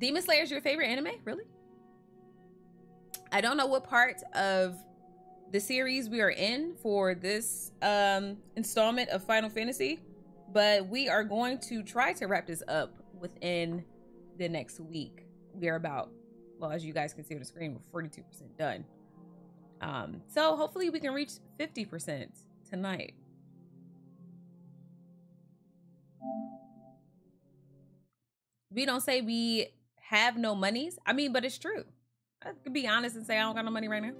Demon Slayer is your favorite anime? Really? I don't know what part of the series we are in for this um, installment of Final Fantasy, but we are going to try to wrap this up within the next week. We are about, well, as you guys can see on the screen, we're 42% done. Um, so hopefully we can reach 50% tonight. We don't say we have no monies. I mean, but it's true. I could be honest and say I don't got no money right now.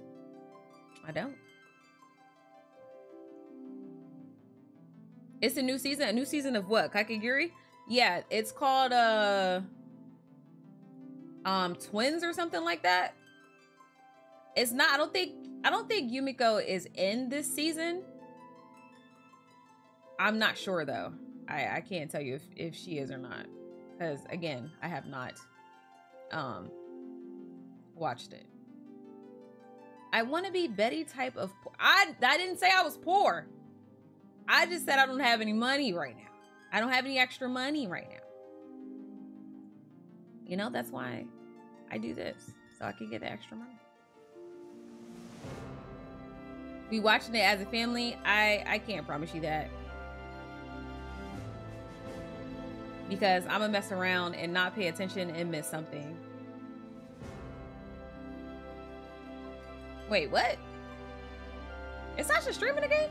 I don't. It's a new season. A new season of what? Kakegurui? Yeah, it's called uh um twins or something like that. It's not I don't think I don't think Yumeko is in this season. I'm not sure though. I I can't tell you if if she is or not cuz again, I have not um watched it. I want to be Betty type of I I didn't say I was poor. I just said I don't have any money right now. I don't have any extra money right now. You know, that's why I do this. So I can get the extra money. We watching it as a family. I I can't promise you that. Because I'm gonna mess around and not pay attention and miss something. Wait, what? Is Sasha streaming again?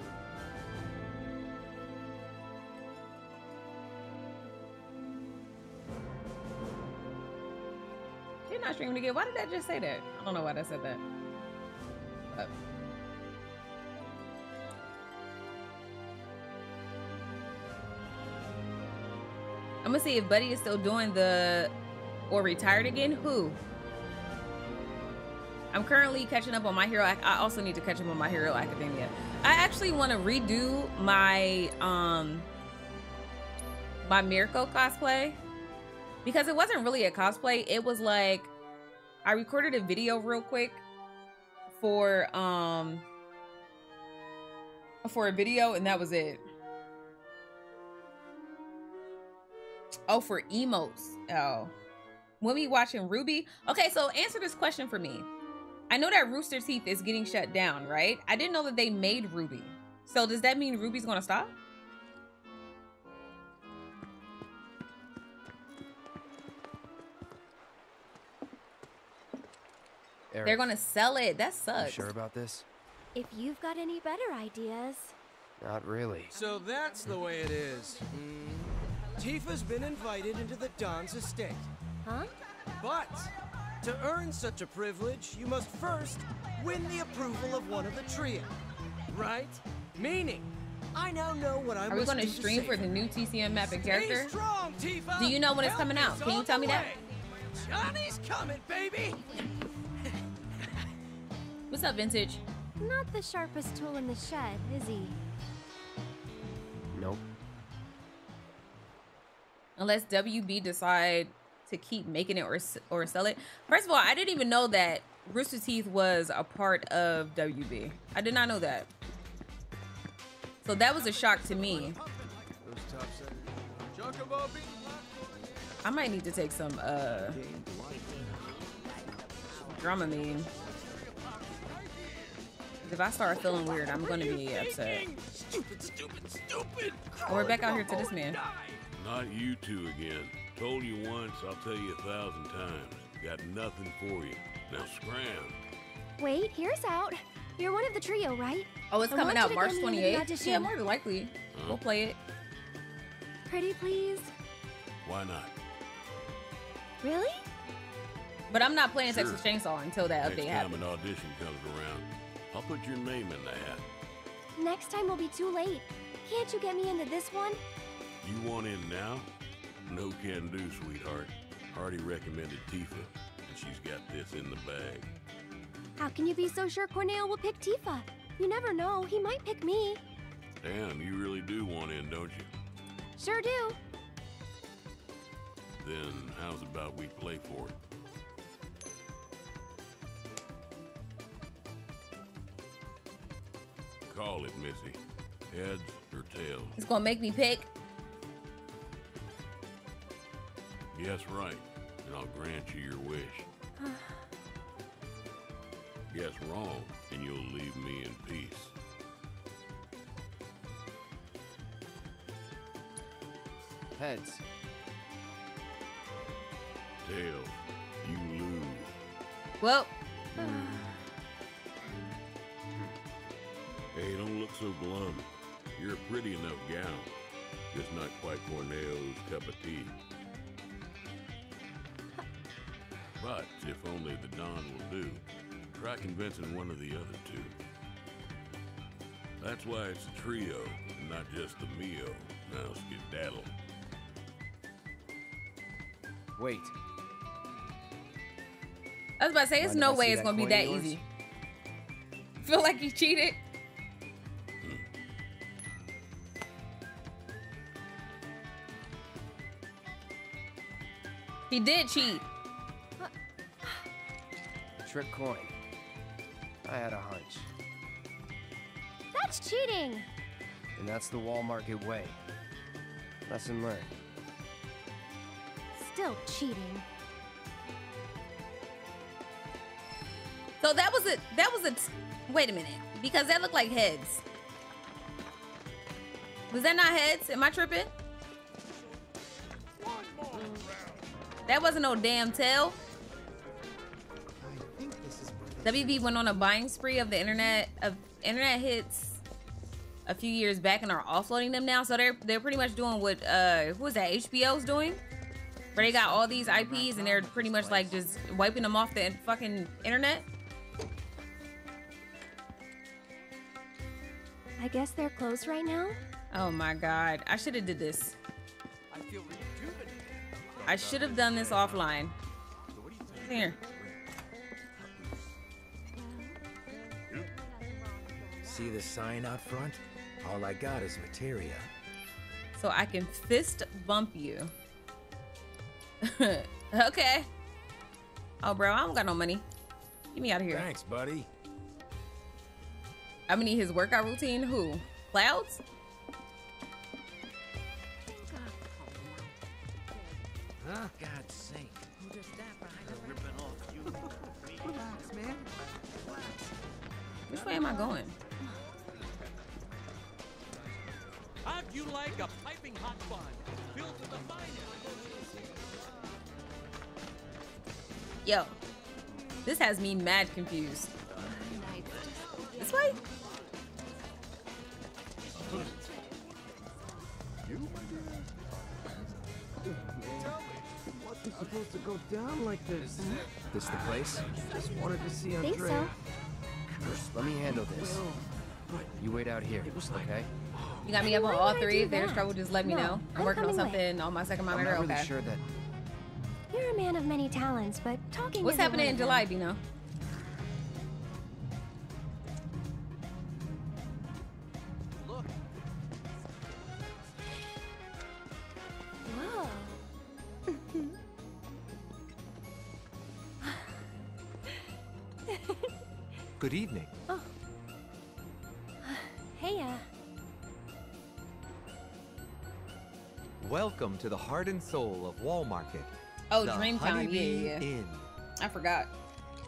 She's not streaming again. Why did I just say that? I don't know why I said that. Oh. But. I'm gonna see if Buddy is still doing the or retired again. Who? I'm currently catching up on My Hero. I also need to catch up on My Hero Academia. I actually want to redo my um my Mirko cosplay because it wasn't really a cosplay. It was like I recorded a video real quick for um for a video and that was it. Oh, for emotes. Oh. When we watching RWBY. Okay, so answer this question for me. I know that Rooster Teeth is getting shut down, right? I didn't know that they made RWBY. So does that mean RWBY's gonna stop? Aerith, They're gonna sell it. That you sucks. sure about this? If you've got any better ideas. Not really. So that's the way it is. Mm. Tifa's been invited into the Don's estate. Huh? But to earn such a privilege, you must first win the approval of one of the trio. Right? Meaning, I now know what I Are we gonna stream for the new TCM map and Stay character? strong, Tifa! Do you know when it's coming out? Can you tell me that? Johnny's coming, baby! What's up, Vintage? Not the sharpest tool in the shed, is he? Nope. Unless WB decide to keep making it or or sell it. First of all, I didn't even know that Rooster Teeth was a part of WB. I did not know that. So that was a shock to me. I might need to take some uh Dramamine. If I start feeling weird, I'm gonna be upset. Stupid, stupid, stupid! Oh, we're back out here to this man. Not you two again. Told you once, I'll tell you a thousand times. Got nothing for you. Now scram. Wait, here's out. You're one of the trio, right? Oh, it's I coming want out March get me into the 28th. Yeah, more than likely. We'll play it. Pretty please? Why not? Really? But I'm not playing Sure. Texas Chainsaw until that Next update time happens. an audition comes around, I'll put your name in the hat. Next time will be too late. Can't you get me into this one? You want in now? No can do, sweetheart. Already recommended Tifa, and she's got this in the bag. How can you be so sure Corneo will pick Tifa? You never know, he might pick me. Damn, you really do want in, don't you? Sure do. Then how's about we play for it? Call it, Missy. Heads or tails? It's gonna make me pick. Yes, right. and I'll grant you your wish. Guess wrong, and you'll leave me in peace. Heads. Tails, you lose. Well, Hey, don't look so glum. You're a pretty enough gal. Just not quite Corneo's cup of tea. But if only the Don will do, try convincing one of the other two. That's why it's a trio, not just the Mio. Now skedaddle. Wait. I was about to say, it's Mind if no I way it's gonna be that yours? easy. Feel like he cheated? Hmm. He did cheat. Trick coin. I had a hunch. That's cheating. And that's the wall market way. Lesson learned. Still cheating. So that was a that was a t- wait a minute because that looked like heads. Was that not heads? Am I tripping? That wasn't no damn tail. WB went on a buying spree of the internet of internet hits a few years back and are offloading them now. So they're they're pretty much doing what uh who was that HBO's doing, where they got all these IPs and they're pretty much like just wiping them off the fucking internet. I guess they're closed right now? Oh my god, I should have did this. I feel. I should have done this offline. Here. See the sign out front? All I got is materia. So I can fist bump you. okay. Oh, bro, I don't got no money. Get me out of here. Thanks, buddy. I'm gonna need his workout routine. Who? Clouds? Oh, huh? God's sake. Relax, man. Relax. Which way am I going? How'd you like a piping hot bun filled with the finest? Yo, this has me mad confused. This way? supposed to go down like this. This the place? Just wanted to see Think so. Let me handle this. You wait out here, okay? You got me up on all three. If there's trouble, just let me No, know. I'm I'm working on coming with. something on my second monitor. I'm monitor. not really Okay. sure that. You're a man of many talents, but talking What's happening in of them. July, do to the heart and soul of Wall Market. Oh, the Dreamtime. Yeah, yeah, yeah. Inn. I forgot.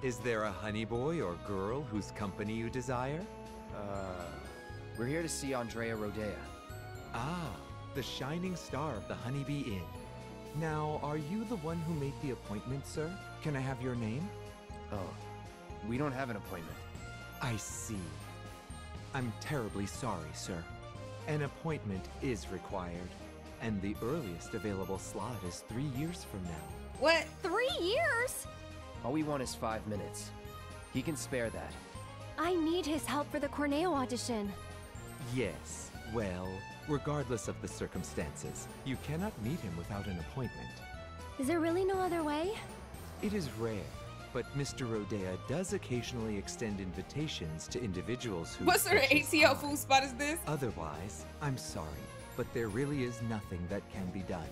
Is there a honey boy or girl whose company you desire? Uh, we're here to see Andrea Rhodea. Ah, the shining star of the Honeybee Inn. Now, are you the one who made the appointment, sir? Can I have your name? Oh, we don't have an appointment. I see. I'm terribly sorry, sir. An appointment is required, and the earliest available slot is three years from now. What? three years? All we want is five minutes. He can spare that. I need his help for the Corneo audition. Yes, well, regardless of the circumstances, you cannot meet him without an appointment. Is there really no other way? It is rare, but Mr. Rhodea does occasionally extend invitations to individuals who. What sort of ATL food spot is this? Otherwise, I'm sorry, but there really is nothing that can be done.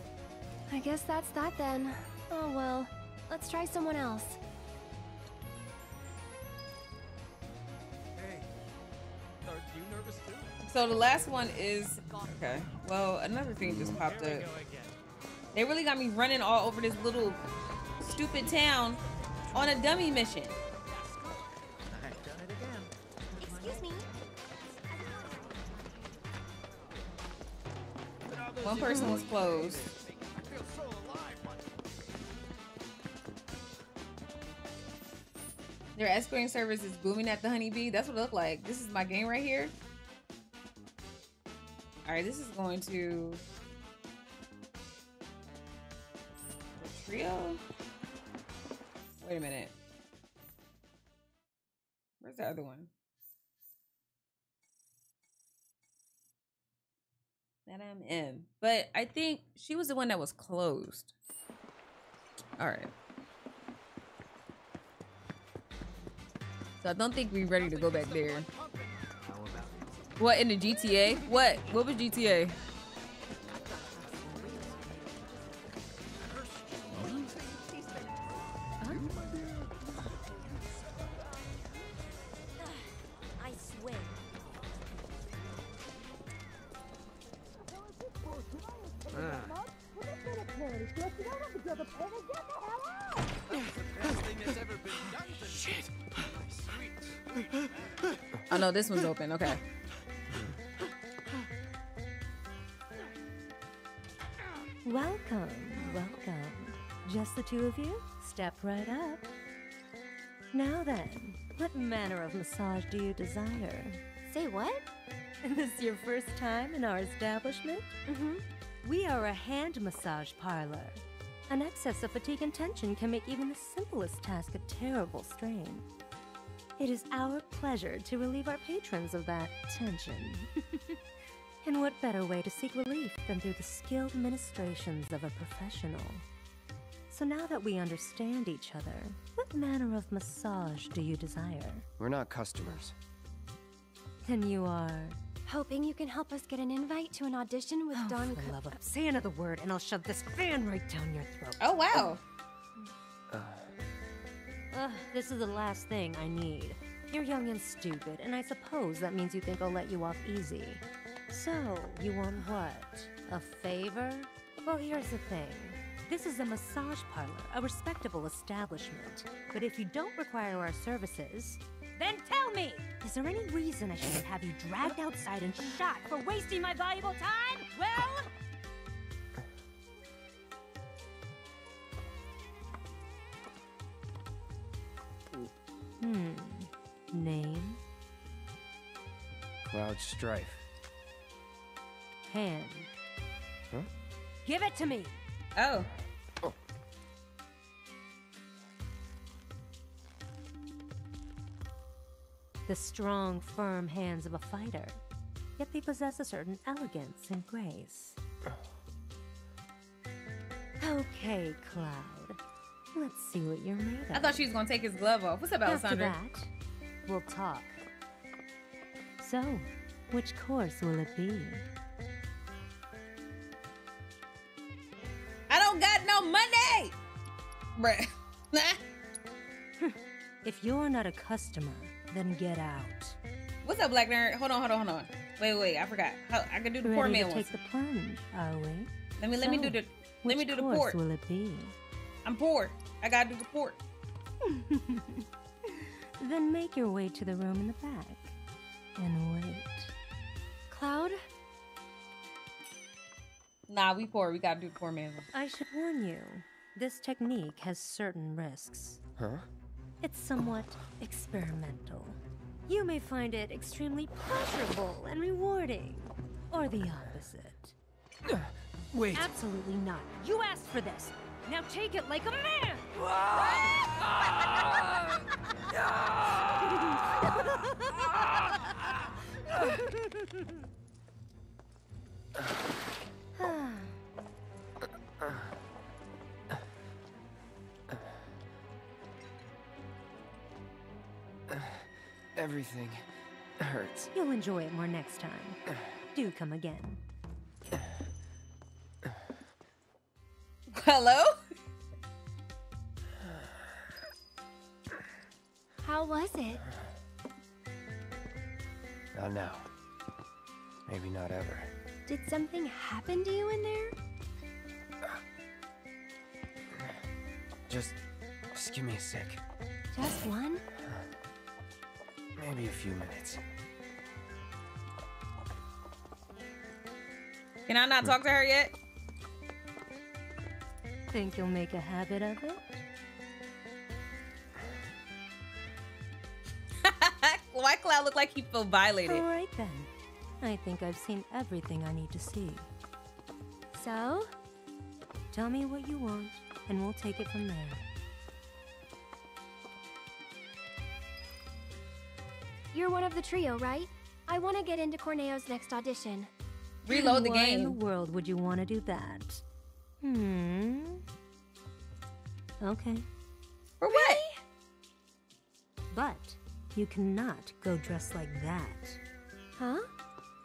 I guess that's that then. Oh well. Let's try someone else. hey, are you nervous too? So the last one is okay. Well, another thing just popped up. They really got me running all over this little stupid town on a dummy mission. One person was closed. Their escorting service is booming at the Honeybee. That's what it looked like. This is my game right here. All right, this is going to the trio. Wait a minute. Where's the other one? I'm in, but I think she was the one that was closed. All right. So I don't think we're ready to go back there. What in the GTA? What? What was GTA? Best thing that's ever been done to Shit. Sweet. Oh no, this one's open. Okay. Welcome, welcome. Just the two of you? Step right up. Now then, what manner of massage do you desire? Say what? Is this your first time in our establishment? Mm-hmm. We are a hand massage parlor. An excess of fatigue and tension can make even the simplest task a terrible strain. It is our pleasure to relieve our patrons of that tension. and what better way to seek relief than through the skilled ministrations of a professional? So now that we understand each other, what manner of massage do you desire? We're not customers. Then you are. Hoping you can help us get an invite to an audition with Oh, Don. for the Co- love of say another word, and I'll shove this fan right down your throat. Oh wow. Ugh, this is the last thing I need. You're young and stupid, and I suppose that means you think I'll let you off easy. So, you want what? A favor? Well, here's the thing. This is a massage parlor, a respectable establishment. But if you don't require our services, then tell me! Is there any reason I shouldn't have you dragged outside and shot for wasting my valuable time? Well, hmm. Name? Cloud Strife. Hand. Huh? Give it to me! Oh. The strong, firm hands of a fighter. Yet they possess a certain elegance and grace. Okay, Cloud. Let's see what you're made of. I thought she was gonna take his glove off. What's up, After Alessandra? that, we'll talk. So, which course will it be? I don't got no money. Bruh. If you're not a customer, then get out. What's up, Black Nerd? Hold on, hold on, hold on. Wait, wait, I forgot. How, I can do the poor man to ones. take the plunge, are we? Let me let me So, do the let Which me do the course port. will it be? I'm poor. I gotta do the port. Then make your way to the room in the back and wait. Cloud? Nah, we poor. We gotta do the poor man one. I should warn you, this technique has certain risks. Huh? It's somewhat experimental. You may find it extremely pleasurable and rewarding, or the opposite. wait. Absolutely not. You asked for this. Now take it like a man! Everything hurts. You'll enjoy it more next time. Do come again. Hello? How was it? Not now. Maybe not ever. Did something happen to you in there? Just Just give me a sec. Just one? Maybe a few minutes. Can I not talk to her yet? Think you'll make a habit of it? Why Cloud look like he feel violated? All right then. I think I've seen everything I need to see. So? Tell me what you want, and we'll take it from there. You're one of the trio, right? I want to get into Corneo's next audition. Reload the Why in the world would you want to do that? Hmm. Okay. For what? But you cannot go dressed like that. Huh?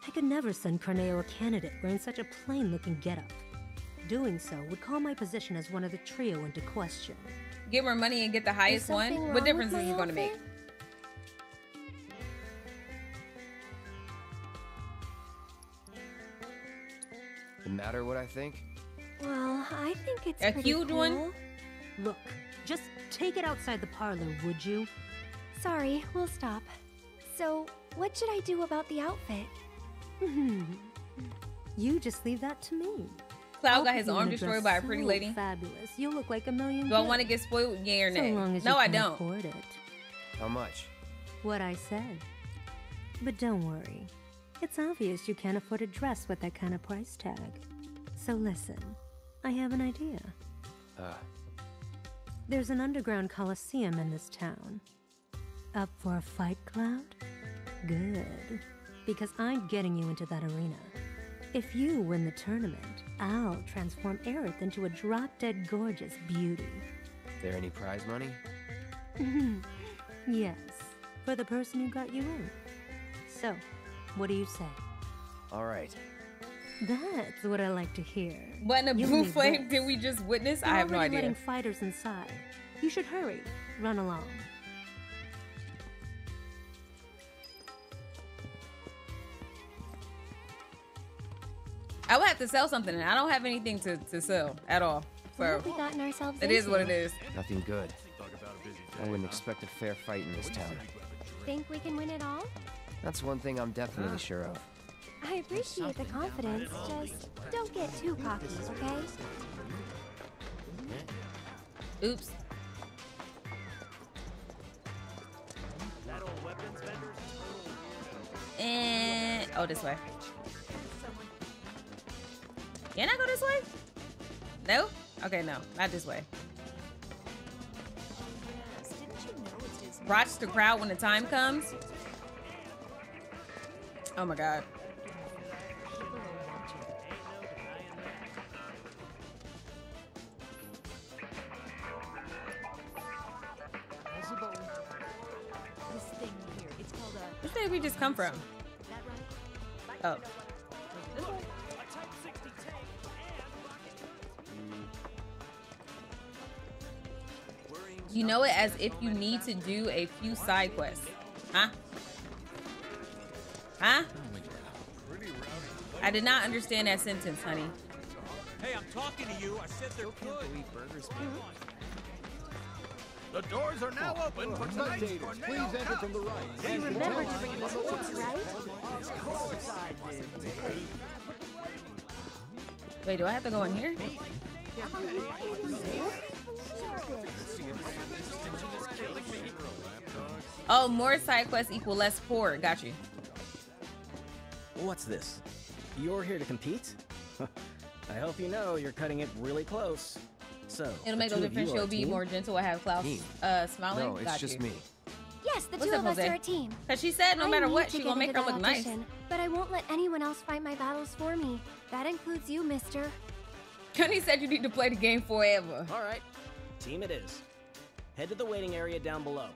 I could never send Corneo a candidate wearing such a plain looking getup. Doing so would call my position as one of the trio into question. Give her money and get the highest one? What difference is my it going to make? Matter what I think? Well, I think it's A pretty huge one? Look, just take it outside the parlor, would you? Sorry, we'll stop. So, what should I do about the outfit? you just leave that to me. Cloud got his arm destroyed by a pretty so lady. Fabulous. You look like a million. Do I want to get spoiled? Yay or So nay? long as no, you I don't. afford it. How much? What I said. But don't worry. It's obvious you can't afford a dress with that kind of price tag. So listen, I have an idea. Uh, There's an underground coliseum in this town. Up for a fight, Cloud? Good. Because I'm getting you into that arena. If you win the tournament, I'll transform Aerith into a drop dead gorgeous beauty. there any prize money? Yes, for the person who got you in. So, what do you say? All right. That's what I like to hear. What in a You'll blue flame did we just witness? They're I have no already idea. letting fighters inside. You should hurry. Run along. I would have to sell something, and I don't have anything to, to sell at all. What So have we gotten ourselves it is into? what it is. Nothing good. I wouldn't expect a fair fight in this town. Think we can win it all? That's one thing I'm definitely sure of. I appreciate the confidence, just don't get too cocky, okay? Oops. And oh, this way. Can I go this way? No. Okay, no, not this way. Watch the crowd when the time comes. Oh my god. This thing here, it's called a. Where did we just come from? Oh. You know it as if you need to do a few side quests. Huh? Huh? I did not understand that sentence, honey. Hey, I'm talking to you. I said they're good. The doors are now open for tonight's Corneo Cup. You remember to bring the tickets, right? Wait, do I have to go in here? Oh, more side quests equal less poor. Got you. What's this? You're here to compete? I hope you know you're cutting it really close. So, It'll make no difference. you are She'll be team? more gentle. I have Klaus Team. uh, smiling. No, it's Got just you. me. Yes, the What's two up, of us Jose? are a team. Cause she said no I matter what, she get gonna make her that look nice. audition, But I won't let anyone else fight my battles for me. That includes you, mister. Kenny said you need to play the game forever. All right, team it is. Head to the waiting area down below.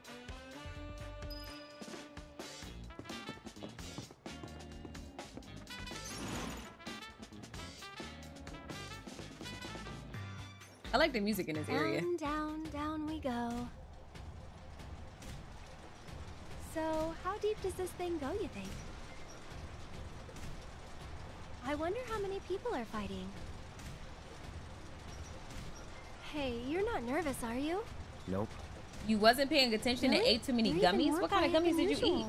I like the music in this area. Down, down, down we go. So, how deep does this thing go, you think? I wonder how many people are fighting. Hey, you're not nervous, are you? Nope. You wasn't paying attention and ate too many You're gummies? What kind of gummies than did you eat?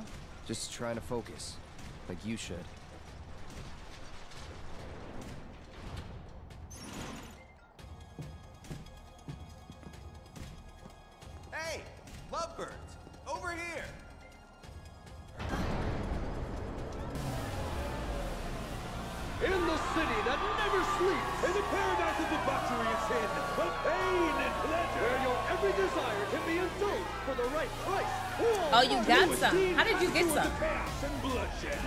Just trying to focus. Like you should. Lovebirds, over here. In the city that never sleeps, in the paradise of debauchery and sin, of pain and pleasure, where your every desire can be indulged for the right price. Oh, you got some. How did you get some? And bloodshed.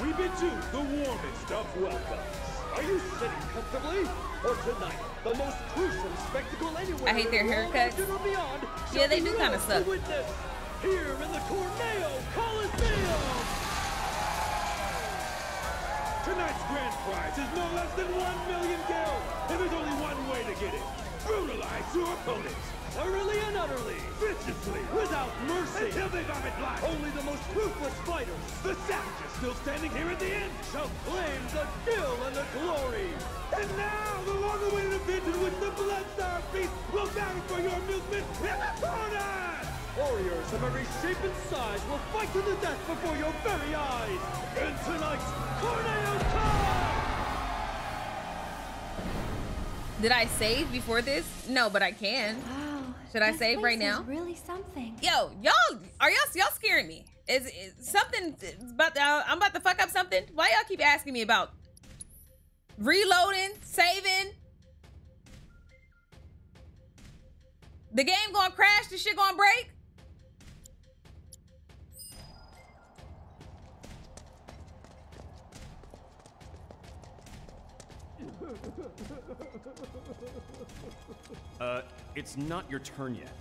We bid you the warmest of welcomes. Are you sitting comfortably? Or tonight, the most gruesome spectacle anywhere I hate their haircuts. beyond Yeah, they do kinda suck. witness Here in the Corneo Coliseum. Tonight's grand prize is no less than one million gil, and there's only one way to get it. Brutalize your opponents, thoroughly and utterly, viciously, without mercy, until they vomit blood. Only the most ruthless fighters, the savages still standing here at the end, shall claim the gil and the glory. And now, the long-awaited event in which the Bloodstar Beast will battle for your amusement in the corner! Warriors of every shape and size will fight to the death before your very eyes in tonight's Corneo Cup! Did I save before this? No, but I can. Ah. Wow. Should I this save right now? really something. Yo, y'all are y'all y'all scaring me. Is, is something is about to, uh, I'm about to fuck up something? Why y'all keep asking me about reloading, saving? The game gonna crash? The shit gonna break? Uh, it's not your turn yet.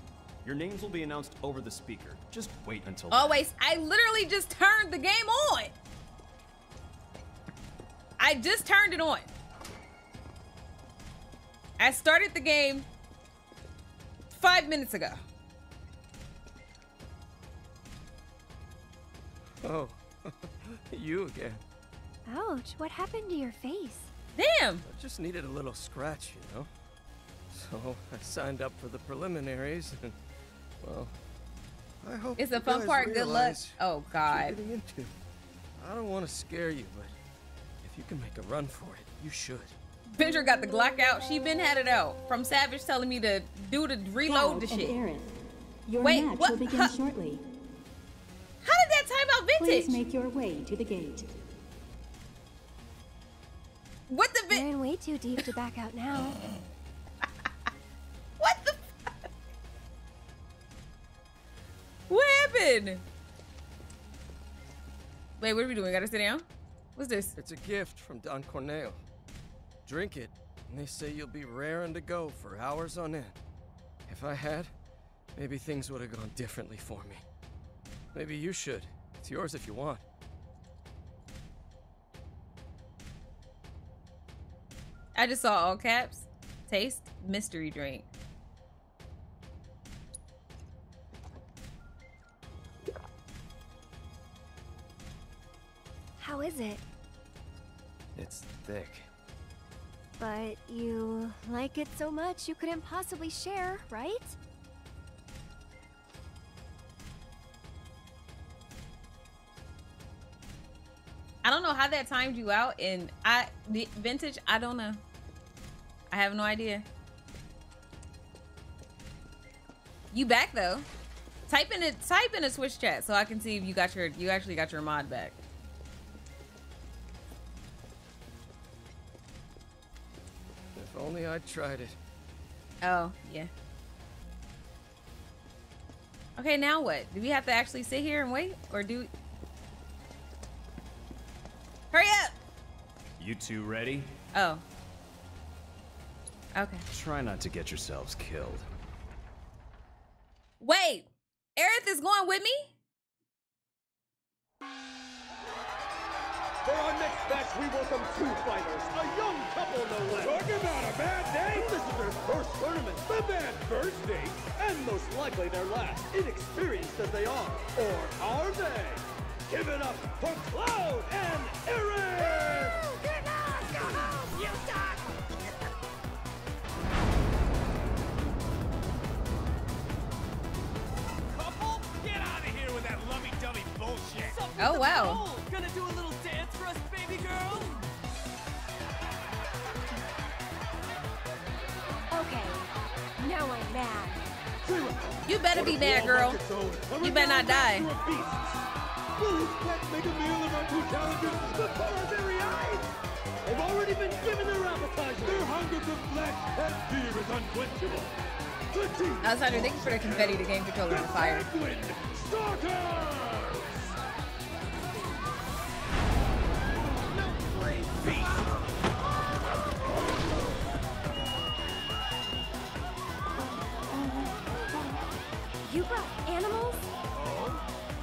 Your names will be announced over the speaker. Just wait until. Always. I literally just turned the game on. I just turned it on. I started the game five minutes ago. Oh, you again. Ouch, what happened to your face? Damn. I just needed a little scratch, you know? So I signed up for the preliminaries and, well, I hope It's you a fun part. Good luck. Oh God. into. I don't want to scare you, but if you can make a run for it, you should. Bendra got the Glock out. She been had it out. From Savage telling me to do the reload the shit. Aerith, your Wait, match what? will begin Huh. shortly. How did that time out vintage? Please make your way to the gate. What the We're in way too deep to back out now. Wait, what are we doing? Gotta sit down? What's this? It's a gift from Don Corneo. Drink it, and they say you'll be raring to go for hours on end. If I had, maybe things would have gone differently for me. Maybe you should. It's yours if you want. I just saw all caps. Taste mystery drink. How is it? It's thick. But you like it so much you couldn't possibly share, right? I don't know how that timed you out, and I the vintage. I don't know. I have no idea. You back though? Type in it. Type in a Switch chat so I can see if you got your. You actually got your mod back. If only I'd tried it. Oh yeah. Okay, now what? Do we have to actually sit here and wait, or do? Hurry up! You two ready? Oh. Okay. Try not to get yourselves killed. Wait, Aerith is going with me? For our next match, we welcome two fighters, a young couple no less. Talking about a bad day! This is their first tournament, the bad first date, and most likely their last, inexperienced as they are. Or are they? Give it up for Cloud and Aerith! Go home, you suck! Oh wow. Gonna do a little dance for us, baby girl? Okay, now I'm mad. You better be mad, girl. You better not die. Will his make a meal of our two challengers before our very eyes? They've already been given their appetizer. Their hunger for flesh and fear is unquenchable. The Alexander, thank you for the confetti, the game controller, and the fire. Penguin Uh-huh. You brought animals? Oh.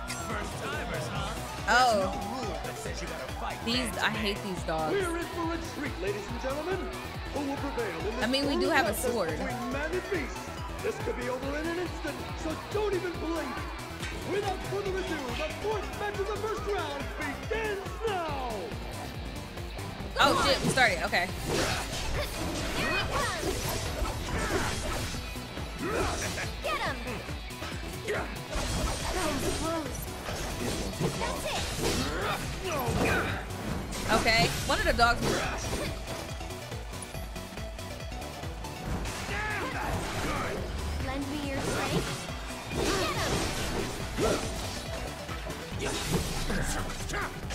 First timers, huh? Oh. No rule that says you gotta fight These, I hate these dogs. We're in for a treat, ladies and gentlemen. Who will prevail I mean, we do have a sword. Man and beast. This could be over in an instant, so don't even blink. Without further ado, the fourth match of the first round begins now. Oh shit, we started. Okay. Get him! That was close. That's it! Okay. One of the dogs. Lend me your strength.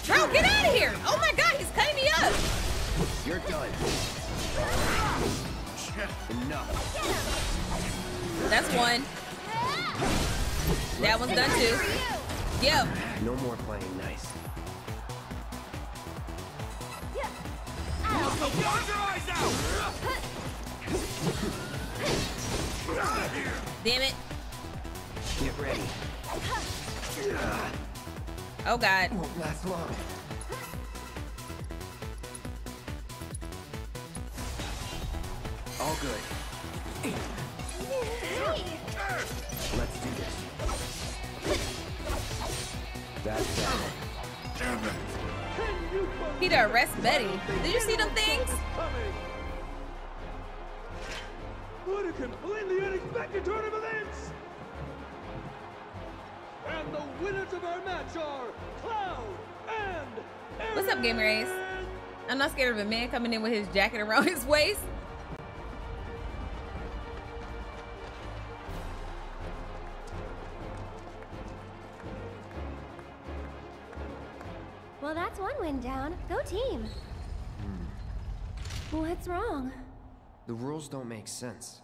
Bro, get out of here! Oh my god, he's cutting me up! You're done. Enough. That's one. That one's done too. Yep. No more playing nice. Damn it. Get ready. Oh god. Won't last long. All good. Let's do this. That's that. Peter, arrest Betty. Did you see them things? What a completely unexpected turn of events! And the winners of our match are Cloud and What's up, Gamer Ace? I'm not scared of a man coming in with his jacket around his waist. Well, that's one win down. Go team. Hmm. What's wrong? The rules don't make sense.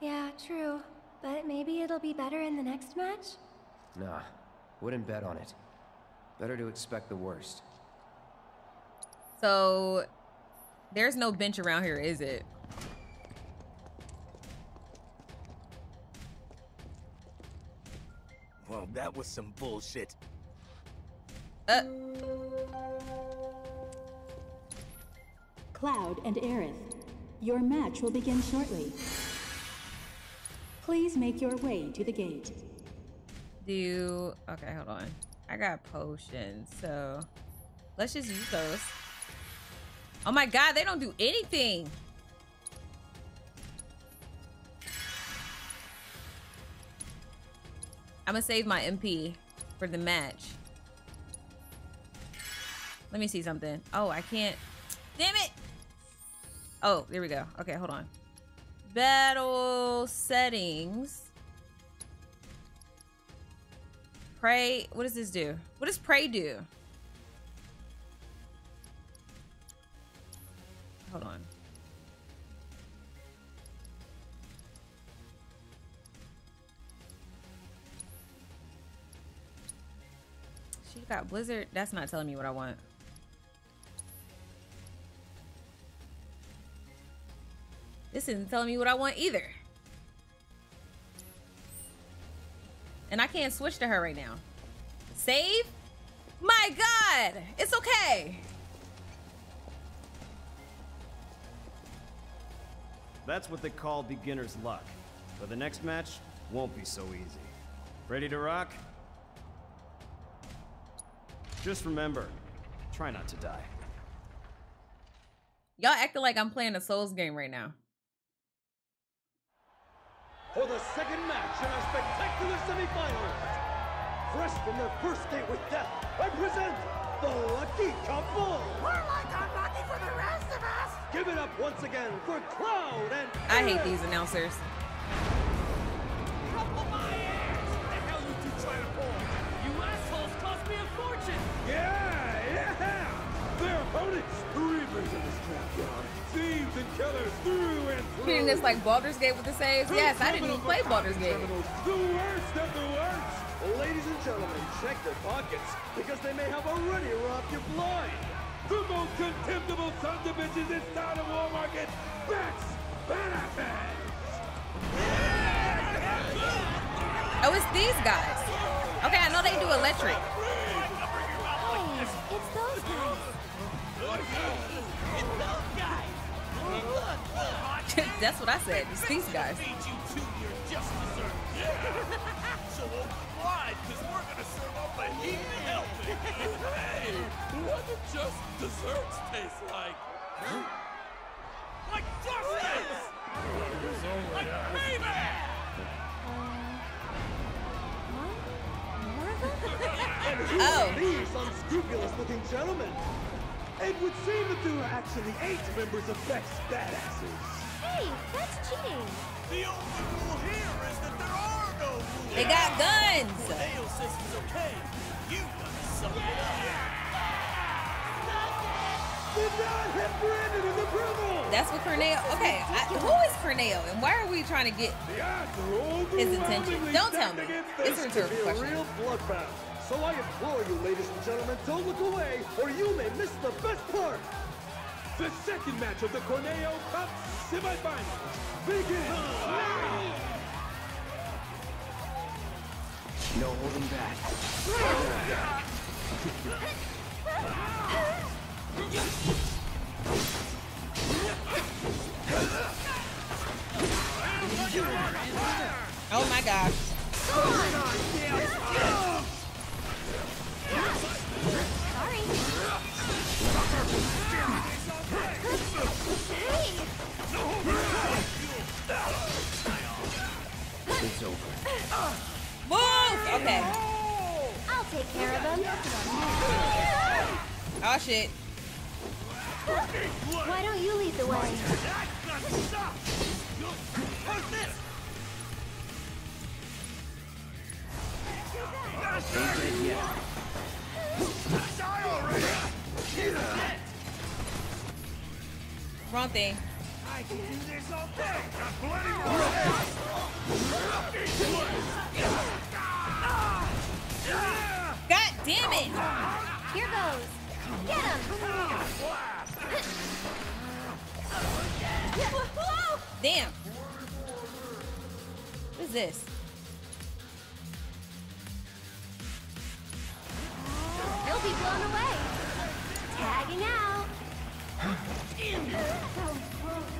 Yeah, true. But maybe it'll be better in the next match? Nah, wouldn't bet on it. Better to expect the worst. So there's no bench around here, is it? Well, that was some bullshit. Uh, Cloud and Aerith, your match will begin shortly. Please make your way to the gate. Do okay, hold on. I got potions, so let's just use those. Oh my god, they don't do anything. I'm gonna save my MP for the match. Let me see something. Oh, I can't. Damn it! Oh, there we go. Okay, hold on. Battle settings. Pray. What does this do? What does pray do? Hold on. She got Blizzard. That's not telling me what I want. This isn't telling me what I want either. And I can't switch to her right now. Save? My God! It's okay. That's what they call beginner's luck. But the next match won't be so easy. Ready to rock? Just remember, try not to die. Y'all acting like I'm playing a Souls game right now. For the second match in our spectacular semifinals, fresh from their first date with death, I present the Lucky Couple! We're like unlucky for the rest of us! Give it up once again for Cloud and I hate these announcers. Treating this like Baldur's Gate with the saves. Yes, I didn't even play Baldur's Gate. The worst of the worst! Ladies and gentlemen, check their pockets, because they may have already robbed you blind! The most contemptible sons of bitches town of Wall Market, Bex Benefits! Oh, it's these guys. Okay, I know they do electric. That's what I said. It's these guys. so oblige, because we're gonna serve up a heap of helping. hey, what do just desserts taste like? Like justice! like payback! And who Oh. are these unscrupulous looking gentlemen? It would seem that there are actually eight members of Beck's Badasses. Hey, that's cheating. The only rule here is that there are no rules. They got guns. Corneo says it's okay. You gotta suck it Did not have Brandon in the approval! That's what Corneo. Okay, I, who is Corneo, and why are we trying to get The odds are his attention? Don't tell me. against It's a this. Rhetorical a question. real bloodbath. So I implore you, ladies and gentlemen, don't look away, or you may miss the best part. The second match of the Corneo Cup semifinals begins now. No holding back. Oh my gosh. Okay. I'll take care of them. Oh shit. Why don't you lead the way? Wrong thing. I can do this all day. Got plenty more. God damn it. Here goes. Get him. Damn. What is this? He'll be blown away. Tagging out.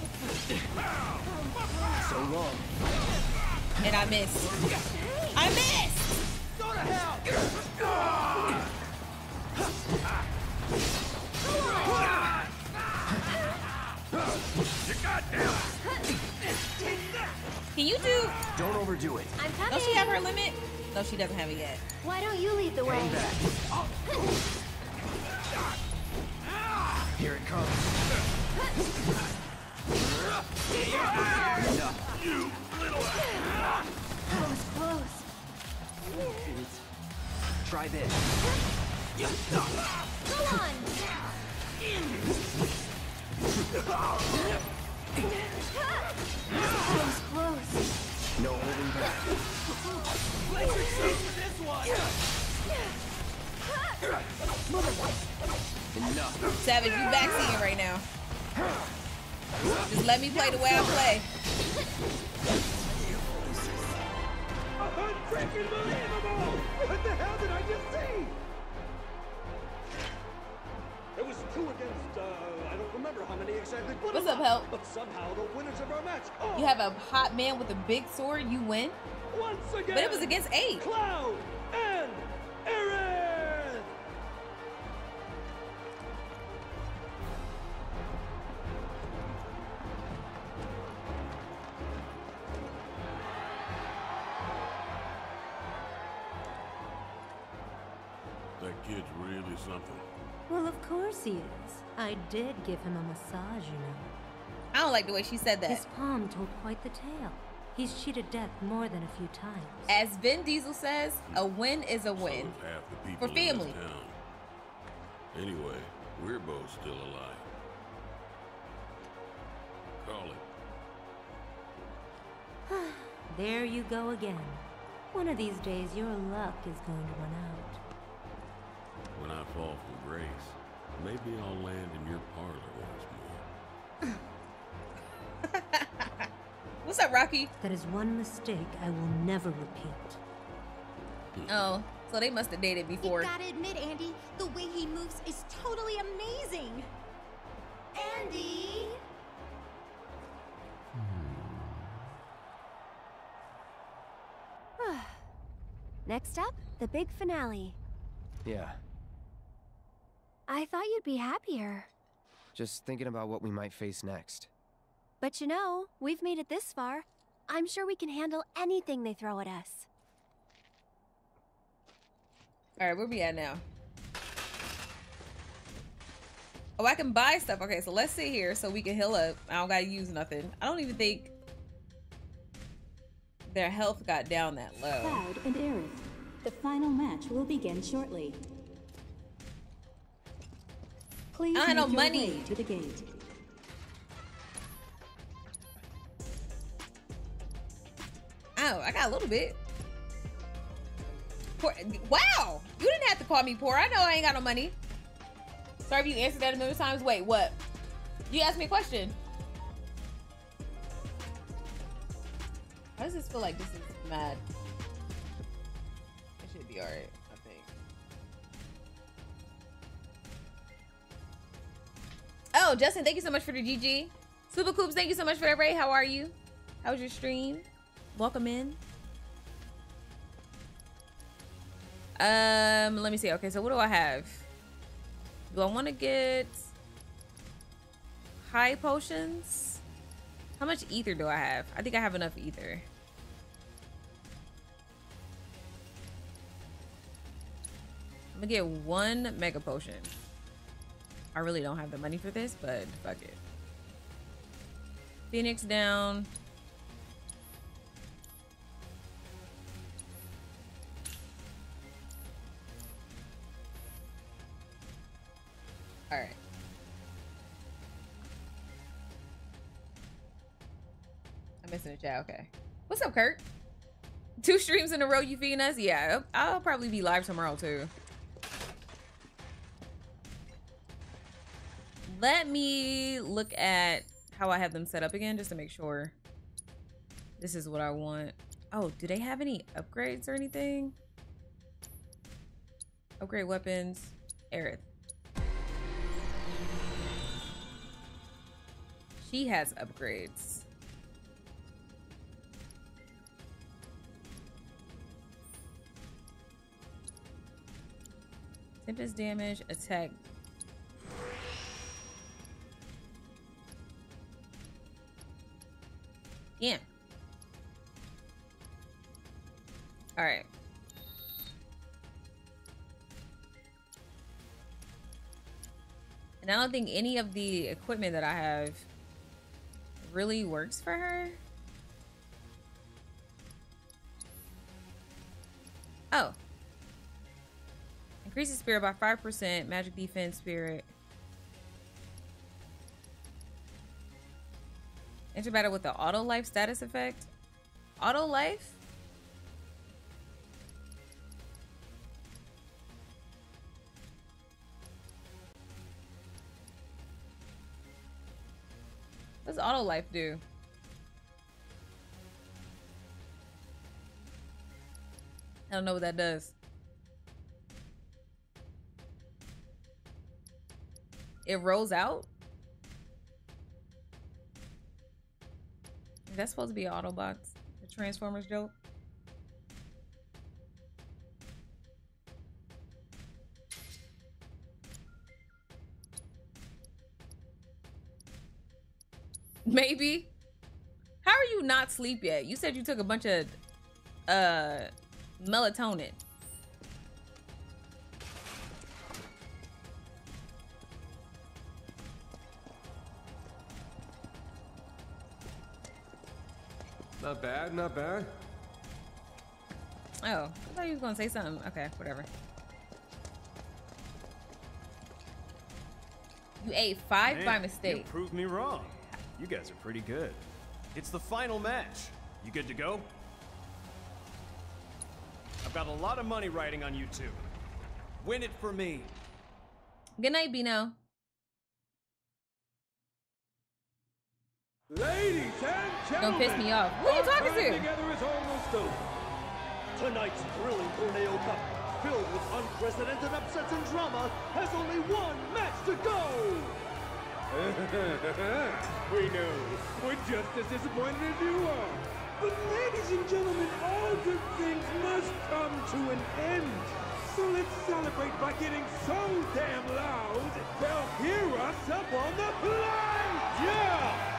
So long. And I missed. I missed. Go to hell. You goddamn. Can you do? Don't overdo it. I'm coming. Does she have her limit? No, she doesn't have it yet. Why don't you lead the way? Hang back. Here it comes. You little. That was close. Try this. Go on. That was close. No holding back. Let yourself for this one. Enough. Savage, you backseating right now. Just let me play the way I play. Unbelievable! What the hell did I just see? It was two against, uh, I don't remember how many exactly. But What's up. Help? But somehow the winners of our match are You have a hot man with a big sword, you win. once again. But it was against eight. Cloud and Aerith. Kid's really something. Well, of course he is. I did give him a massage, you know. I don't like the way she said that. His palm told quite the tale. He's cheated death more than a few times. As Vin Diesel says, a win is a win. So half the people For in this family. town. Anyway, we're both still alive. Call it. there you go again. One of these days, your luck is going to run out. When I fall from grace, maybe I'll land in your parlor once more. What's up, Rocky? That is one mistake I will never repeat. Hmm. Oh, so they must have dated before. You gotta admit, Andy, the way he moves is totally amazing. Andy! Hmm. Next up, the big finale. Yeah, I thought you'd be happier. just thinking about what we might face next. But you know, we've made it this far. I'm sure we can handle anything they throw at us. All right, where we at now? Oh, I can buy stuff. Okay, so let's sit here so we can heal up. I don't gotta use nothing. I don't even think their health got down that low. Cloud and Aerith. The final match will begin shortly. Please I no your money. to the gate. Oh, I got a little bit. Poor, wow, you didn't have to call me poor. I know I ain't got no money. Sorry if you answered that a million times. Wait, what? You asked me a question. Why does this feel like this is mad? It should be alright, Oh, Justin, thank you so much for the GG. Super Coops, thank you so much for that raid. How are you? How was your stream? Welcome in. Um, let me see. Okay, so what do I have? Do I want to get high potions? How much ether do I have? I think I have enough ether. I'm gonna get one mega potion. I really don't have the money for this, but fuck it. Phoenix down. All right. I'm missing a chat. Okay. What's up, Kurt? Two streams in a row you feeding us? Yeah, I'll probably be live tomorrow too. Let me look at how I have them set up again just to make sure this is what I want. Oh, do they have any upgrades or anything? Upgrade weapons. Aerith. She has upgrades. Tempest damage, attack. Yeah. All right. And I don't think any of the equipment that I have really works for her. Oh. Increases spirit by 5%, magic defense spirit. Enter battle with the auto life status effect. Auto life? What's auto life do? I don't know what that does. It rolls out? Is that supposed to be Autobots? The Transformers joke? Maybe. How are you not sleep yet? You said you took a bunch of uh melatonin. Not bad, not bad. Oh, I thought you was gonna say something. Okay, whatever. You ate five Man, by You mistake. proved me wrong. You guys are pretty good. It's the final match. You good to go? I've got a lot of money riding on you two. Win it for me. Good night, Bino. Ladies and Don't gentlemen, piss me off. Who are you talking to? together is almost over. Tonight's thrilling Corneo Cup, filled with unprecedented upsets and drama, has only one match to go. we know. We're just as disappointed as you are. But ladies and gentlemen, all good things must come to an end. So let's celebrate by getting so damn loud, they'll hear us up on the fly. Yeah!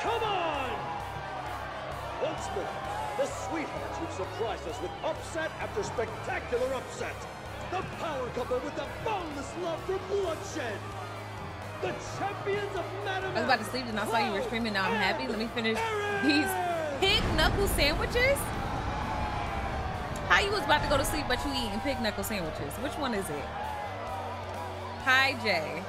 Come on! Once more, the sweethearts would surprise us with upset after spectacular upset. The power couple with the boundless love for bloodshed. The champions of Madame I was about to sleep and I saw you were streaming. Now I'm happy. Let me finish these pig knuckle sandwiches. How you was about to go to sleep but you eating pig knuckle sandwiches? Which one is it? Hi, Jay.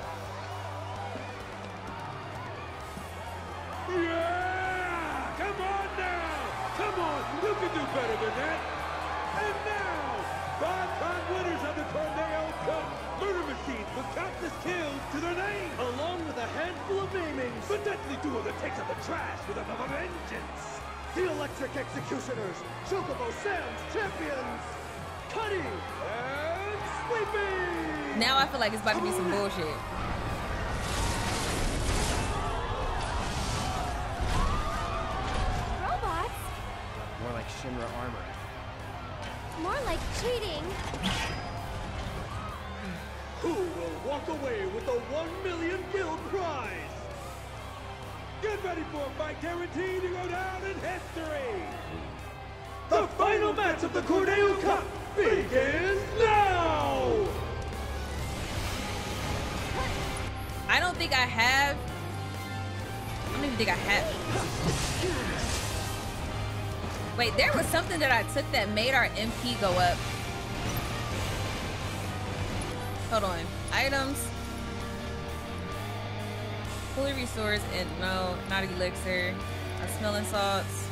Yeah! Come on now! Come on, you can do better than that! And now, five-time winners of the Corneo Cup, Murder Machines with countless kills to their name, along with a handful of namings. The deadly duo that takes out the trash with another vengeance. The Electric Executioners, Chocobo Sam's champions, Cuddy and Sleepy! Now I feel like it's about to be some bullshit. Like Shinra armor. More like cheating. Who will walk away with the 1 million gil prize? Get ready for a fight guaranteed to go down in history! The final match of the Corneo Cup begins now! I don't think I have. I don't even think I have. Wait, there was something that I took that made our MP go up. Hold on. Items. Fully restores and no, not elixir. Uh, smelling salts.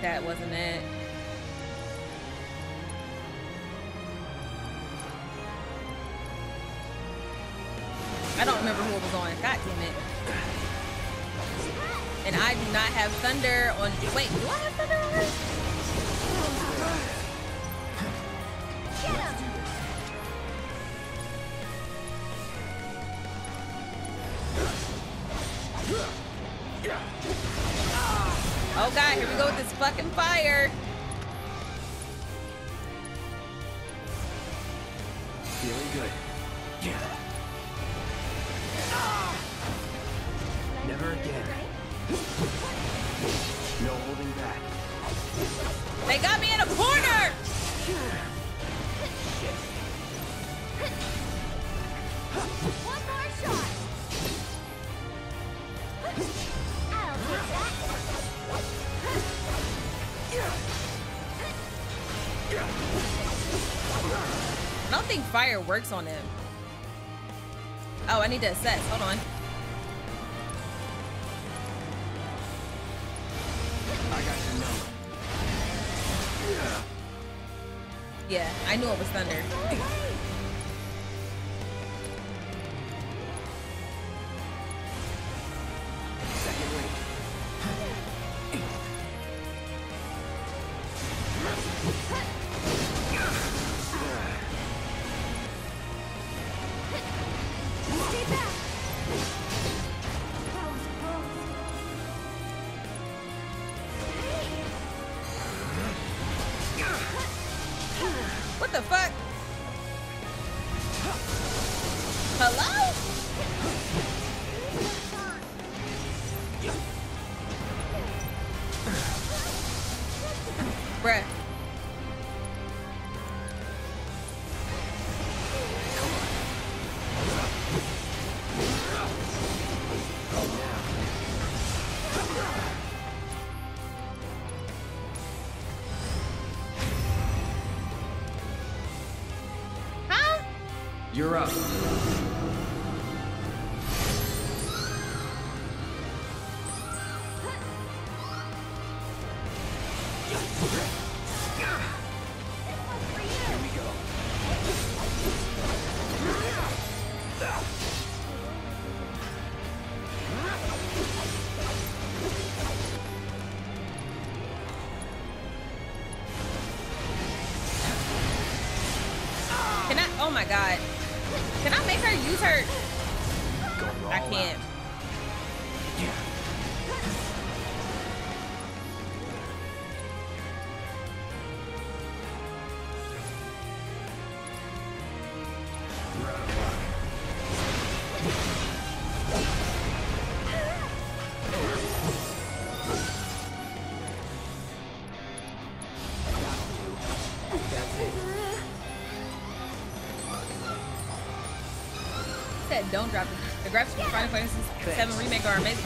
That wasn't it. I don't remember who it was on. God damn it. And I do not have thunder on. Wait, do I have thunder on? Oh god, here we go with this fucking fire. Feeling good. I don't think fire works on him. Oh, I need to assess. Hold on. I got your number. Yeah, I knew it was thunder.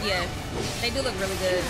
Yeah, they do look really good.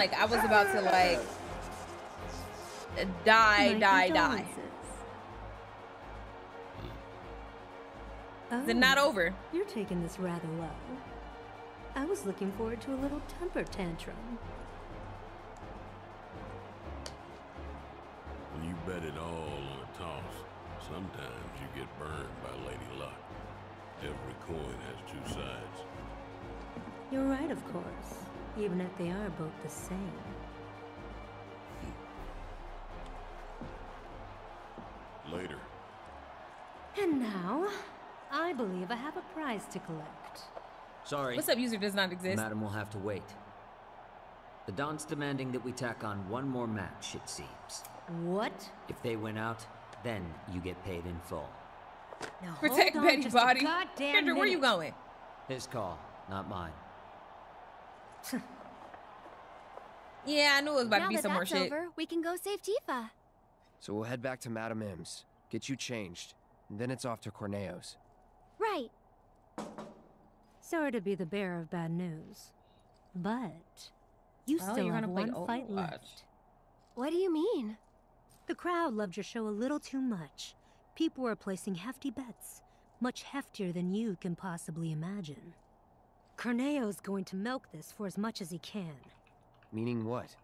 Like I was about to like die, My die, die? condolences. Is it oh. not over? Oh, You're taking this rather well. I was looking forward to a little temper tantrum. When you bet it all on a toss, sometimes you get burned by Lady Luck. Every coin has two sides. You're right, of course, even if they are both the same. Later. And now, I believe I have a prize to collect. Sorry. What's up, user does not exist? Madam will have to wait. The Don's demanding that we tack on one more match, it seems. What? If they win out, then you get paid in full. Now Protect hold on Betty Body. A goddamn Kendra, where are you going? His call, not mine. Yeah, I knew it was about now to be that some more that's shit. over, we can go save Tifa. So we'll head back to Madame M's, get you changed, and then it's off to Corneo's. Right. Sorry to be the bearer of bad news, but you Well, still you're have gonna one fight Overwatch. left. What do you mean? The crowd loved your show a little too much. People were placing hefty bets, much heftier than you can possibly imagine. Corneo's going to milk this for as much as he can. Meaning what?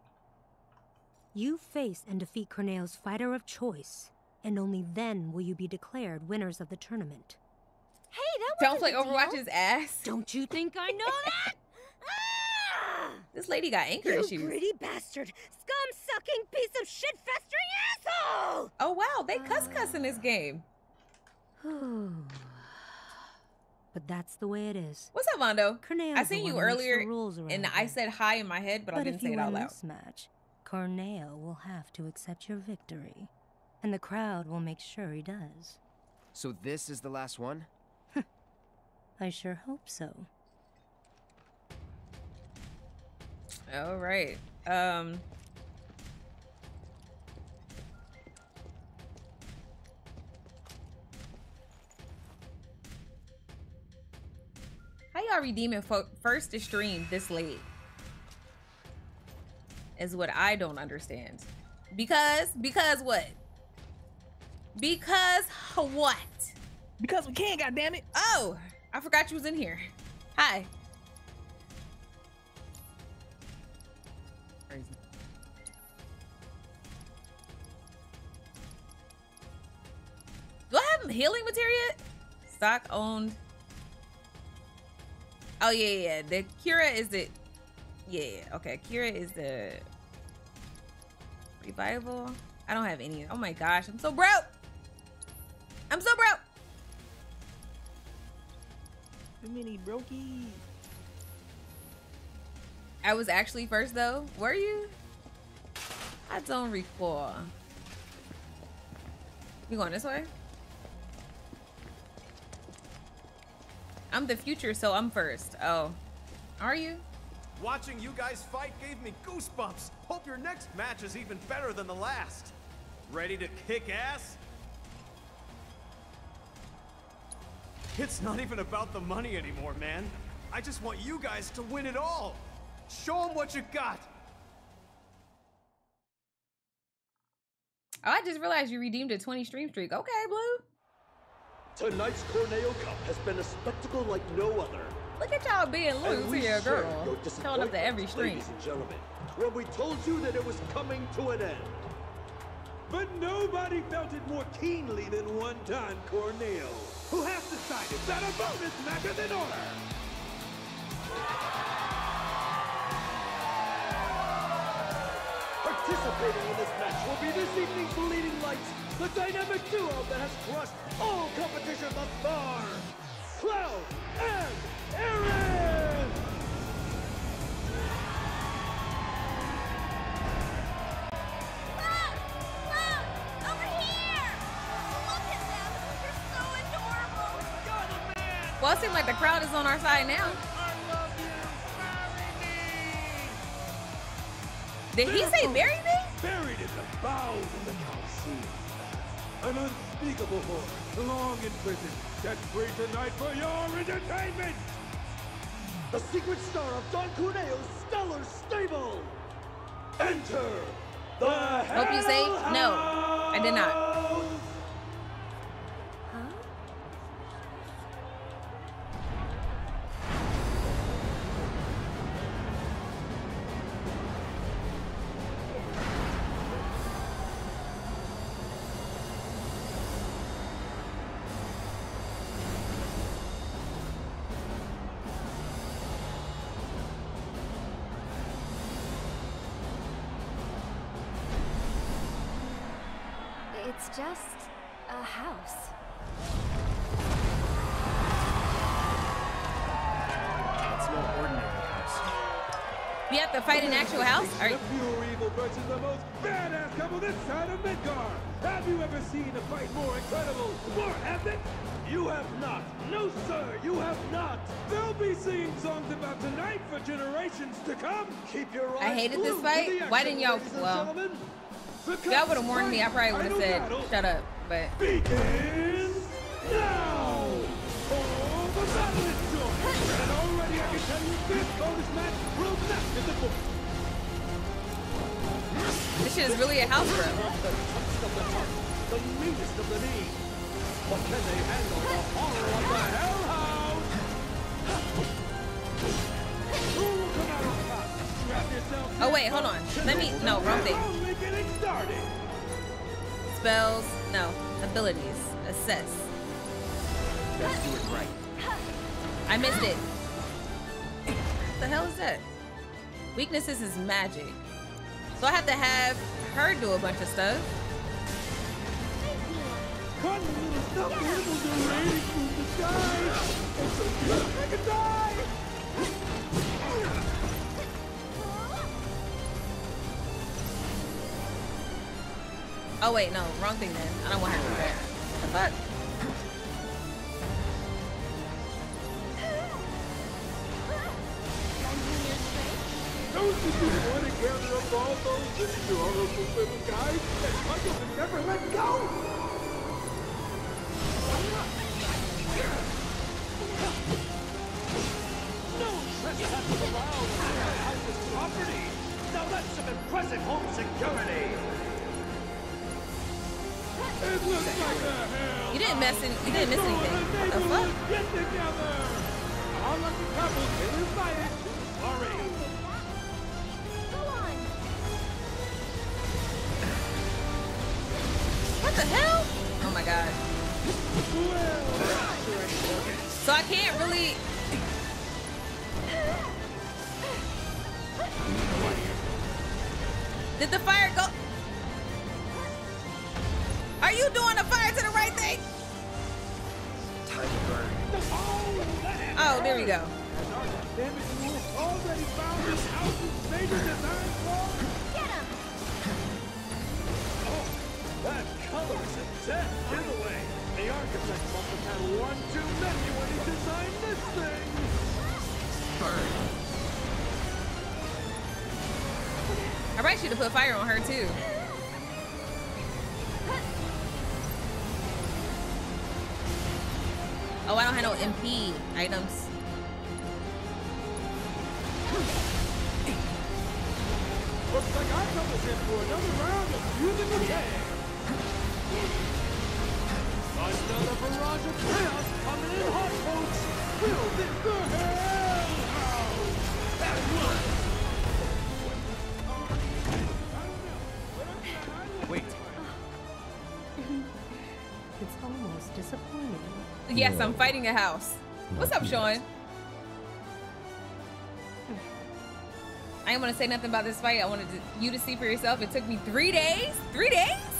You face and defeat Corneo's fighter of choice, and only then will you be declared winners of the tournament. Hey, that Don't play a Overwatch's deal. ass. Don't you think I know that? Ah! This lady got anger you issues. greedy bastard! Scum-sucking piece of shit-festering asshole! Oh wow, they cuss cuss in this game. but that's the way it is. What's up, Mondo? Corneo's I the seen you who makes the earlier, rules around and I said hi in my head, but, I didn't say you it out win loud. this match, Corneo will have to accept your victory, and the crowd will make sure he does. So this is the last one? I sure hope so. All right. Um. Y'all redeeming first to stream this late? Is what I don't understand. Because because what? Because what? Because we can, goddammit. Oh, I forgot you was in here. Hi. Crazy. Do I have healing materia? Stock owned. Oh yeah, yeah. yeah. The Kira is the. Yeah, yeah. Okay, Kira is the revival. I don't have any. Oh my gosh, I'm so broke. I'm so broke. Too many brokies. I was actually first though. Were you? I don't recall. You going this way? I'm the future, so I'm first. Oh, are you? Watching you guys fight gave me goosebumps. Hope your next match is even better than the last. Ready to kick ass? It's not even about the money anymore, man. I just want you guys to win it all. Show them what you got. Oh, I just realized you redeemed a 20 stream streak. Okay, Blue. Tonight's Corneo Cup has been a spectacle like no other. Look at y'all being loose here, girl. Showing up to every stream. Ladies and gentlemen, when we told you that it was coming to an end. But nobody felt it more keenly than one Don Corneo, who has decided that a bonus match is in order. Participating in this match will be this evening's leading lights, the dynamic duo that has crushed all competition thus far, Cloud and Aerith! Look at them! Well, it seems like the crowd is on our side now. Did he say bury me? Buried in the bowels of the Coliseum. An unspeakable horror, long in prison, set free tonight for your entertainment! The secret star of Don Corneo's stellar stable! Enter the Hope you saved? No, I did not. You fight an actual house? Are The pure evil versus the most badass couple this side of Midgar! Have you ever seen a fight more incredible, more epic? You have not. No, sir, you have not. They'll be singing songs about tonight for generations to come. Keep your eyes I hated this fight. Why didn't y'all? Well, y'all would have warned me, I probably would have said, "Shut up." But Begins now! Is really a house The meanest of the. But can they handle the horror of the Hell House? Who will come out on top? Strap yourself Oh wait, hold on. Let me. No, wrong thing. Spells. No. Abilities. Assess. Let's do it right. I missed it. What the hell is that? Weaknesses is magic. So I have to have her do a bunch of stuff. Oh wait, no, wrong thing then. I don't want her to do that. The fuck? Don't Little can never let go! No allowed on my house's property! Now that's some impressive home security! It looks like a hell! You didn't mess in, you didn't miss anything. What the fuck? Get together! The my the hell? Oh my god. So I can't really. Did the fire go? Are you doing the fire to the right thing? Time to burn. Oh, there we go. Already found this house's major design flaw? Get him. Oh, Oh, that color is a dead giveaway. The architect must have had one too many when he designed this thing. Burn. I probably should have put fire on her too. Oh, I don't have no MP items. Looks like couple's in for another round of musical tag. Another barrage of chaos coming in hot, folks. Will this the hell house? At once. Wait. It's almost disappointing. Yes, I'm fighting a house. What's up, Sean? I didn't want to say nothing about this fight. I wanted to, you to see for yourself. It took me three days. Three days?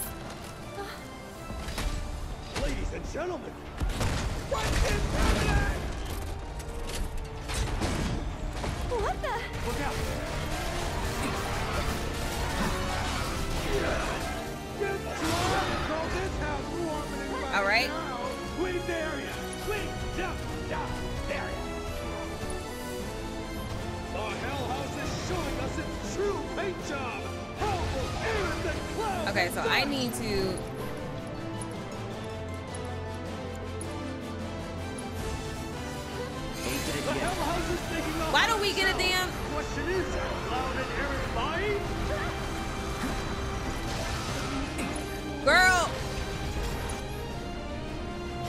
Ladies and gentlemen, what is happening? What the? Look out! Good job! Call this house warming right All right. Squeeze the area! Squeeze! Down! Down! There! The Hell House is showing us its true paint job! Powerful air in the clouds! Okay, so I need to. The Hell House is taking off Why don't we get a damn? Question is, Cloud and Aerith lying? Girl.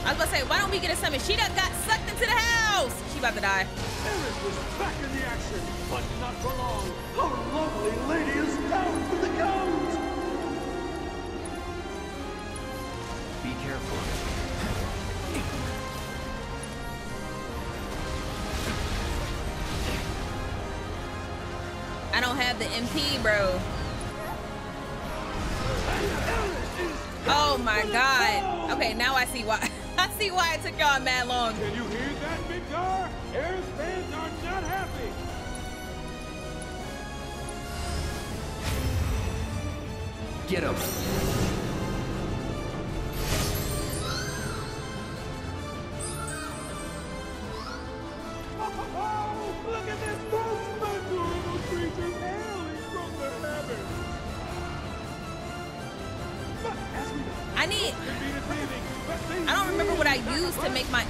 I was about to say, why don't we get a summon? She done got sucked into the house. She about to die. Aerith was back in the action, but not for long. Our lovely lady is down for the count! Be careful. I don't have the MP, bro. Oh my god. Okay, now I see why. I see why it took y'all mad long. Can you hear that, big car? Aerith's fans are not happy. Get him. I need. I don't remember what I used to make my.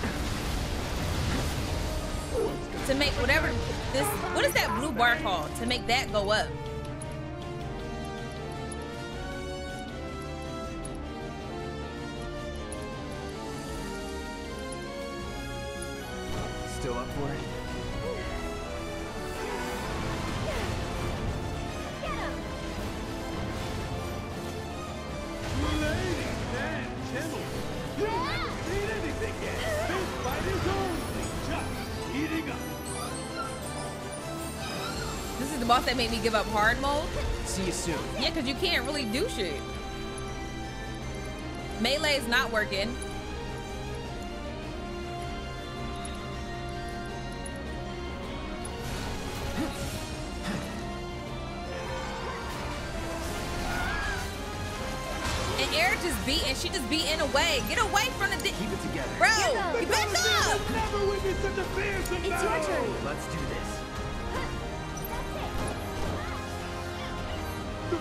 To make whatever this. What is that blue bar called? To make that go up. Still up for it? This is the boss that made me give up hard mode. See you soon. Yeah, because you can't really do shit. Melee is not working. And Air just beating, she just beating away. Get away from the di- Keep it together. Bro, The you back up! has never witnessed such a It's your turn. Let's do this.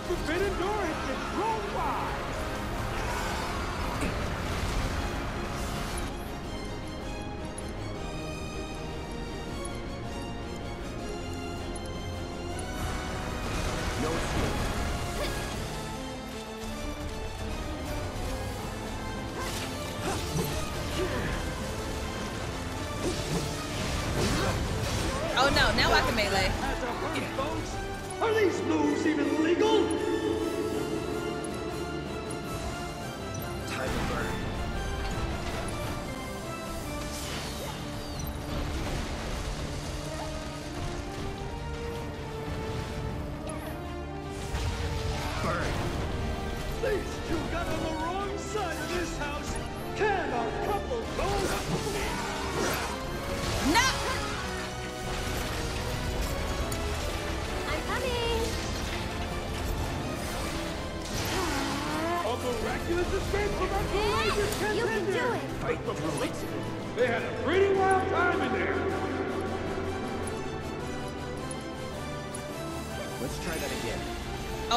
Forbidden door has been thrown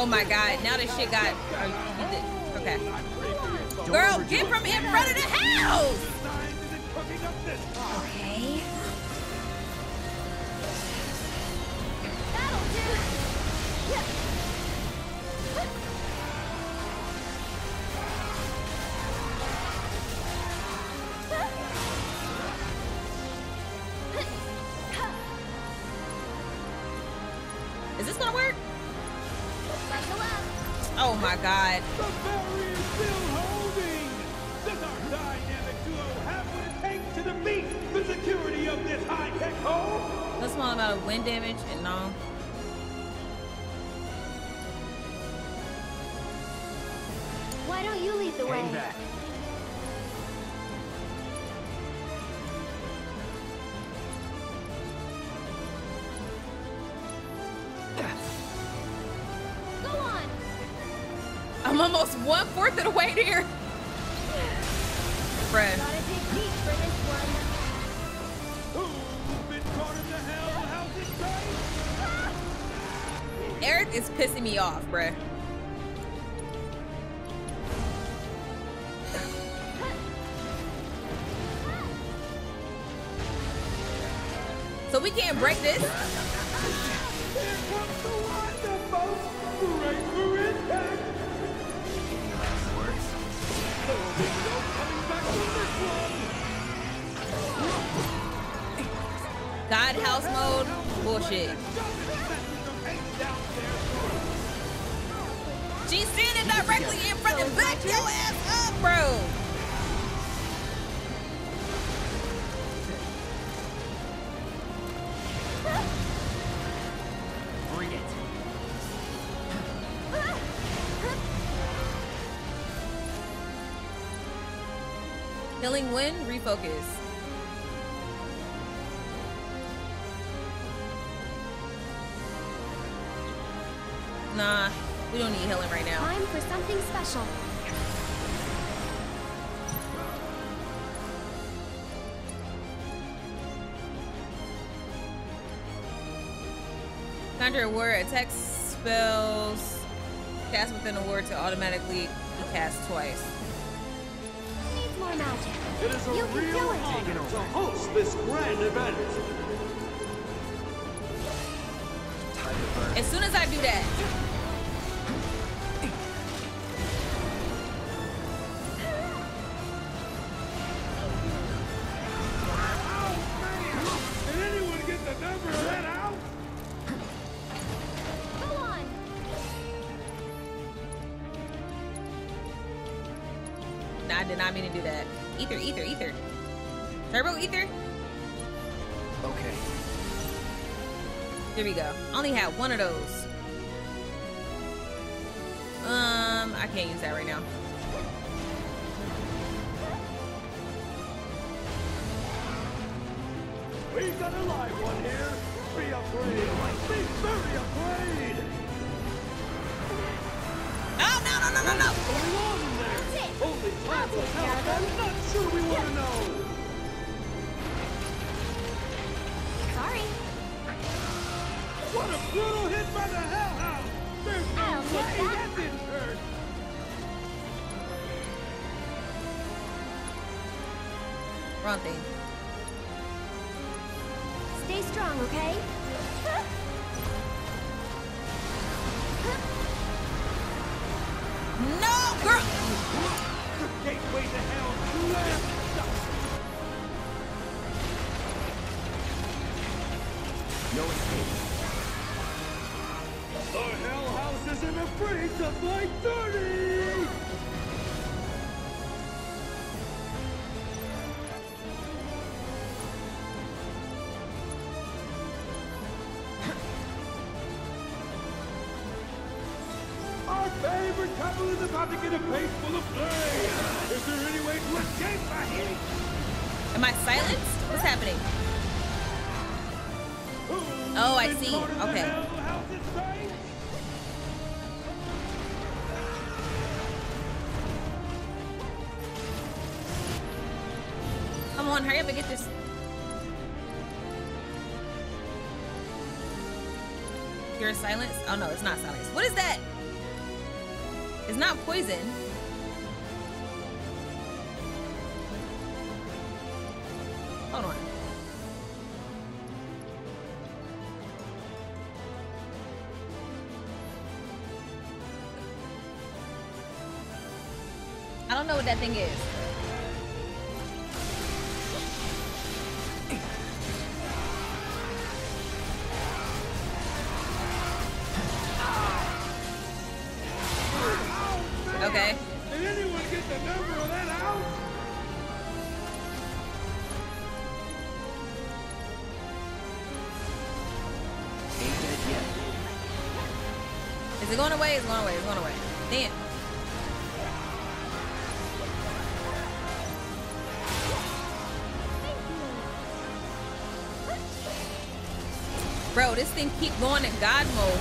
oh my God, now this shit got one fourth of the way here. Fred. Aerith is pissing me off, bruh. So we can't break this? house mode, bullshit. She's standing directly in front of back your ass up, bro. Bring it. Healing wind, refocus. Nothing special. Conjure a ward, attack spells cast within a ward to automatically cast twice. Needs more magic. It is a you real honor to host this grand event. As soon as I do that. one of those. hit by the hellhound! There's I'll way that didn't hurt! Wrong thing. Stay strong, okay? Afraid to dirty! Our favorite couple is about to get a face full of flame! Is there any way to escape the heat? Am I silenced? What's happening? Oh, I see. Okay. You're? Oh no, it's not silence. What is that? It's not poison. Hold on. I don't know what that thing is. Is it going away? It's going away. It's going away. Damn. Bro, this thing keep going in God mode.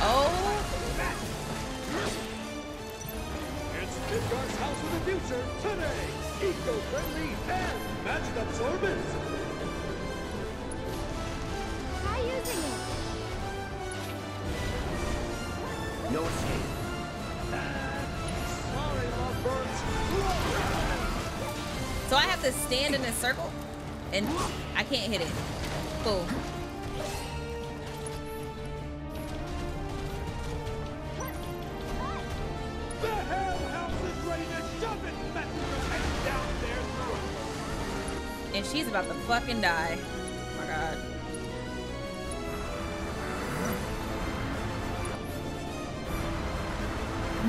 Oh, It's Midgar's House of the Future today! Eco-friendly and magic absorbent! Try using it. No escape. Sorry, lovebirds! so I have to stand in a circle, and I can't hit it. Cool. Fucking die. Oh my god.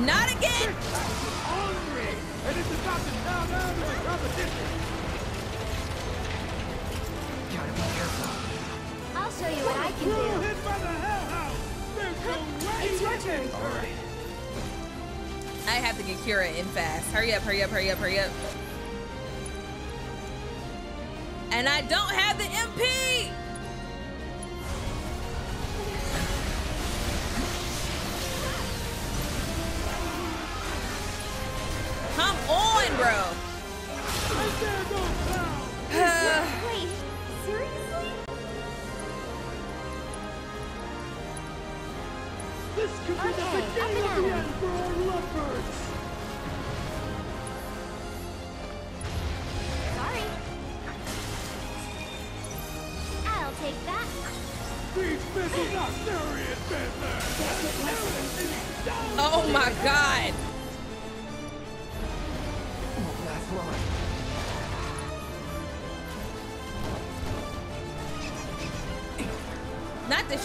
Not again! And it's about to down to the competition! Gotta be careful. I'll show you what I can We're do. hit by the Hell There's no way It's your turn. All right. I have to get Kira in fast. Hurry up, hurry up, hurry up, hurry up. Don't have the MP!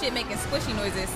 Shit making squishy noises.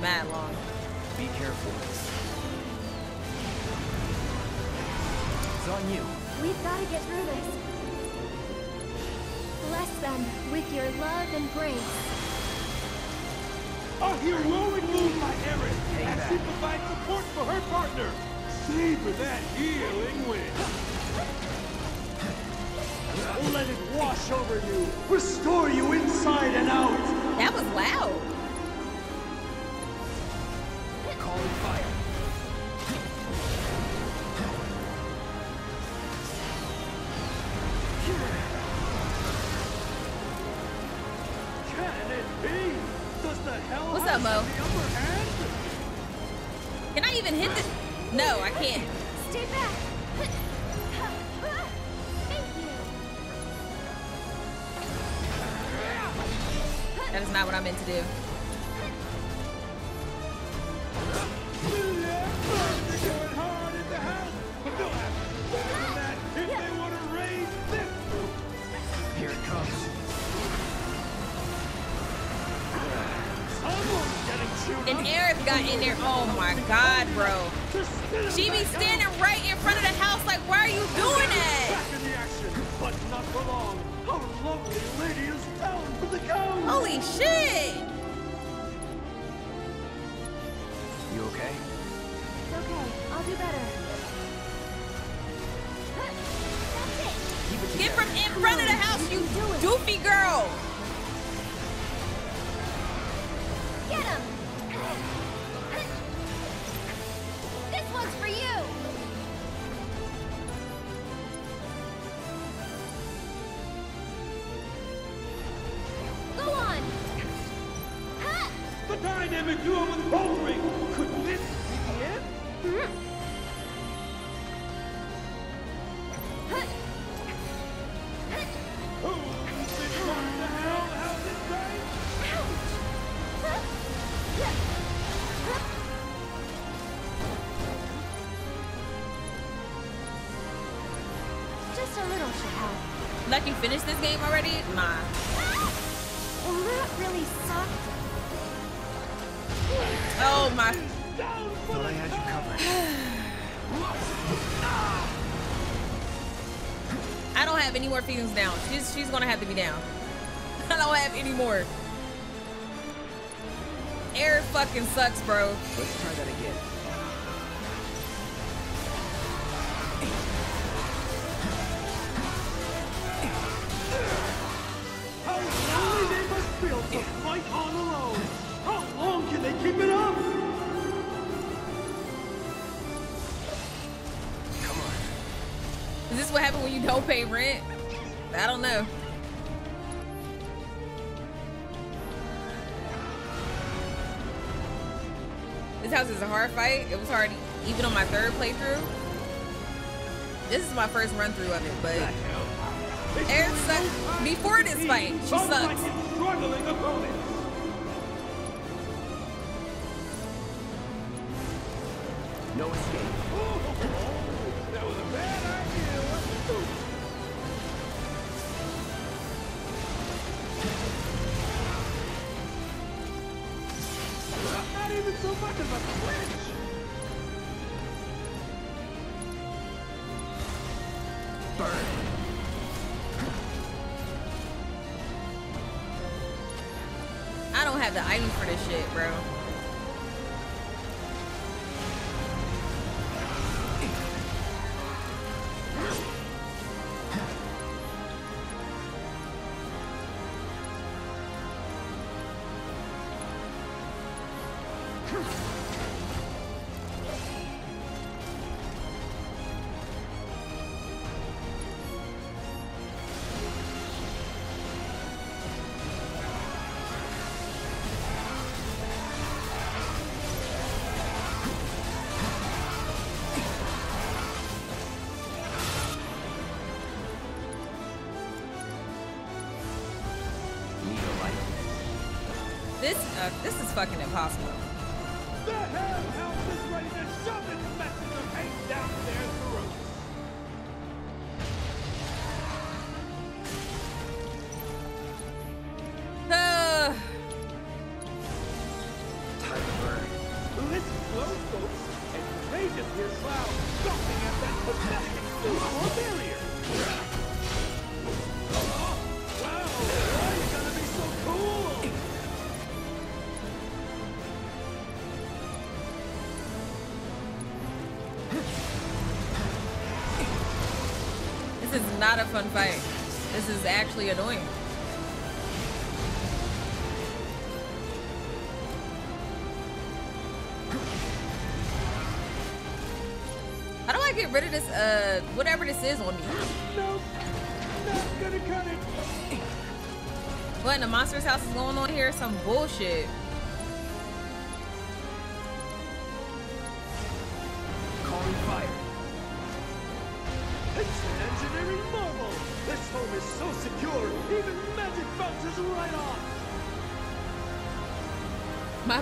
Mad long. Be careful. It's on you. We've got to get through this. Bless them with your love and grace. A heroic move by Erin Hang as she provides support for her partner. Savor that healing wind. Let it wash over you, restore you inside and out. That was loud. Aerith got in there. Oh my god, bro. Just spit 'em She be standing right in front of the house like, why are you doing that? Back in the action, but not for long. Our lovely lady is down for the count. Holy shit! You okay? It's okay. I'll do better. That's it. Get from in front of the house, you doofy girl! Dynamic duo with Bullring. Could this be the end? Who's been going to hell? How's it going? Just a little should help. Like you finished this game already? Nah. My. Thought I had you covered. I don't have any more feelings down. She's she's gonna have to be down. I don't have any more. Air fucking sucks, bro. Let's try that again. Third playthrough. This is my first run through of it, but Aerith sucks. Before this fight, she sucks. Is not a fun fight. This is actually annoying. How do I get rid of this, uh, whatever this is on me? Nope. Not gonna cut it. What in the monster's house is going on here? Some bullshit.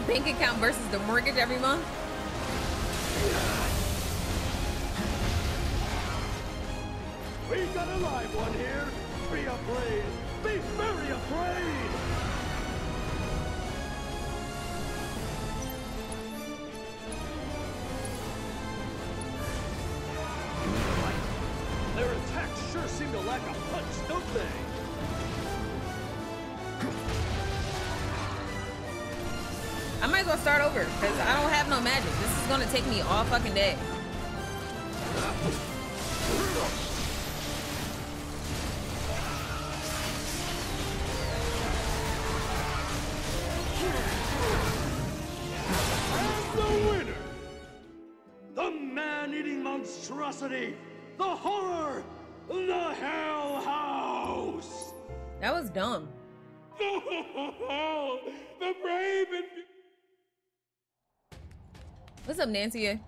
Bank account versus the mortgage every month? Start over because I don't have no magic. This is gonna take me all fucking day. And the winner, the man-eating monstrosity, the horror, the Hell House. That was dumb. the brave and What's up, Nancy?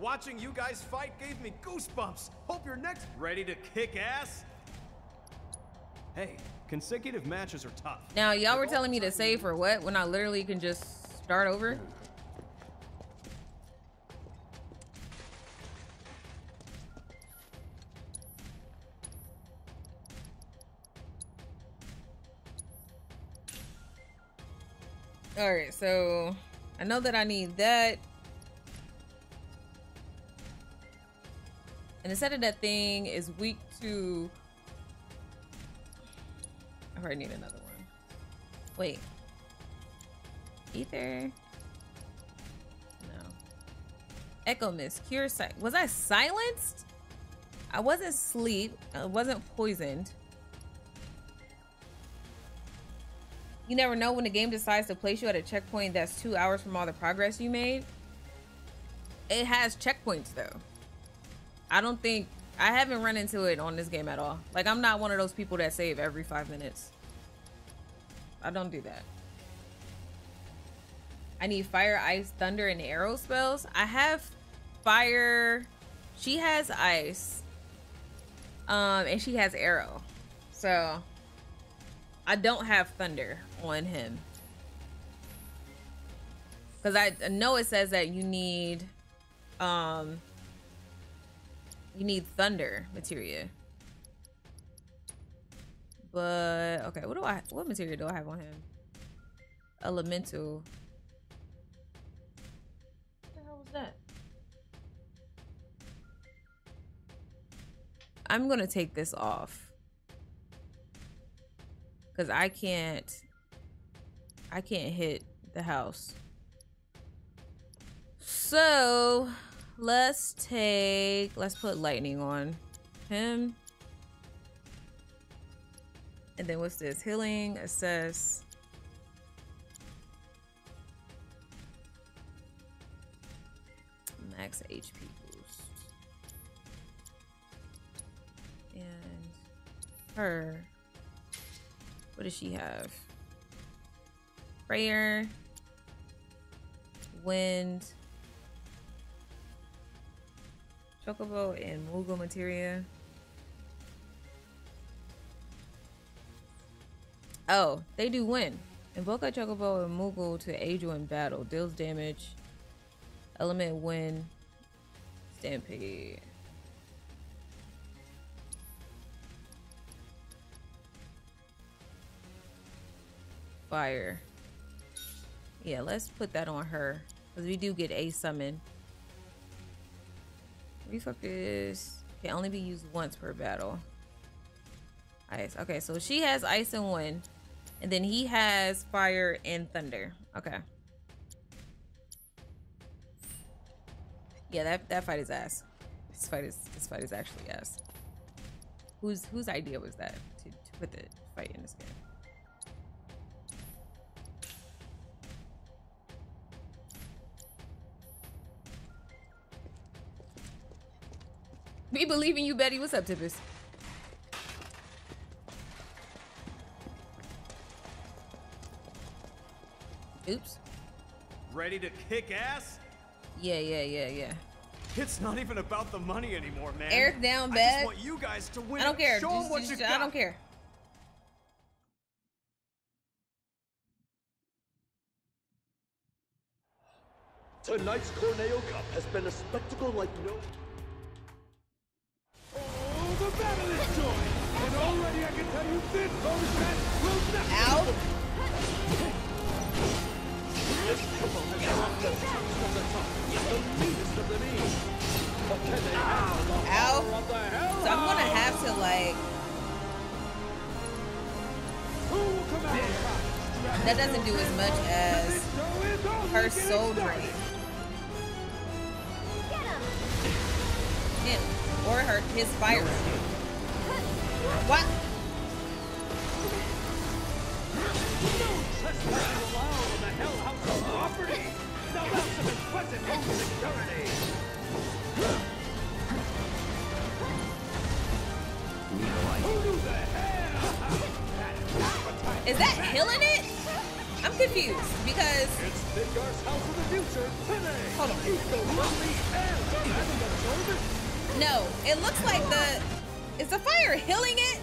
Watching you guys fight gave me goosebumps. Hope you're next ready to kick ass. Hey, consecutive matches are tough. Now, y'all were telling me to save for what when I literally can just start over? Alright, so I know that I need that. And instead of that thing is weak to I probably need another one. Wait. Ether. No. Echo Mist. Cure sight. Was I silenced? I wasn't asleep. I wasn't poisoned. You never know when the game decides to place you at a checkpoint that's two hours from all the progress you made. It has checkpoints though. I don't think I haven't run into it on this game at all. Like I'm not one of those people that save every five minutes. I don't do that. I need fire, ice, thunder, and arrow spells. I have fire. She has ice. Um, and she has arrow. So I don't have thunder on him. Cause I know it says that you need um you need thunder materia. But okay, what do I what material do I have on him? Elemental. What the hell was that? I'm gonna take this off. Cause I can't I can't hit the house. So let's take let's put lightning on him. And then what's this? Healing, assess. Max HP boost. And her. What does she have? Prayer. Wind. Chocobo and Moogle materia. Oh, they do win. Invoke a Chocobo and Moogle to aid you in battle. Deals damage. Element win. Stampede. Fire. Yeah, let's put that on her. Because we do get a summon. Refocus can only be used once per battle. Ice. Okay, so she has ice and wind. And then he has fire and thunder. Okay. Yeah, that, that fight is ass. This fight is this fight is actually ass. Whose whose idea was that to, to put the fight in this game? Me believing you, Betty. What's up, Tippers? Oops. Ready to kick ass? Yeah, yeah, yeah, yeah. It's not even about the money anymore, man. Aerith down bad. I just want you guys to win. I don't care. Show 'em Just- what just- you I got. don't care. Tonight's Corneo Cup has been a spectacle like no. The battle is joined! And already I can tell you this bonus will never Ow. This couple has brought the tops of the top, the meanest of the mean. But can they handle the Ow. power of the hell? So I'm gonna have to like. Who will come out on top? That doesn't do as much as her soul drain. Him or her his fire. What? Trespassing allowed on the Hell House property. Now that's some impressive home security. Who knew the hell? Is that healing it? I'm confused because It's Midgar's House of the Future today. Hold on. No, it looks like the is the fire healing it?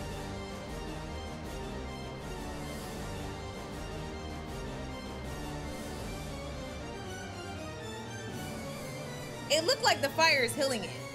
It looked like the fire is healing it.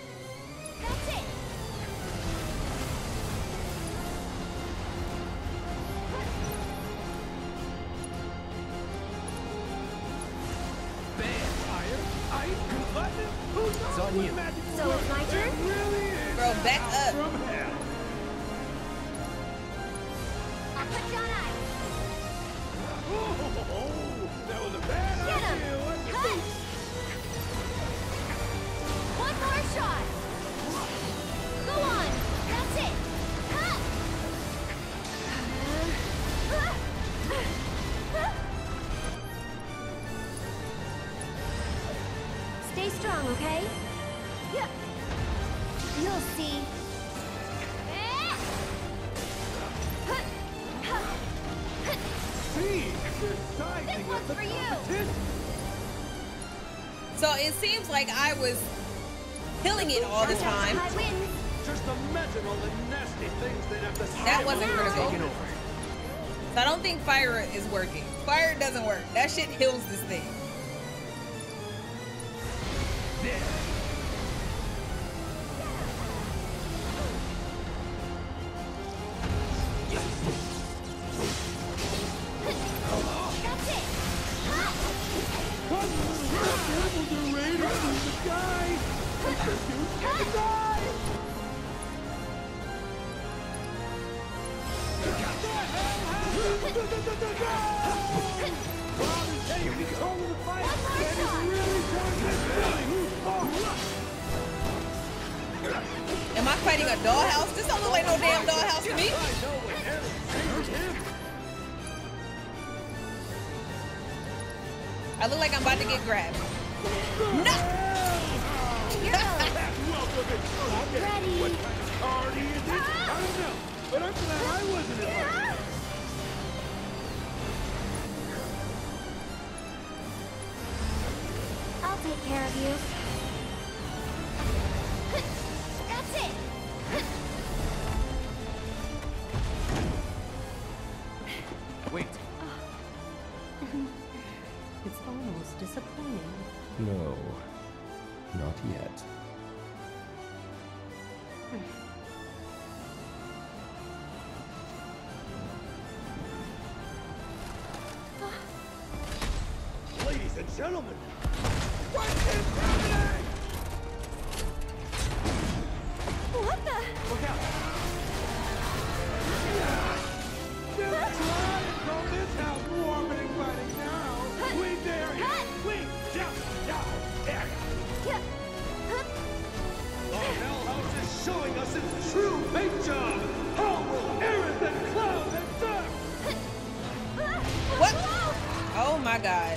Seems like I was killing it all the time. Just imagine all the nasty things they'd have to. That wasn't critical. So I don't think fire is working. Fire doesn't work. That shit heals this thing. guys.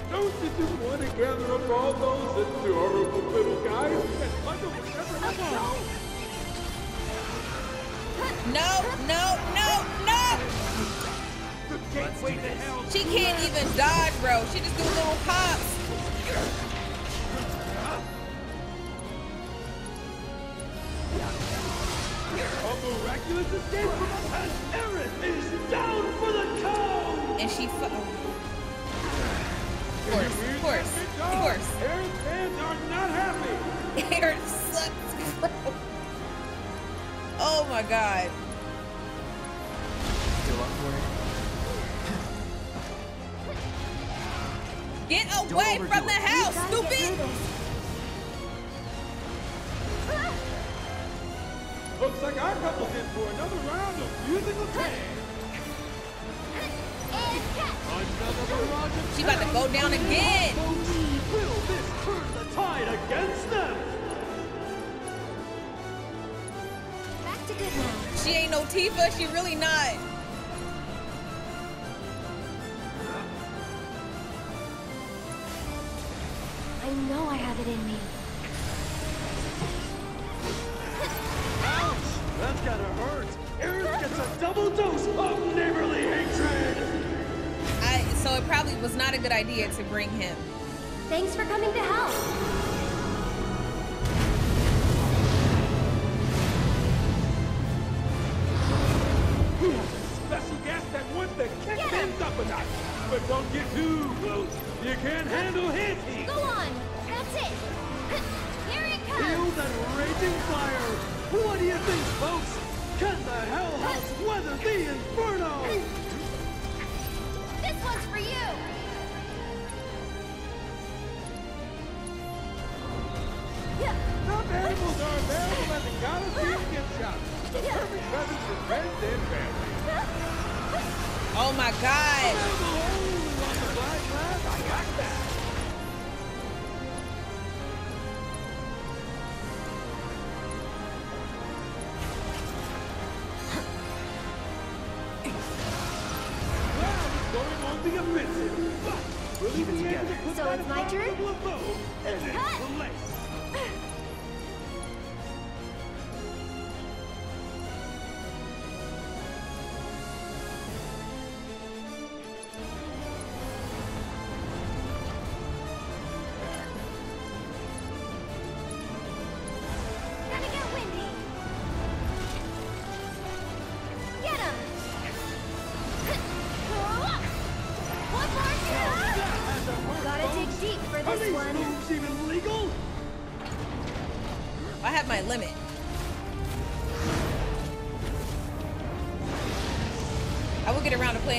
Tifa, she really not.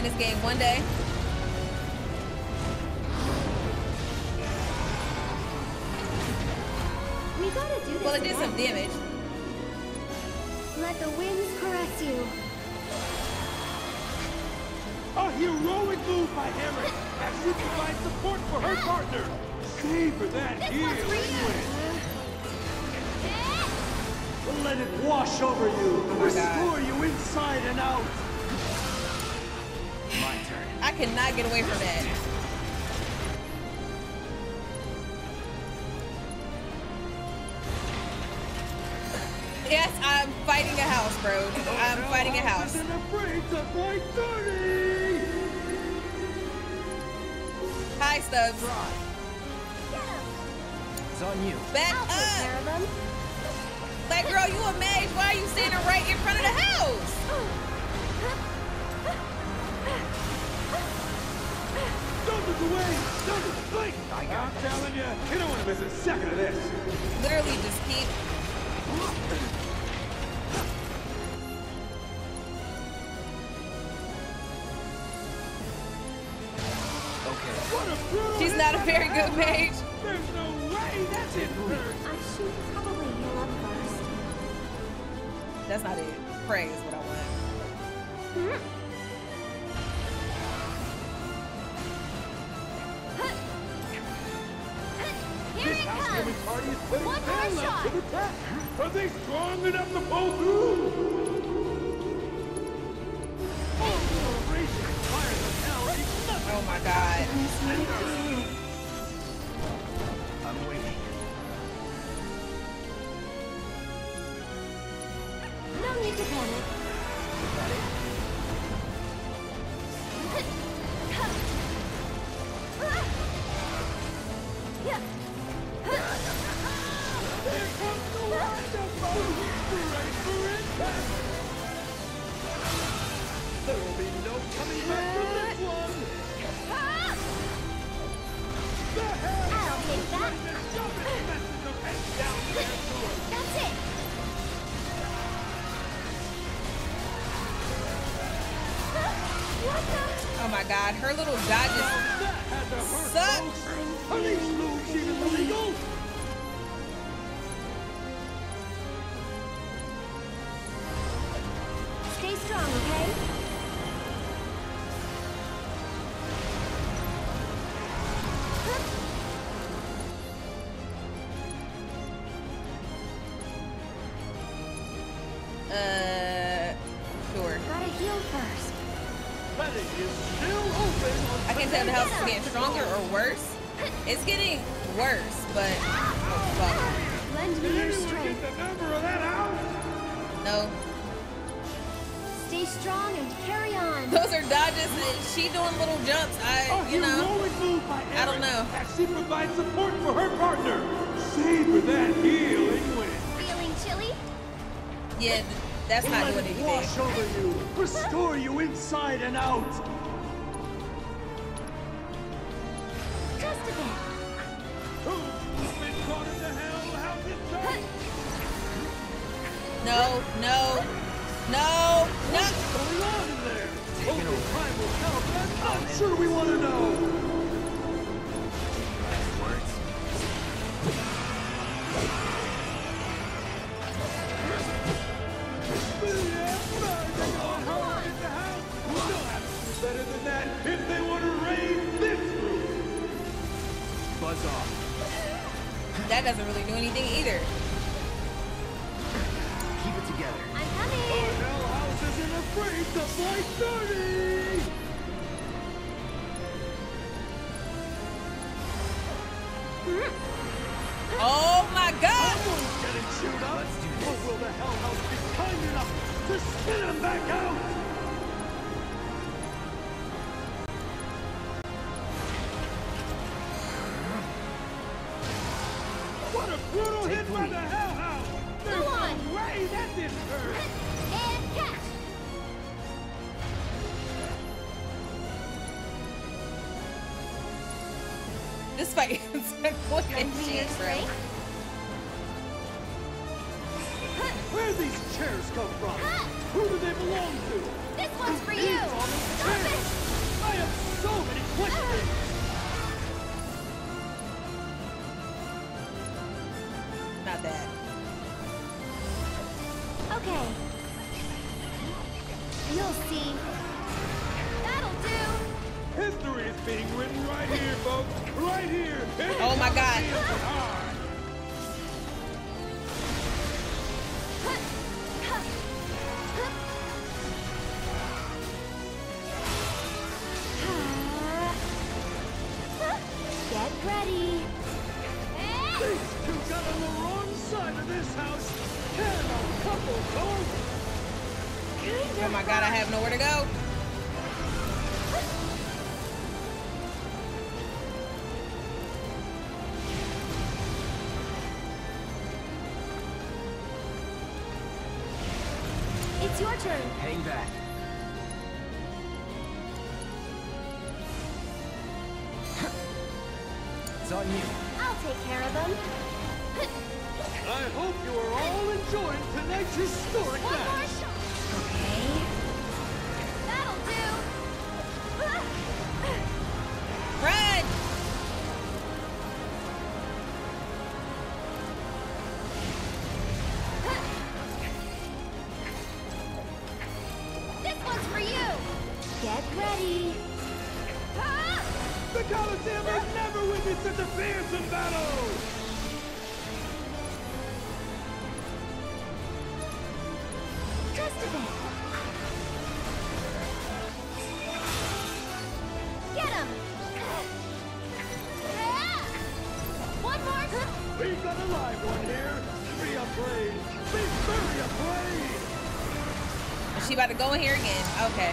this game one day. cannot get away from that. Yes, I'm fighting a house, bro. I'm fighting a house. Hi, Stubbs. It's on you. Back up. Like, girl, you a mage. Why are you standing right in front of the house? Something's away! Something's fake! I'm telling you, you don't want to miss a second of this! Literally just keep... Okay. She's not a very good mage. There's no way that's it. I should probably heal up first. That's not it. Pray is what I want. Mm -hmm. One more shot! Are they strong enough to pull through? Oh, oh my god. her little dodges restore you inside and out. Where these chairs come from? god. Get ready. These two got on the wrong side of this house. Can a couple go? Oh my god, I have nowhere to go. It's your turn. Hang back. it's on you. I'll take care of them. I hope you are all enjoying tonight's historic It's a fearsome battle! Christopher! Get him! One more! We've got a live one here! Be afraid! Be very afraid! Is she about to go in here again? Okay.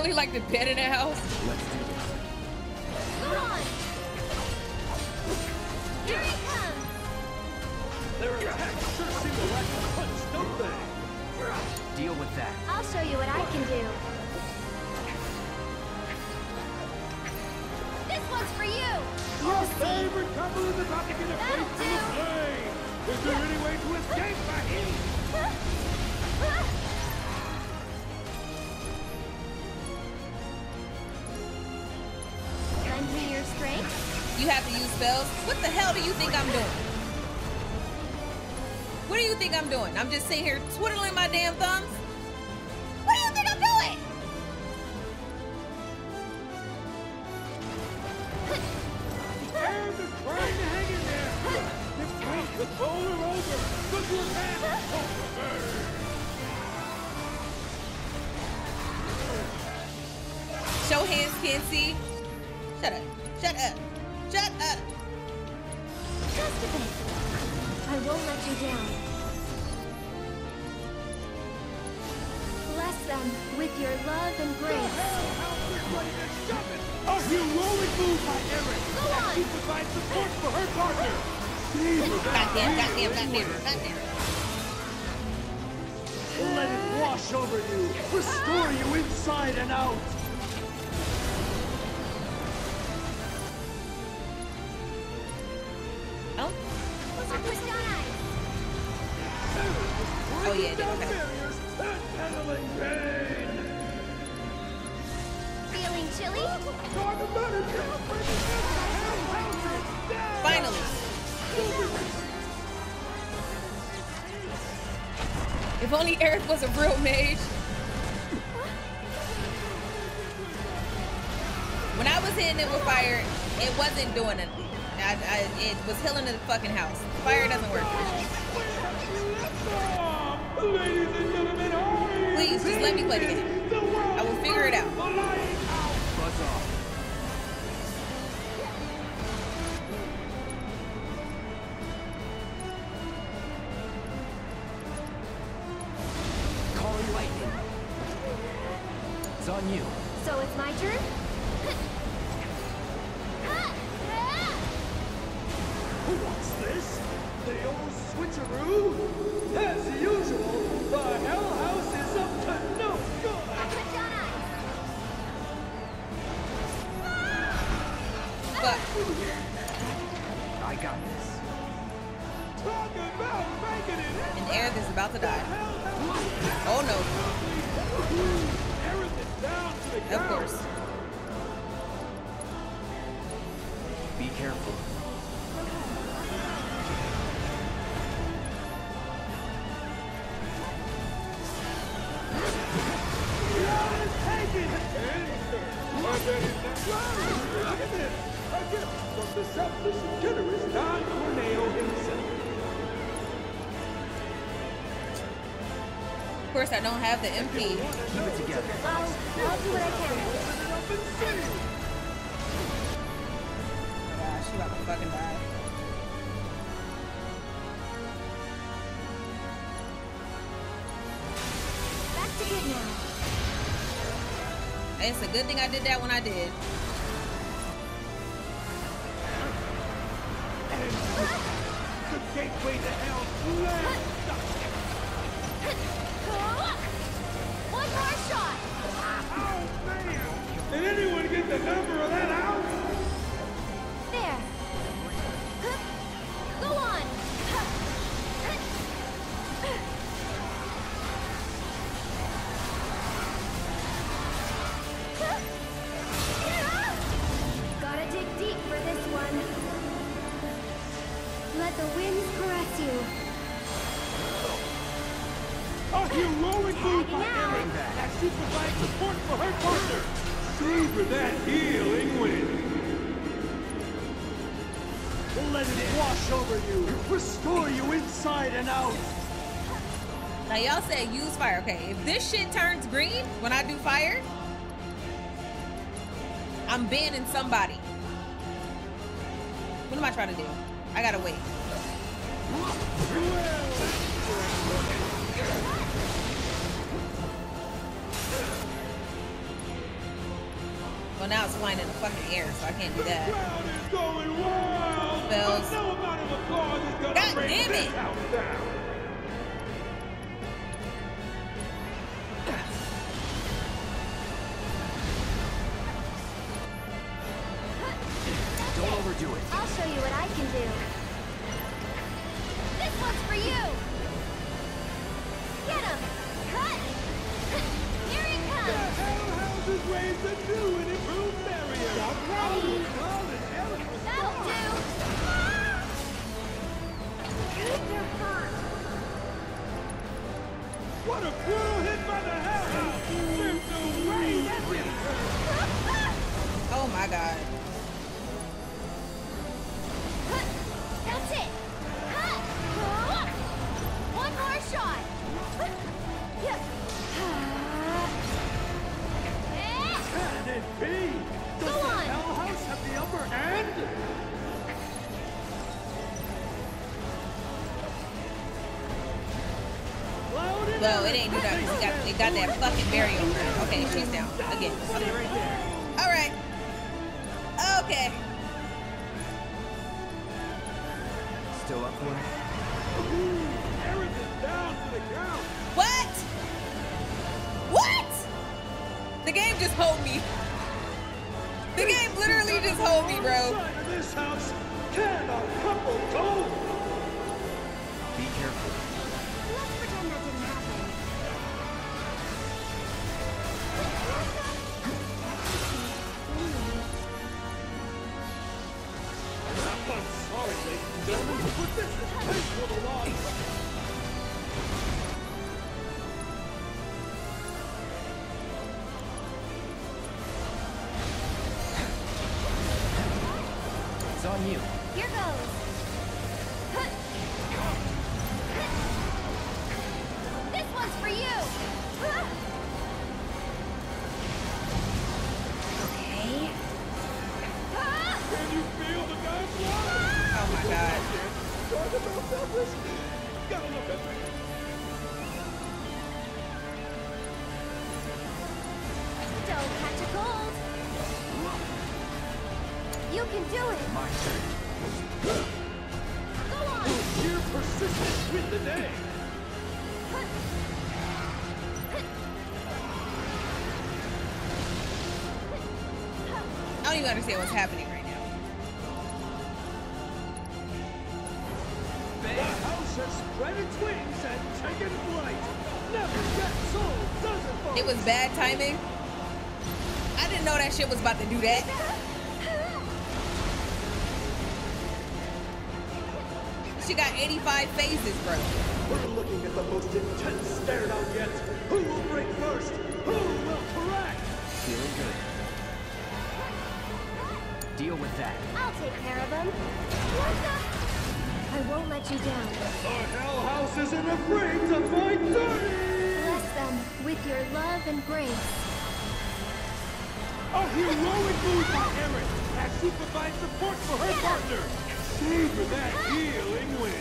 Really like the bed in the house. Go on. Here he comes. Their attacks sure seem to lack a punch, don't they? Deal with that. I'll show you what I can do. This one's for you. Our favorite couple is about to get a That'll face in the do. Is there any way to escape my heat? Spells. What the hell do you think I'm doing? What do you think I'm doing? I'm just sitting here twiddling my damn thumbs? Only Aerith was a real mage. When I was hitting it with fire, it wasn't doing it. I, I, it was healing the fucking house. Fire doesn't work. Please, just let me play the game. I will figure it out. Course, I don't have the MP. Keep it together. I'll, I'll do what I can. Yeah, she about to fucking die. Back to good now. It's a good thing I did that when I did. Okay, if this shit turns green when I do fire, I'm banning somebody. What am I trying to do? I gotta wait. Well, now it's flying in the fucking air, so I can't do that. Going that fucking her. Okay, she's down. Again. Alright. Persistence win the day. I don't even understand what's happening right now. The house has spread its wings and taken flight. Never get sold, does it, folks? It was bad timing. I didn't know that shit was about to do that. She got 85 phases, bro. We're looking at the most intense stare down yet. Who will break first? Who will correct? Feeling good. Deal with that. I'll take care of him. What the? I won't let you down. The Hell House isn't afraid to fight dirty. Bless them with your love and grace. A heroic move by Aerith as she provides support for her partner. Savor that healing wind.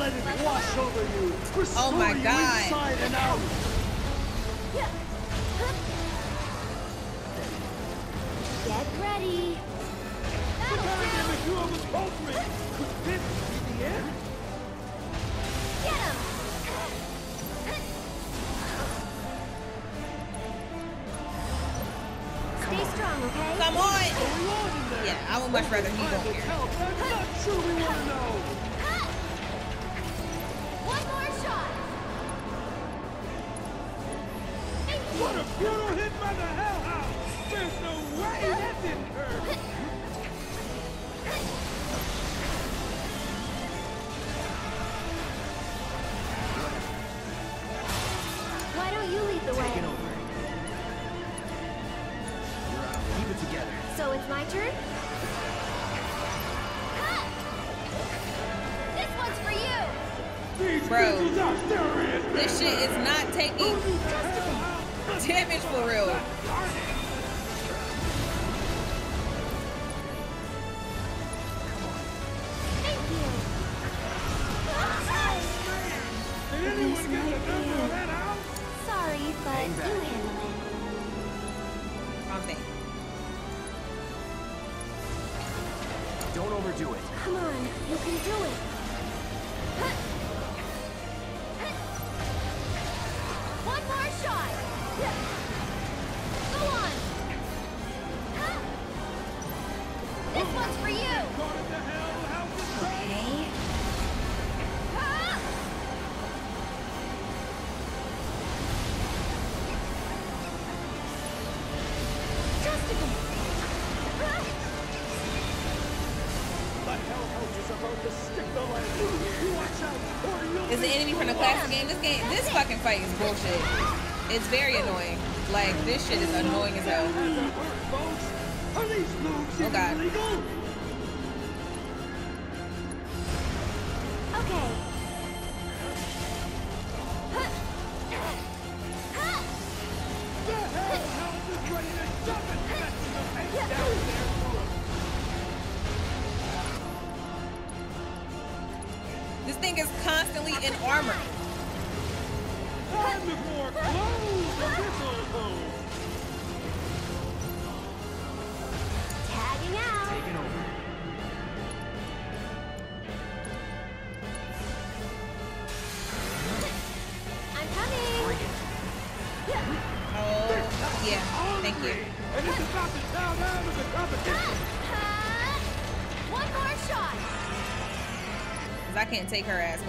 Let it wash over you. Restore Oh my God. inside and out. Get ready. The dynamic duo of Poultry. Could this be the end? Would much rather he go Final game, this fucking fight is bullshit. It's very annoying. Like, this shit is annoying as hell. take her ass.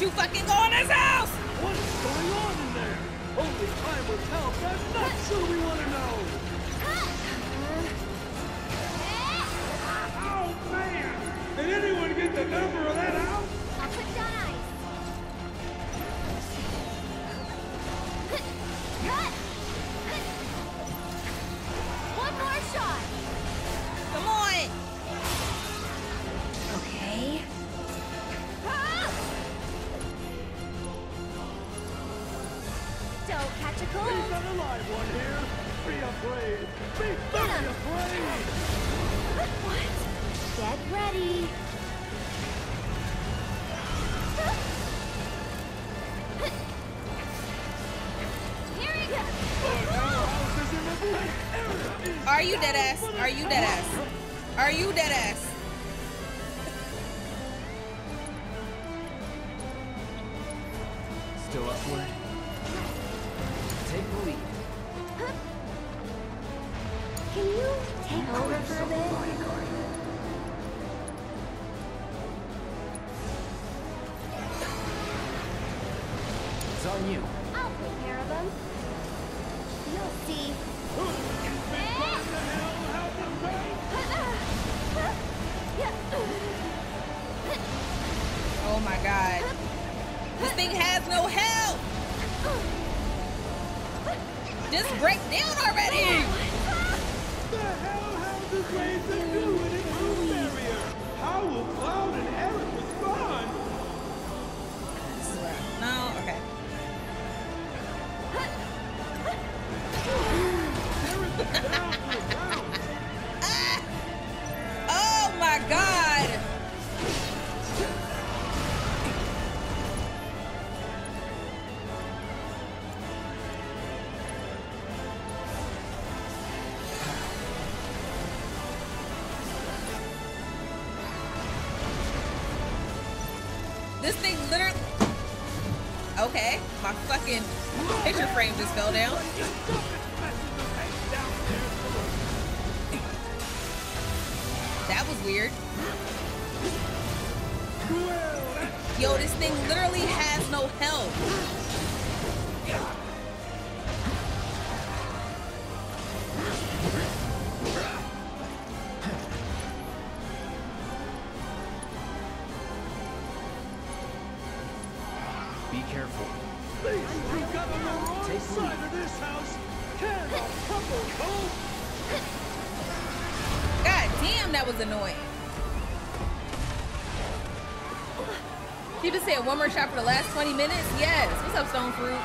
You fucking going as hell. You dead ass? Are you dead ass? Are you dead ass? Still upward. Take the lead. Can you take over for a bit? It's on you. Just break picture frame just fell down. You one more shot for the last 20 minutes? Yes. What's up, Stone Fruit?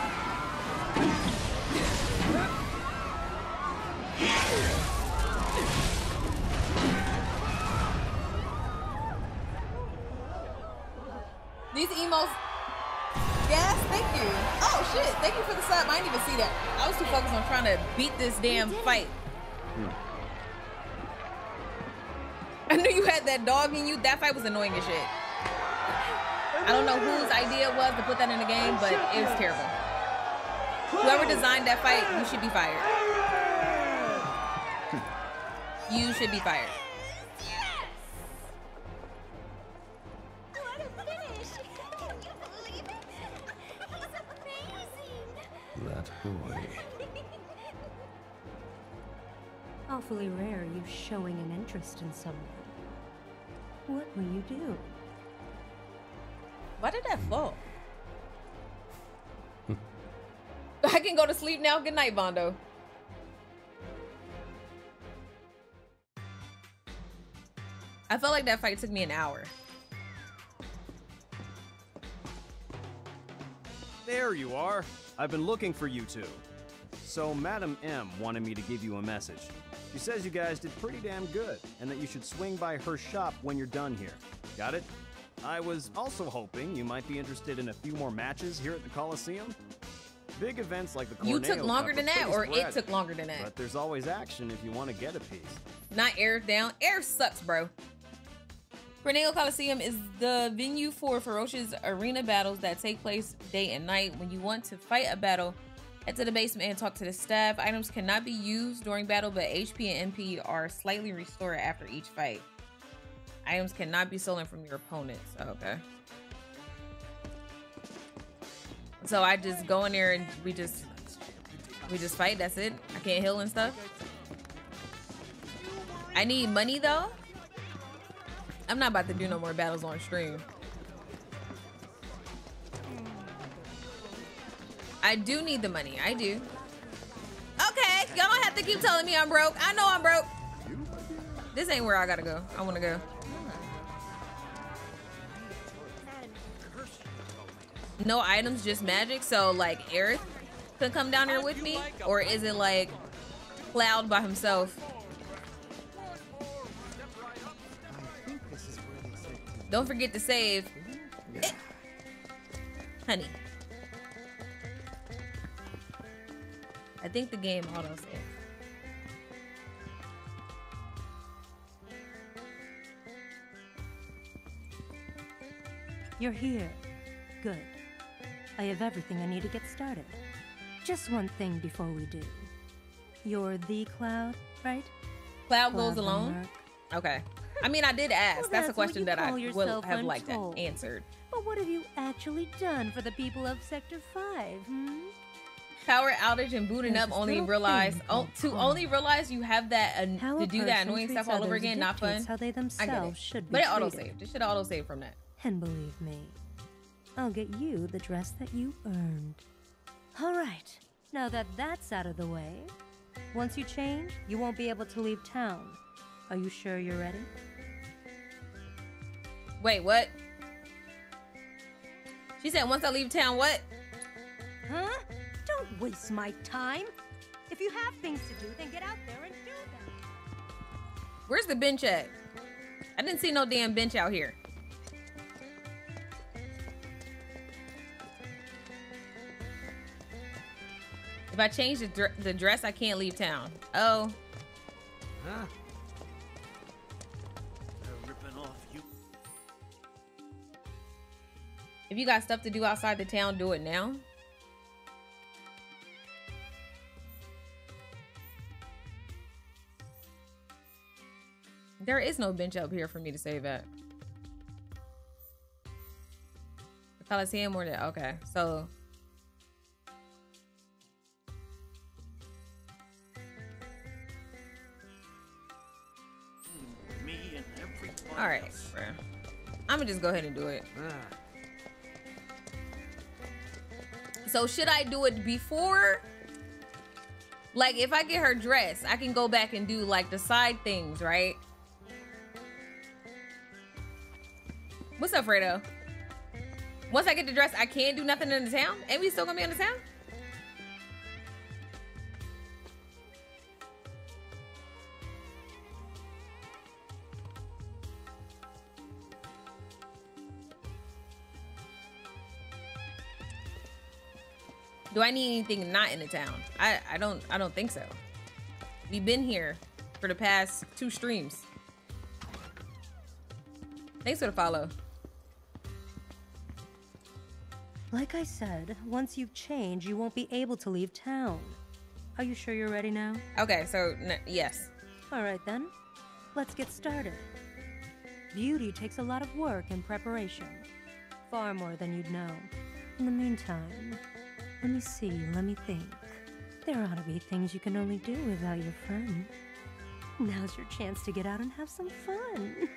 These emos. Yes, thank you. Oh shit, thank you for the sub. I didn't even see that. I was too focused on trying to beat this damn fight. Hmm. I knew you had that dog in you. That fight was annoying as shit. Idea it was to put that in the game, but it was terrible. Whoever designed that fight, you should be fired. You should be fired. That boy. Awfully rare you showing an interest in someone. What will you do? Why did that fall? I can go to sleep now. Good night, Bondo. I felt like that fight took me an hour. There you are. I've been looking for you two. So, Madam M wanted me to give you a message. She says you guys did pretty damn good, and that you should swing by her shop when you're done here. Got it? I was also hoping you might be interested in a few more matches here at the Coliseum. Big events like the Corneo You took longer than that, or it took longer than that? But there's always action if you want to get a piece. Not air down. Air sucks, bro. Corneo Coliseum is the venue for ferocious arena battles that take place day and night. When you want to fight a battle, head to the basement and talk to the staff. Items cannot be used during battle, but HP and MP are slightly restored after each fight. Items cannot be stolen from your opponents. Oh, okay. So I just go in there and we just we just fight. That's it. I can't heal and stuff. I need money though. I'm not about to do no more battles on stream. I do need the money. I do. Okay, y'all don't have to keep telling me I'm broke. I know I'm broke. This ain't where I gotta go. I wanna go. No items, just magic. So like Aerith could come down here with me, or is it like Cloud by himself? Don't forget to save. Eh. Honey. I think the game auto save. You're here. Good. I have everything I need to get started. Just one thing before we do. You're the Cloud, right? Cloud goes alone? Homework. Okay. I mean, I did ask. Well, that's a question that I yourself have liked that answered. But what have you actually done for the people of Sector 5, hmm? Power outage and booting There's up only realize oh, to only realize you have that to do that annoying stuff all over again. Not fun. how they I get themselves it. should be But it auto saved. It should auto save from that. And believe me, I'll get you the dress that you earned. All right, now that that's out of the way, once you change, you won't be able to leave town. Are you sure you're ready? Wait, what? She said once I leave town, what? Huh? Don't waste my time. If you have things to do, then get out there and do them. Where's the bench at? I didn't see no damn bench out here. If I change the, dr- the dress, I can't leave town. Oh. Huh? They're ripping off you. If you got stuff to do outside the town, do it now. There is no bench up here for me to save at. The Coliseum or the okay, so all right. I'm gonna just go ahead and do it. So should I do it before? Like if I get her dress, I can go back and do like the side things, right? What's up, Fredo? Once I get the dress, I can't do nothing in the town? And we still gonna be in the town? Do I need anything not in the town? I, I don't I don't think so. We've been here for the past two streams. Thanks for the follow. Like I said, once you've changed, you won't be able to leave town. Are you sure you're ready now? Okay, so n- yes. All right then. Let's get started. Beauty takes a lot of work and preparation. Far more than you'd know. In the meantime, let me see, let me think. There ought to be things you can only do without your friend. Now's your chance to get out and have some fun.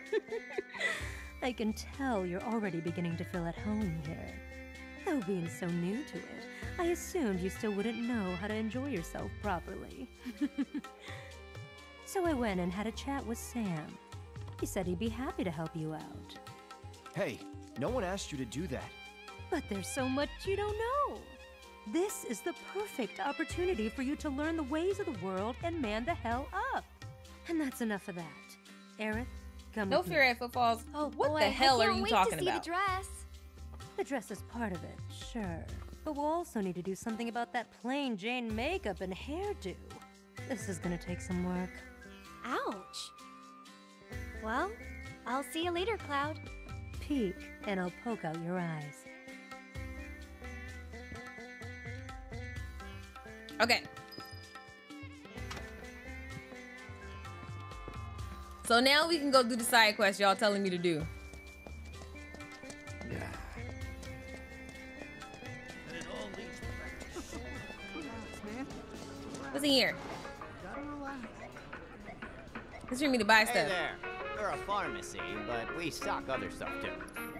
I can tell you're already beginning to feel at home here. Though being so new to it, I assumed you still wouldn't know how to enjoy yourself properly. so I went and had a chat with Sam. He said he'd be happy to help you out. Hey, no one asked you to do that. But there's so much you don't know. This is the perfect opportunity for you to learn the ways of the world and man the hell up. And that's enough of that. Aerith, come No with me. fear at footfalls. Oh what boy, the hell I are can't you wait talking to see about? the dress. The dress is part of it, sure. But we'll also need to do something about that plain Jane makeup and hairdo. This is gonna take some work. Ouch. Well, I'll see you later, Cloud. Peek, and I'll poke out your eyes. Okay. So now we can go do the side quest y'all telling me to do. Yeah. And it all leads back What's in here? It's for me to buy Hey stuff. there. We're a pharmacy, but we stock other stuff too.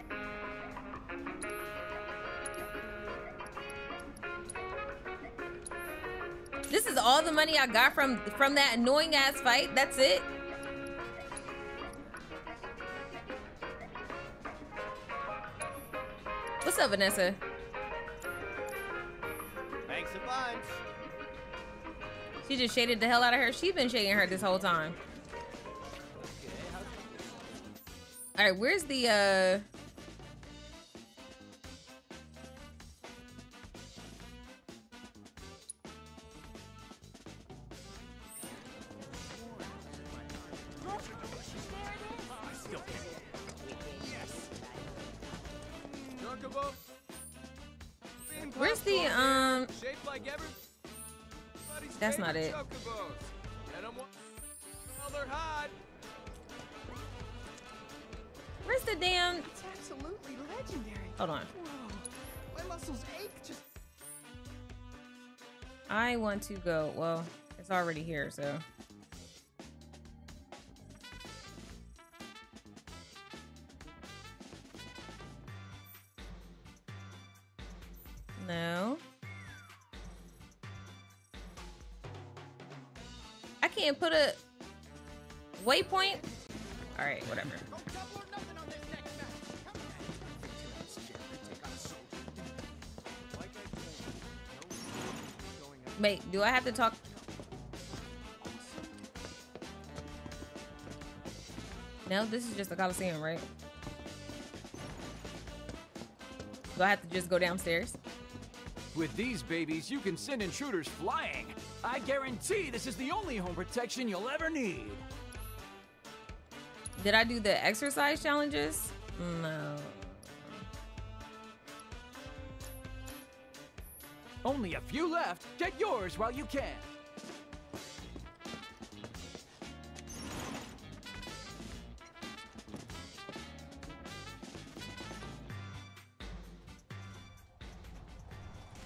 This is all the money I got from from that annoying ass fight. That's it. What's up, Vanessa? Thanks a bunch. She just shaded the hell out of her. She's been shading her this whole time. All All right, where's the uh Where's the um That's not it. Where's the damn It's absolutely legendary. Hold on. Whoa. My muscles ache just. I want to go. Well, it's already here, so No. I can't put a waypoint. All right, whatever. Wait, do I have to talk? No, this is just the coliseum, right? Do I have to just go downstairs? With these babies, you can send intruders flying. I guarantee this is the only home protection you'll ever need. Did I do the exercise challenges? No. Only a few left. Get yours while you can.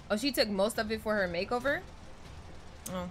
Oh, she took most of it for her makeover? Oh.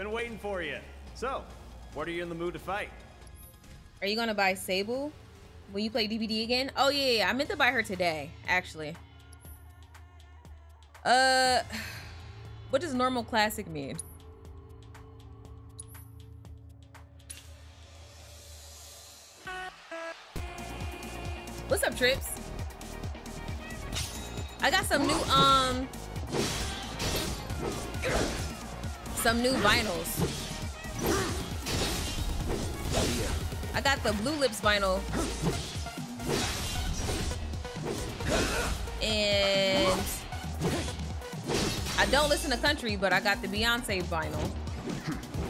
Been waiting for you. So, what are you in the mood to fight? Are you gonna buy Sable Will you play DBD again? Oh yeah, yeah, I meant to buy her today, actually. Uh, what does normal classic mean? What's up, Trips? I got some new um some new vinyls. I got the Blue Lips vinyl. And I don't listen to country, but I got the Beyonce vinyl.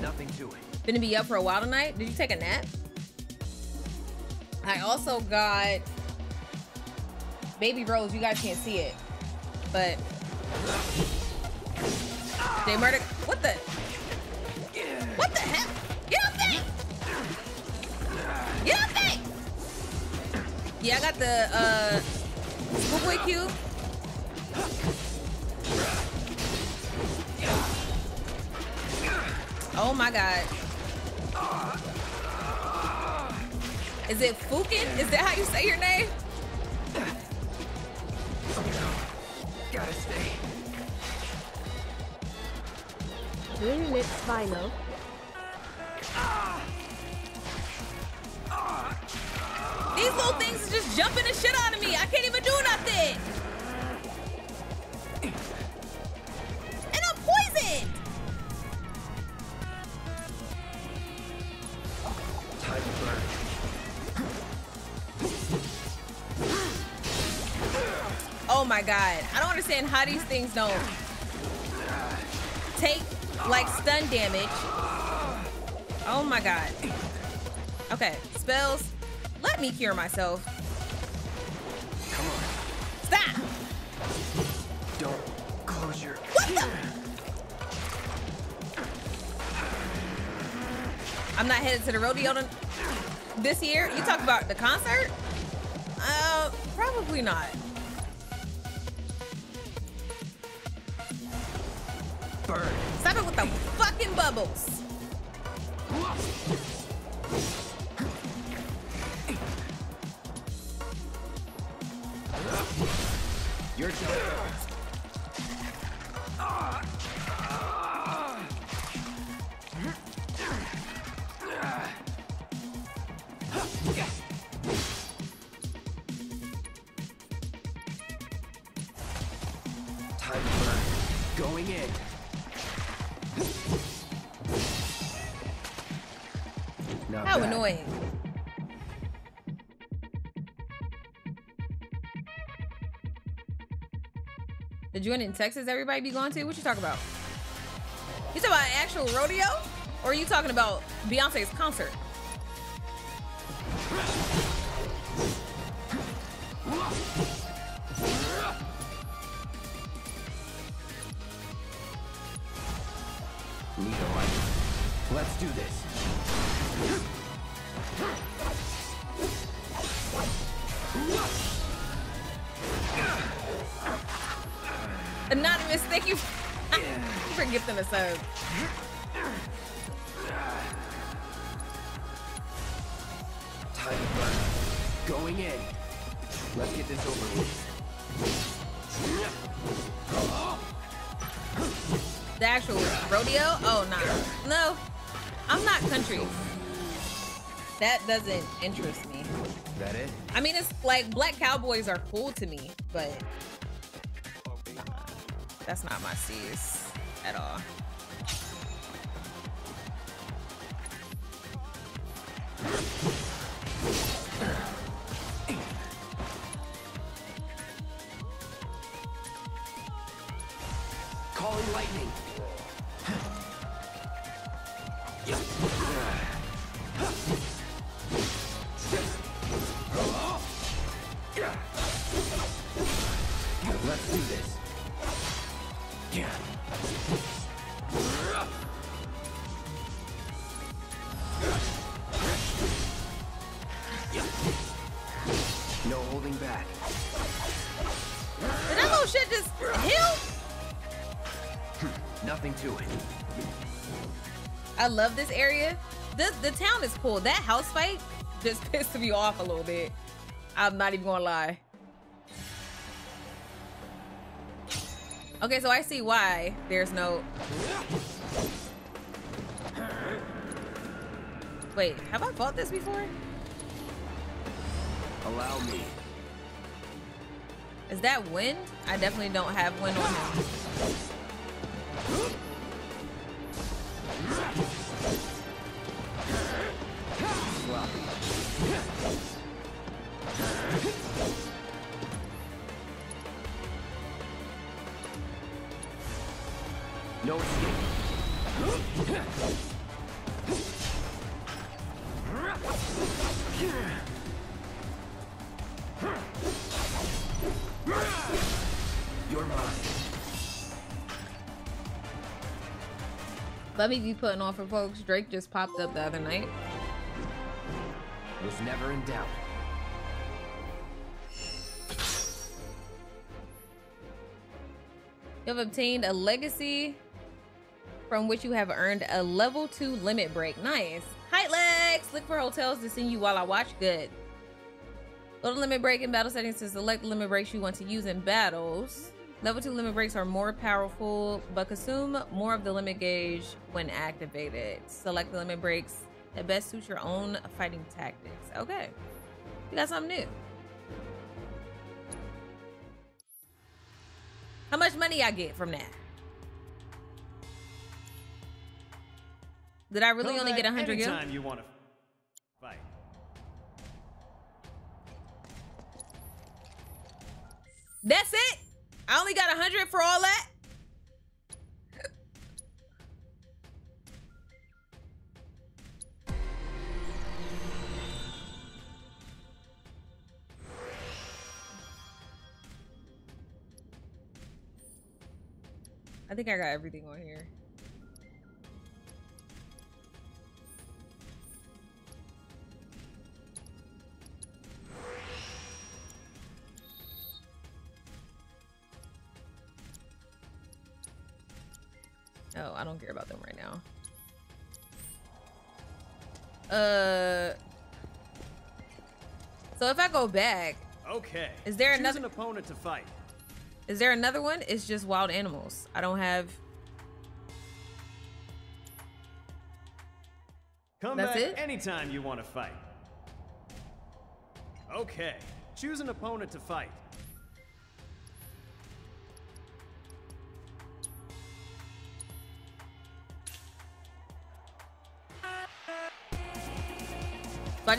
Nothing to it. Gonna be up for a while tonight. Did you take a nap? I also got Baby Rose. You guys can't see it, but they murdered. Yeah, I got the uh, Schoolboy Q. Oh my god. Is it Fukin? Is that how you say your name? Gotta stay. Blue Lips Vinyl. Understand how these things don't. take like stun damage. Oh my god. Okay, spells. Let me cure myself. Come on. Stop! Don't close your. What the? I'm not headed to the rodeo this year. You talk about the concert? Uh, probably not. Stop it with the fucking bubbles. The joint in Texas everybody be going to? What you talking about? You talking about actual rodeo? Or are you talking about Beyonce's concert? That doesn't interest me. That it? I mean, it's like black cowboys are cool to me, but that's not my sis at all. Love this area. This the town is cool. That house fight just pissed me off a little bit. I'm not even gonna lie. Okay, so I see why there's no. Wait, have I fought this before? Allow me. Is that wind? I definitely don't have wind on him. Let me be putting on for folks. Drake just popped up the other night. Was never in doubt. You have obtained a legacy from which you have earned a level 2 limit break. Nice. Height legs! Look for hotels to send you while I watch. Good. Go to limit break in battle settings to select the limit breaks you want to use in battles. Level 2 limit breaks are more powerful, but consume more of the limit gauge when activated. Select the limit breaks that best suit your own fighting tactics. Okay. you got something new. How much money I get from that? Did I really Come only get 100 gil? You want to fight. That's it? I only got 100 for all that? I think I got everything on here. Uh. So if I go back, Okay. Is there Choose another- an opponent to fight? is there another one? It's just wild animals. I don't have. Come That's back it? anytime you want to fight. Okay. Choose an opponent to fight.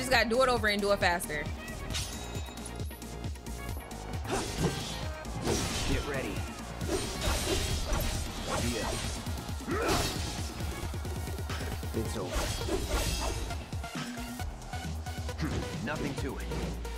Just gotta do it over and do it faster. Get ready. It's over. Nothing to it.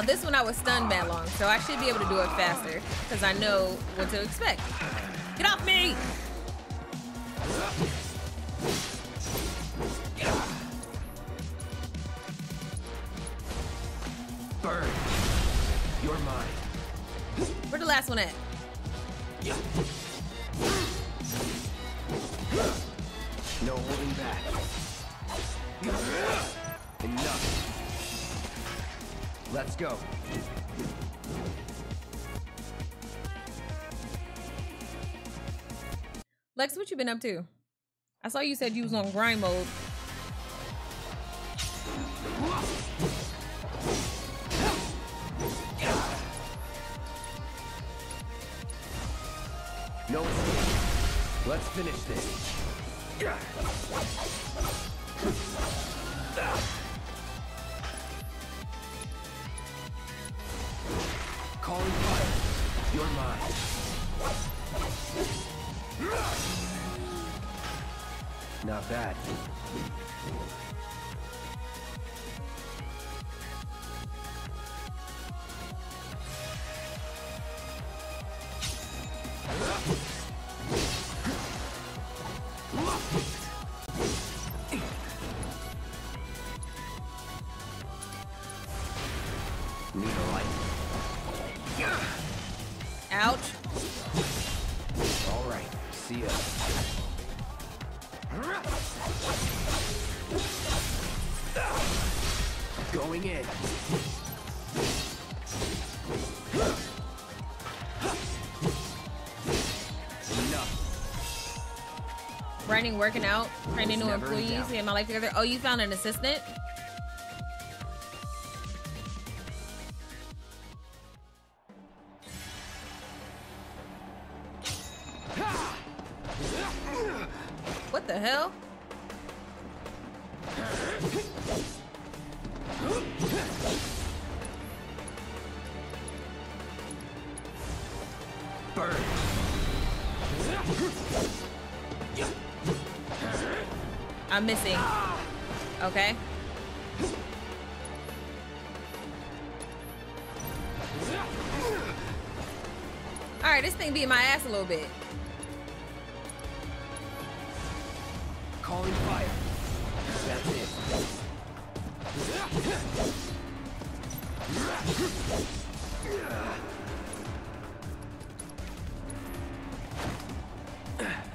Now this one I was stunned that long, so I should be able to do it faster because I know what to expect. Get off me! Been up to? I saw you said you was on grind mode. No. Let's finish this. Not Grinding, working out, training new employees, getting my life together. Oh, you found an assistant? Missing. Okay. All right, this thing beat my ass a little bit. Calling fire. That's it.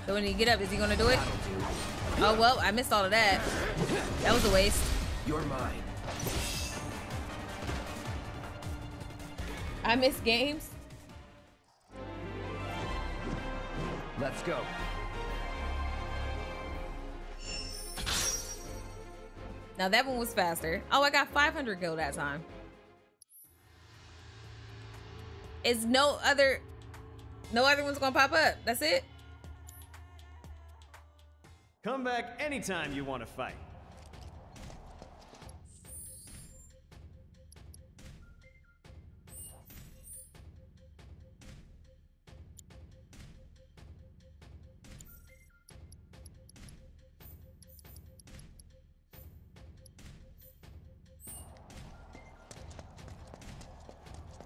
So when he get up, is he gonna do it? Oh well, I missed all of that. That was a waste. You're mine. I miss games. Let's go. Now that one was faster. Oh, I got 500 go that time. Is no other, no other one's gonna pop up. That's it. Come back anytime you want to fight.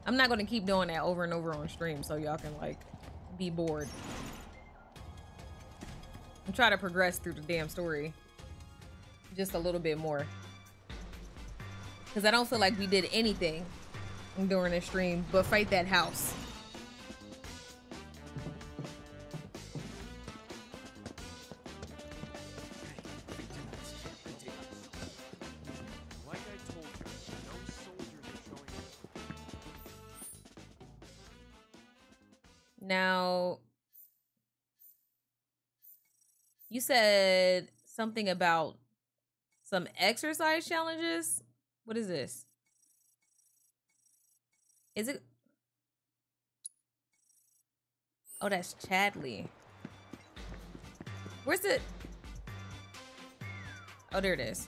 I'm not gonna keep doing that over and over on stream so y'all can like be bored. I'm trying to progress through the damn story just a little bit more. Cause I don't feel like we did anything during this stream but fight that house. Said something about some exercise challenges. What is this? Is it? Oh, that's Chadley. Where's it? Oh, there it is.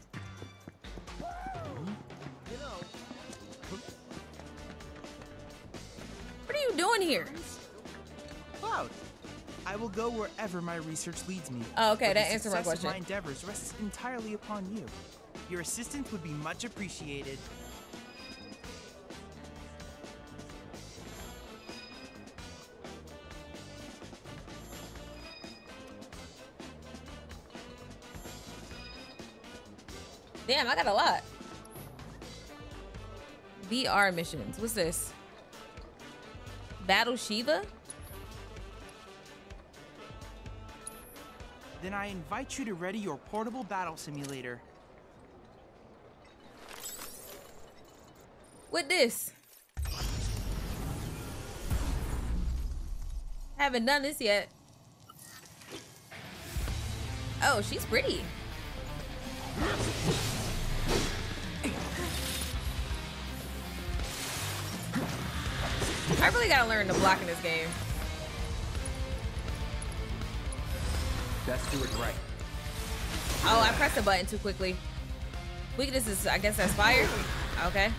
What are you doing here? Cloud. I will go wherever my research leads me. Oh, okay, but that answered my success of my endeavors rests entirely upon you. Your assistance would be much appreciated. Damn, I got a lot. VR missions. What's this? Battle Shiva? Then I invite you to ready your portable battle simulator. What this? Haven't done this yet. Oh, she's pretty. I really gotta learn to block in this game. Let's do it right. Oh, I pressed the button too quickly. Weakness is, I guess that's fire. Okay.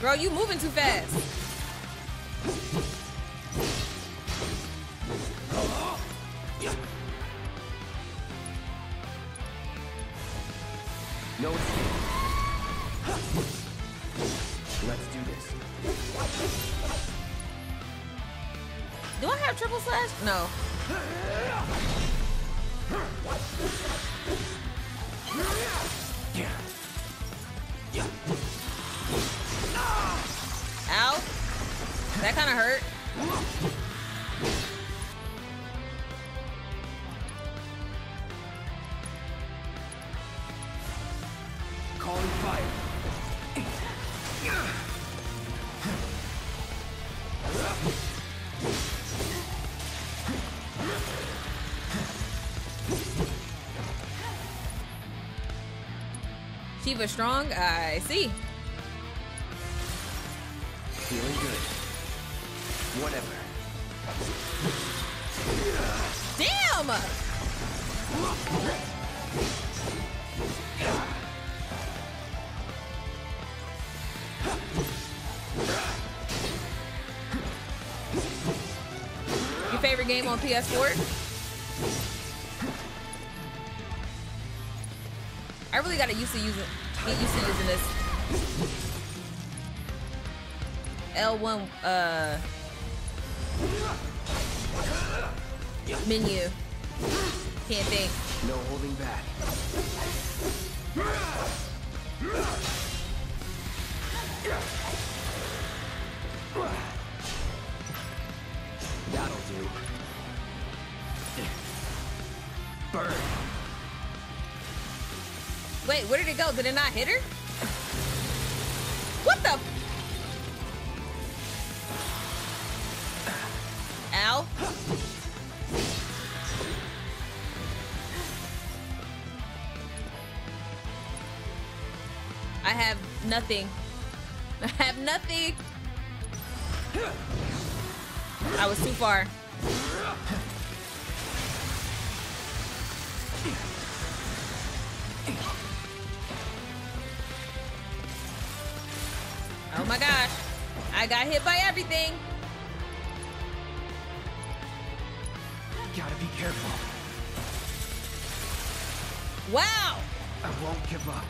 Bro, you moving too fast. Strong. I see. Feeling good. Whatever. Damn! Your favorite game on PS4? I really gotta used to using get used to using this. L1 uh menu. Can't think. I have nothing. I have nothing. I was too far. Oh my gosh. I got hit by everything. Gotta be careful. Wow! I won't give up.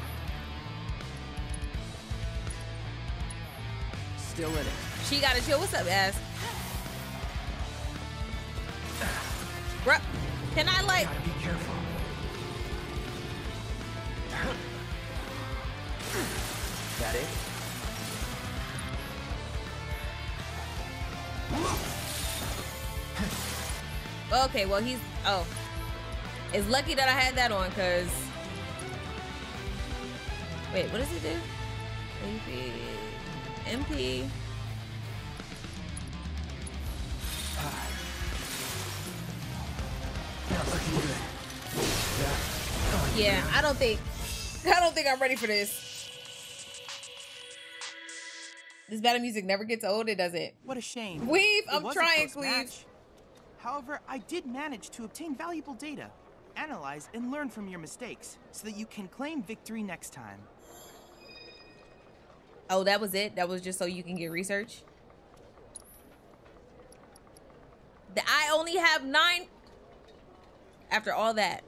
Still in it. She got to chill. What's up, ass? Bruh, can I like? Gotta be careful. That it? Okay, well he's oh. It's lucky that I had that on because Wait, what does he do? AP MP Not looking good. That. Yeah, I don't think I don't think I'm ready for this. This battle music never gets old, it doesn't. What a shame. Weave, It I'm trying, Cleve. However, I did manage to obtain valuable data, analyze and learn from your mistakes, so that you can claim victory next time. Oh, that was it? That was just so you can get research? I only have nine. After all that,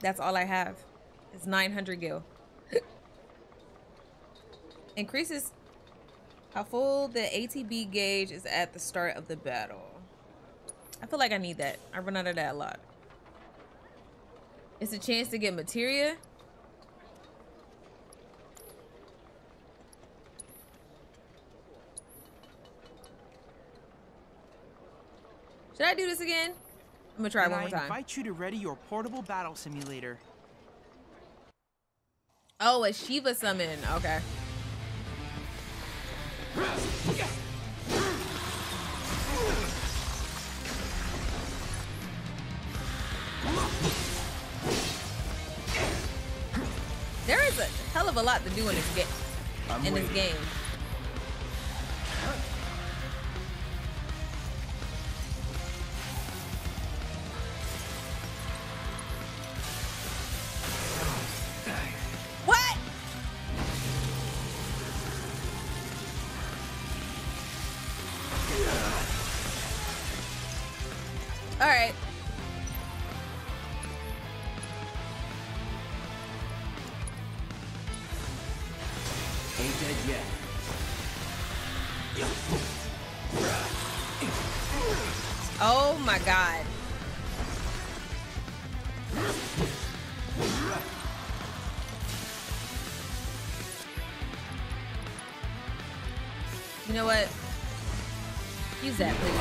that's all I have. It's 900 gil. Increases how full the ATB gauge is at the start of the battle. I feel like I need that. I run out of that a lot. It's a chance to get materia. Should I do this again? I'm gonna try And one I more time. I invite you to ready your portable battle simulator. Oh, a Shiva summon. Okay. There is a hell of a lot to do in this game. I'm In this game. Use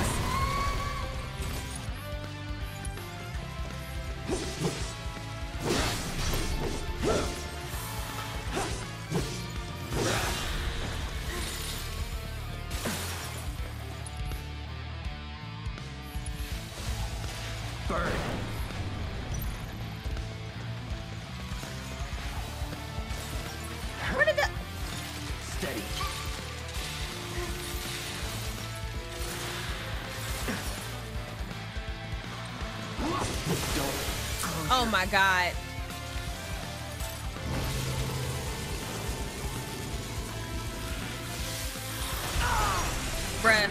my god. Bruh.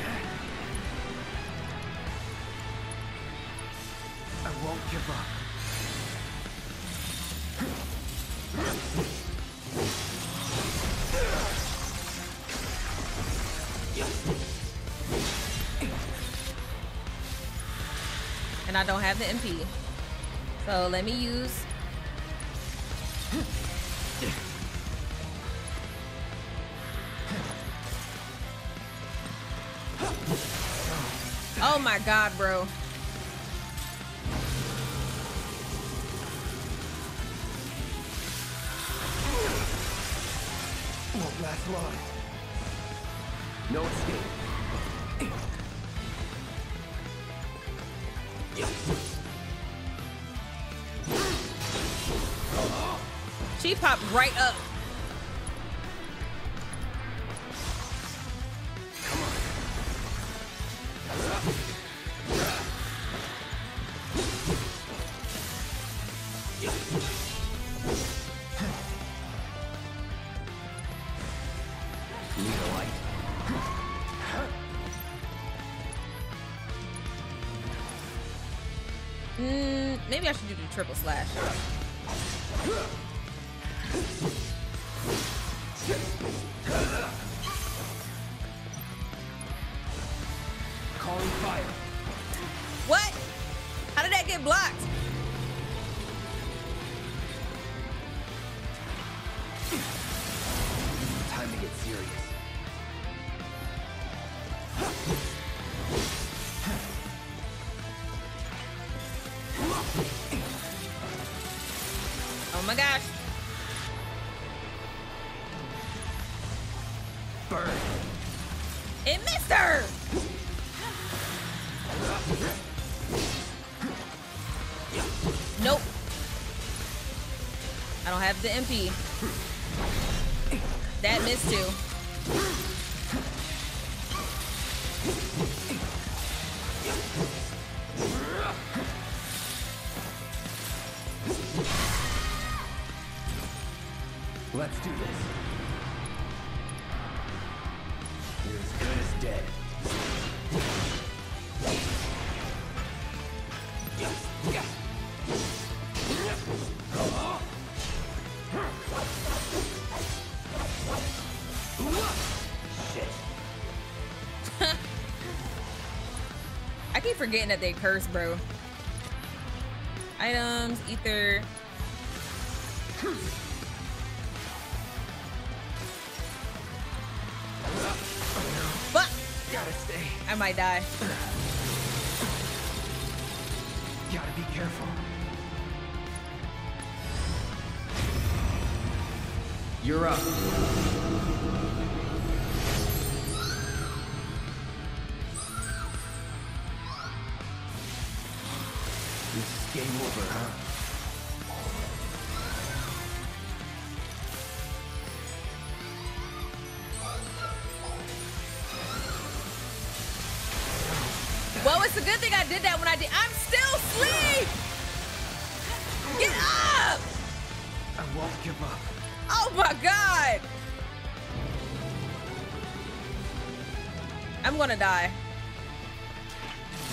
I won't give up. And I don't have the MP. So let me use. Oh my god, bro. Right up. The MP. That missed too. Forgetting that they curse, bro. Items, ether. Hmm. Fuck! Gotta stay. I might die. Over, huh? Well, it's a good thing I did that when I did. I'm still asleep! Get up! I won't give up. Oh my god! I'm gonna die.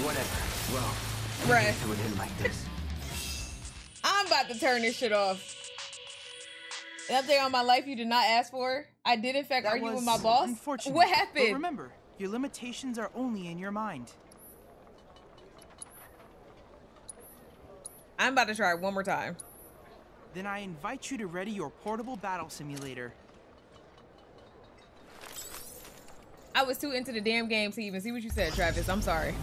Whatever. Well, Right. to an end like this. To turn this shit off. An update on my life you did not ask for. I did in fact That argue with my boss. Unfortunate. What But happened? remember, your limitations are only in your mind. I'm about to try one more time. Then I invite you to ready your portable battle simulator. I was too into the damn game to even see what you said, Travis. I'm sorry.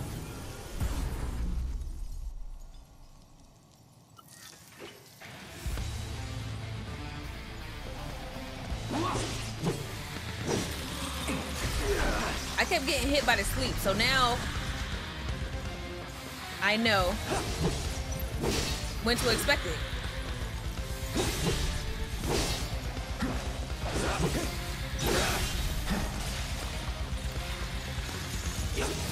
I kept getting hit by the sleep, so now I know when to expect it. Come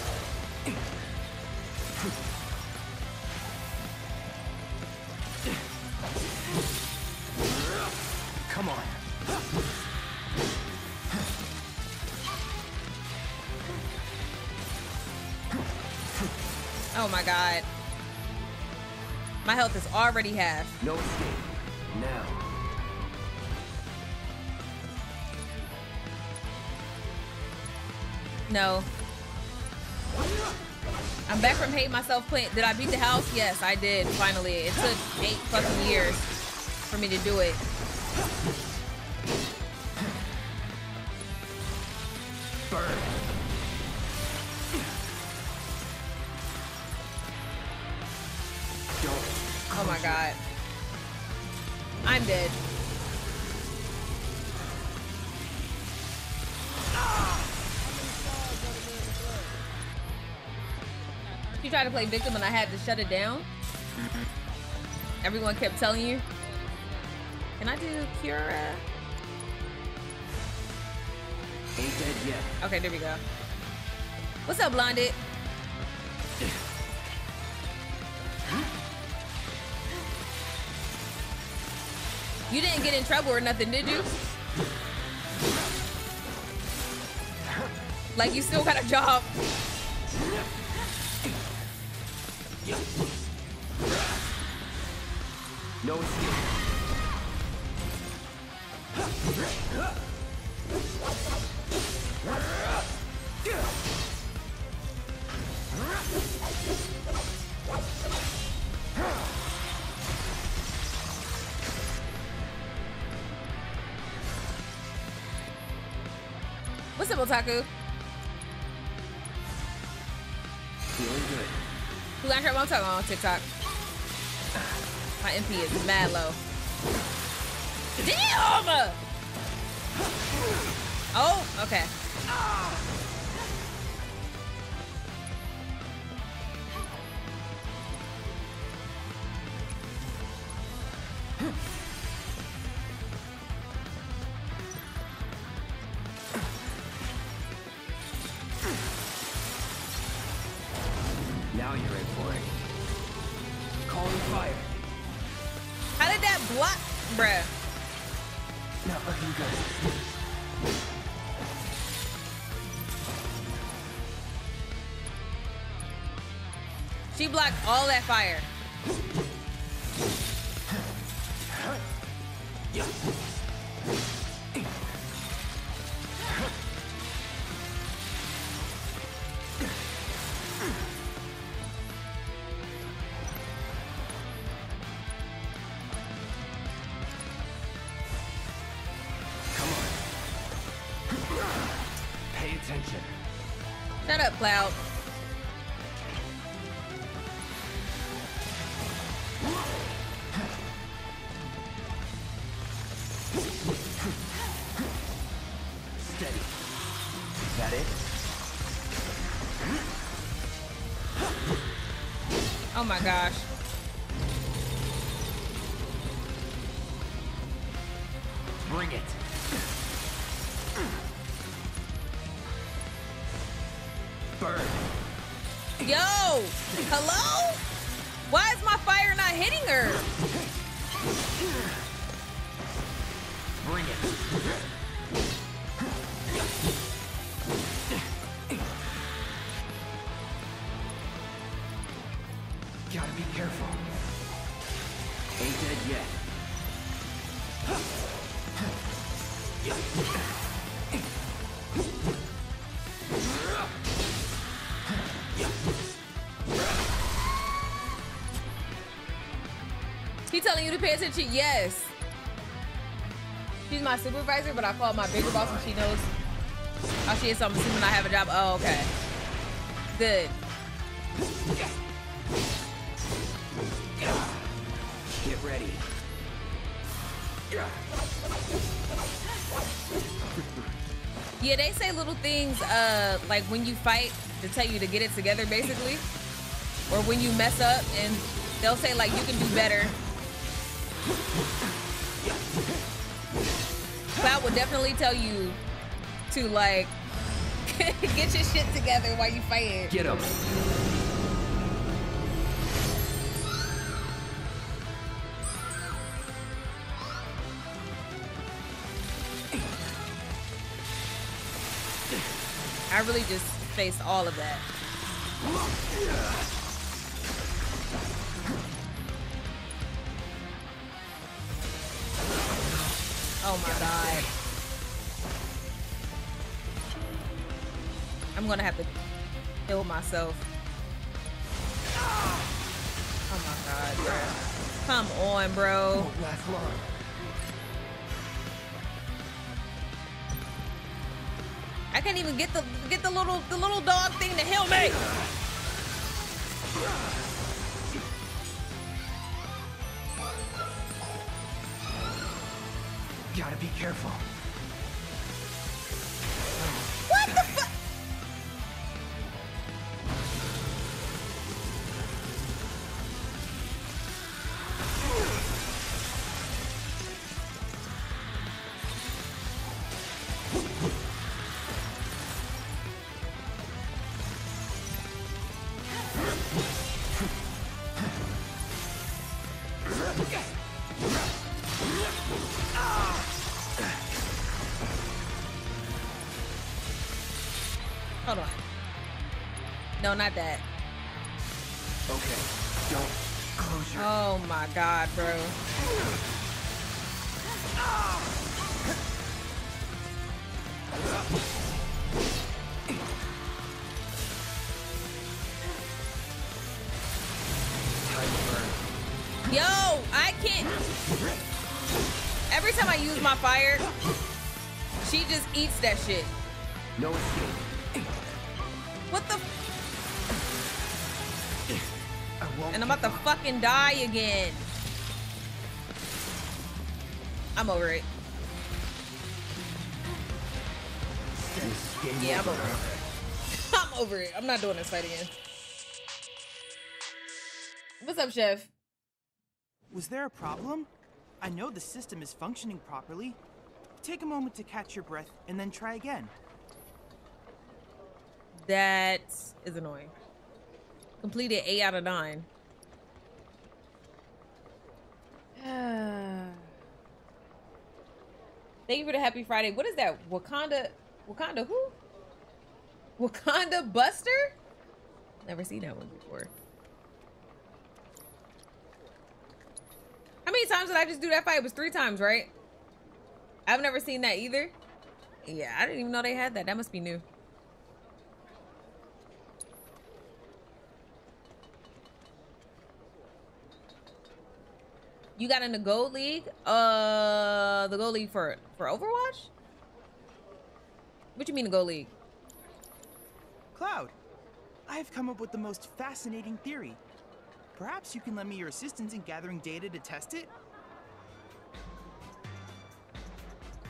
my god. My health is already half. No escape. Now. No. I'm back from hating myself playing. Did I beat the house? Yes, I did. Finally, it took eight fucking years for me to do it. Burn. Dead. You tried to play victim and I had to shut it down. Everyone kept telling you. Can I do Cura? Ain't dead yet. Okay, there we go. What's up, Blonded? You didn't get in trouble or nothing, did you? Like you still got a job. No escape. Otaku? Feeling good. Who got your I'm on TikTok? My MP is mad low. Damn! Oh, okay. Fire. My gosh. You to pay attention? Yes. She's my supervisor, but I call my bigger boss and she knows how she is, so I'm assuming I have a job. Oh, okay. Good. Get ready. Yeah, they say little things uh like when you fight to tell you to get it together basically. Or when you mess up and they'll say like you can do better. Will definitely tell you to like get your shit together while you fight. it. Get him. I really just faced all of that. Gonna have to kill myself. Oh my god, bro. Come on, bro. I can't even get the get the little the little dog thing to heal me. No, not that. Okay. Don't close your. Oh my god, bro. Yo, I can't. Every time I use my fire, she just eats that shit. No escape. Die again. I'm over it. Yeah, I'm over it. I'm over it. I'm not doing this fight again. What's up, Chef? Was there a problem? I know the system is functioning properly. Take a moment to catch your breath and then try again. That is annoying. Completed 8 out of 9. Thank you for the happy Friday. What is that? Wakanda Wakanda who? Wakanda Buster? Never seen that one before. How many times did I just do that fight? It was three times, right? I've never seen that either. Yeah, I didn't even know they had that. That must be new. You got in the gold league? Uh, the gold league for for Overwatch? What you mean the gold league? Cloud, I have come up with the most fascinating theory. Perhaps you can lend me your assistance in gathering data to test it?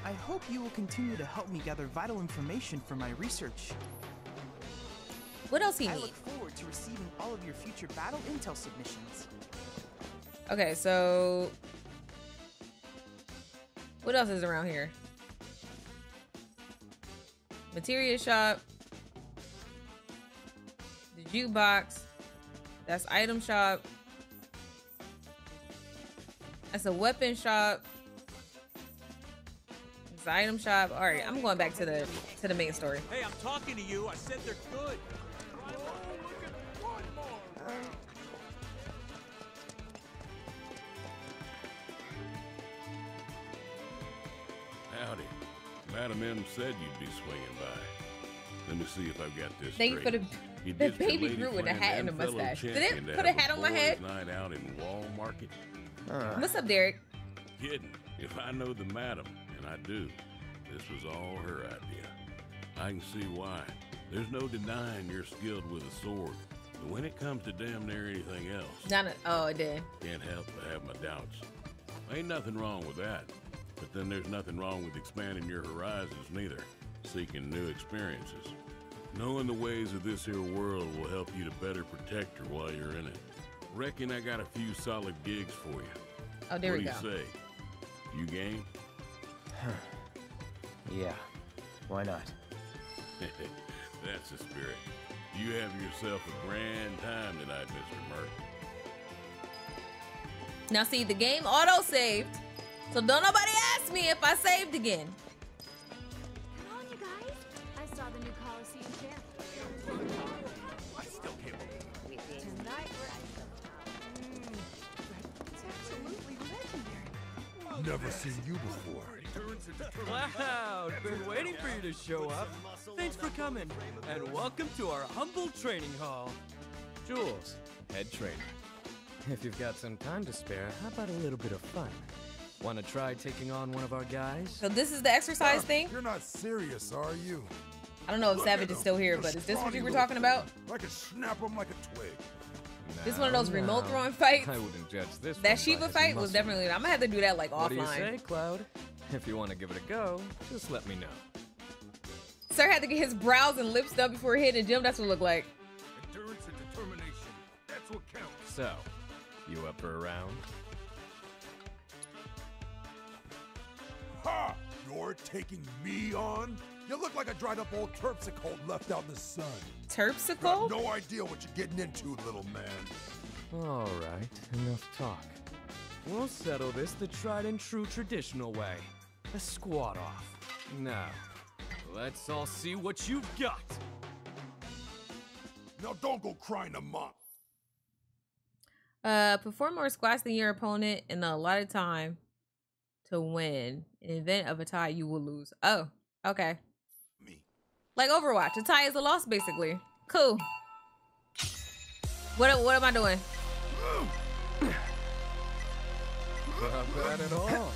I hope you will continue to help me gather vital information for my research. What else he I need? look forward to receiving all of your future battle intel submissions. Okay, so what else is around here? Materia shop. The jukebox. That's item shop. That's a weapon shop. It's item shop. All right, I'm going back to the to the main story. Hey, I'm talking to you. I said they're good. Madam M said you'd be swinging by. Let me see if I've got this Thank you for the- You the baby lady Groot with a hat and a mustache. Did it put a hat on my boys' head? Night out in Wall Market. What's up, Derek? Kidding. If I know the madam, and I do, this was all her idea. I can see why. There's no denying you're skilled with a sword. But when it comes to damn near anything else, Not a, oh, it did. can't help but have my doubts. Ain't nothing wrong with that. But then there's nothing wrong with expanding your horizons neither. Seeking new experiences. Knowing the ways of this here world will help you to better protect her while you're in it. Reckon I got a few solid gigs for you. Oh, there we go. what we do go. you say? You game? Yeah. Why not? That's the spirit. You have yourself a grand time tonight, Mr. Murphy. Now see, the game auto saved, so don't nobody ask me if I saved again. Come on, you guys. I saw the new Coliseum champ. I still can't believe it. Tonight we're mm, It's absolutely legendary. Never seen you before. Cloud, been waiting for you to show up. Thanks for coming, and welcome to our humble training hall. Jules, head trainer. If you've got some time to spare, how about a little bit of fun? Want to try taking on one of our guys? So this is the exercise ah, thing. You're not serious, are you? I don't know if Look Savage is still here, but is this what you were talking about? thing. I could snap him like a twig. This one of those Now, remote now, throwing fights. I wouldn't judge this. That Shiva fight was definitely. I'm gonna have to do that like What do you offline. say, Cloud? If you want to give it a go, just let me know. Sir had to get his brows and lips done before he hit the gym. That's what it looked like. Endurance and determination. That's what counts. So, you up for a round? Ha! You're taking me on? You look like a dried up old terpsichore left out in the sun. Terpsichore? No idea what you're getting into, little man. All right, enough talk. We'll settle this the tried and true traditional way. A squat off. Now, let's all see what you've got. Now don't go crying to mom. Uh, perform more squats than your opponent in a lot of time to win. In event of a tie, you will lose. Oh, okay. Me. Like Overwatch. A tie is a loss, basically. Cool. What what am I doing? Not bad at all.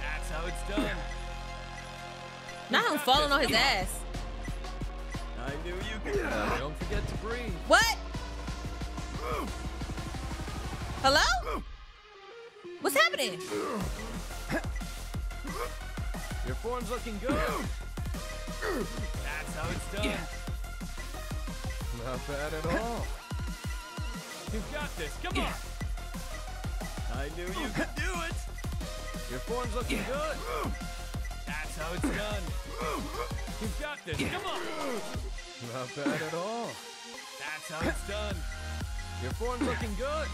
That's how it's done. Now I'm falling on his ass. I knew you could. Uh, don't forget to breathe. What? Hello? What's happening? Your form's looking good. That's how it's done. Not bad at all. You've got this. Come on. I knew you could do it. Your form's looking good. That's how it's done. You've got this. Come on. Not bad at all. That's how it's done. Your form's looking good.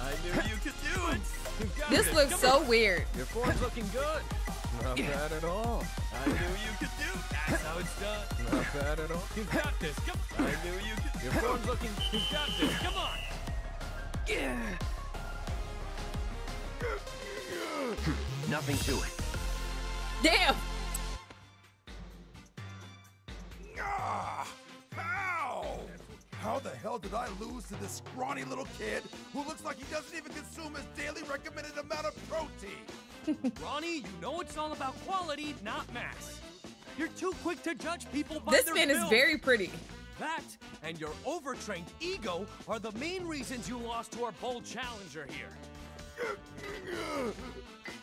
I knew you could do it. This this. looks Come so on. weird. Your form's looking good. Not bad at all. I knew you could do it. That's how it's done. Not bad at all. You've got this. Come I knew you could. Do it. Your form's looking. You've got this. Come on. Yeah. Nothing to it. Damn. Ah! Ow! How the hell did I lose to this scrawny little kid who looks like he doesn't even consume his daily recommended amount of protein? Ronnie, you know it's all about quality, not mass. You're too quick to judge people by This their This man is very pretty. That and your overtrained ego are the main reasons you lost to our bold challenger here.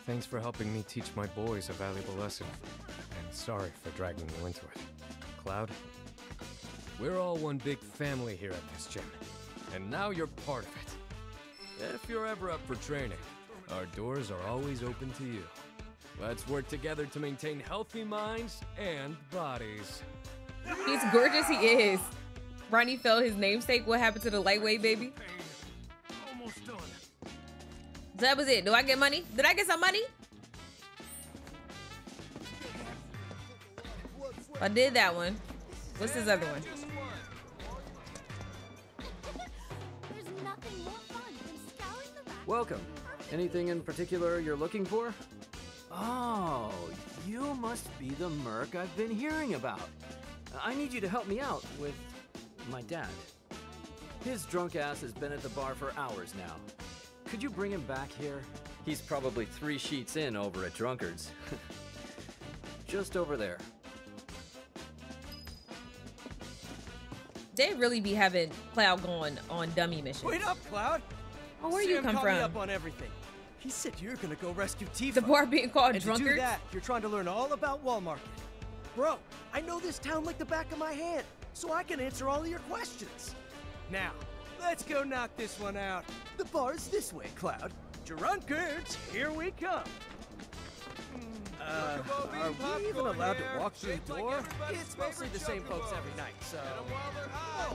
Thanks for helping me teach my boys a valuable lesson. And sorry for dragging you into it. Cloud, we're all one big family here at this gym. And now you're part of it. If you're ever up for training, our doors are always open to you. Let's work together to maintain healthy minds and bodies. He's gorgeous, he is. Ronnie felt his namesake. What happened to the lightweight baby? Almost done. So that was it. Do I get money? Did I get some money? I did that one. What's this other one? Welcome. Anything in particular you're looking for? Oh, you must be the merc I've been hearing about. I need you to help me out with my dad. His drunk ass has been at the bar for hours now. Could you bring him back here? He's probably three sheets in over at Drunkard's. Just over there. They really be having Cloud going on dummy missions. Wait up, Cloud. Oh, where you Sam come caught me up on everything. He said you're gonna go rescue Tifa. The bar being called and To do that, you're trying to learn all about Wall Market. Bro, I know this town like the back of my hand, so I can answer all of your questions. Now, let's go knock this one out. The bar is this way, Cloud. Drunkards, here we come. Uh, are we even allowed to walk through the door? It's mostly the same folks every night, so...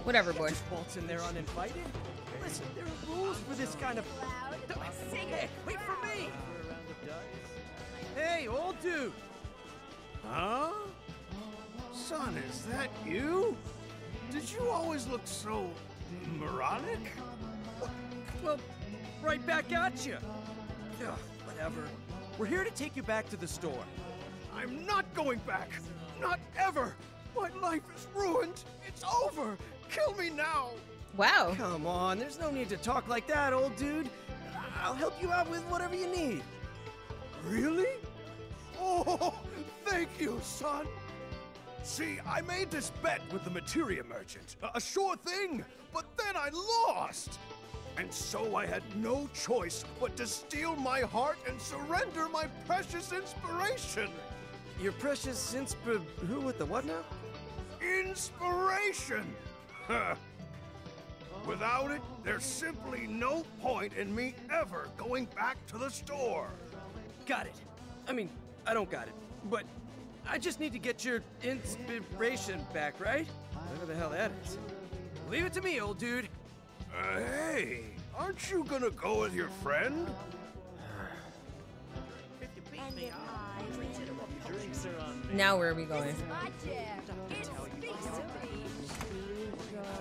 Whatever, boy. Just waltz in there uninvited? Listen, there are rules for this kind of... Sing it! wait for me! Hey, old dude! Huh? Son, is that you? Did you always look so moronic? Well, right back at you. Ugh, whatever. We're here to take you back to the store. I'm not going back. Not ever. My life is ruined. It's over. Kill me now. Wow. Come on, there's no need to talk like that, old dude. I'll help you out with whatever you need. Really? Oh, thank you, son. See, I made this bet with the materia merchant. A- A sure thing, but then I lost. And so I had no choice but to steal my heart and surrender my precious inspiration. Your precious insp... Who with the what now? Inspiration! Huh. Without it, there's simply no point in me ever going back to the store. Got it. I mean, I don't got it, but I just need to get your inspiration back, right? Whatever the hell that is. Leave it to me, old dude. Uh, hey, aren't you gonna go with your friend? Now where are we going?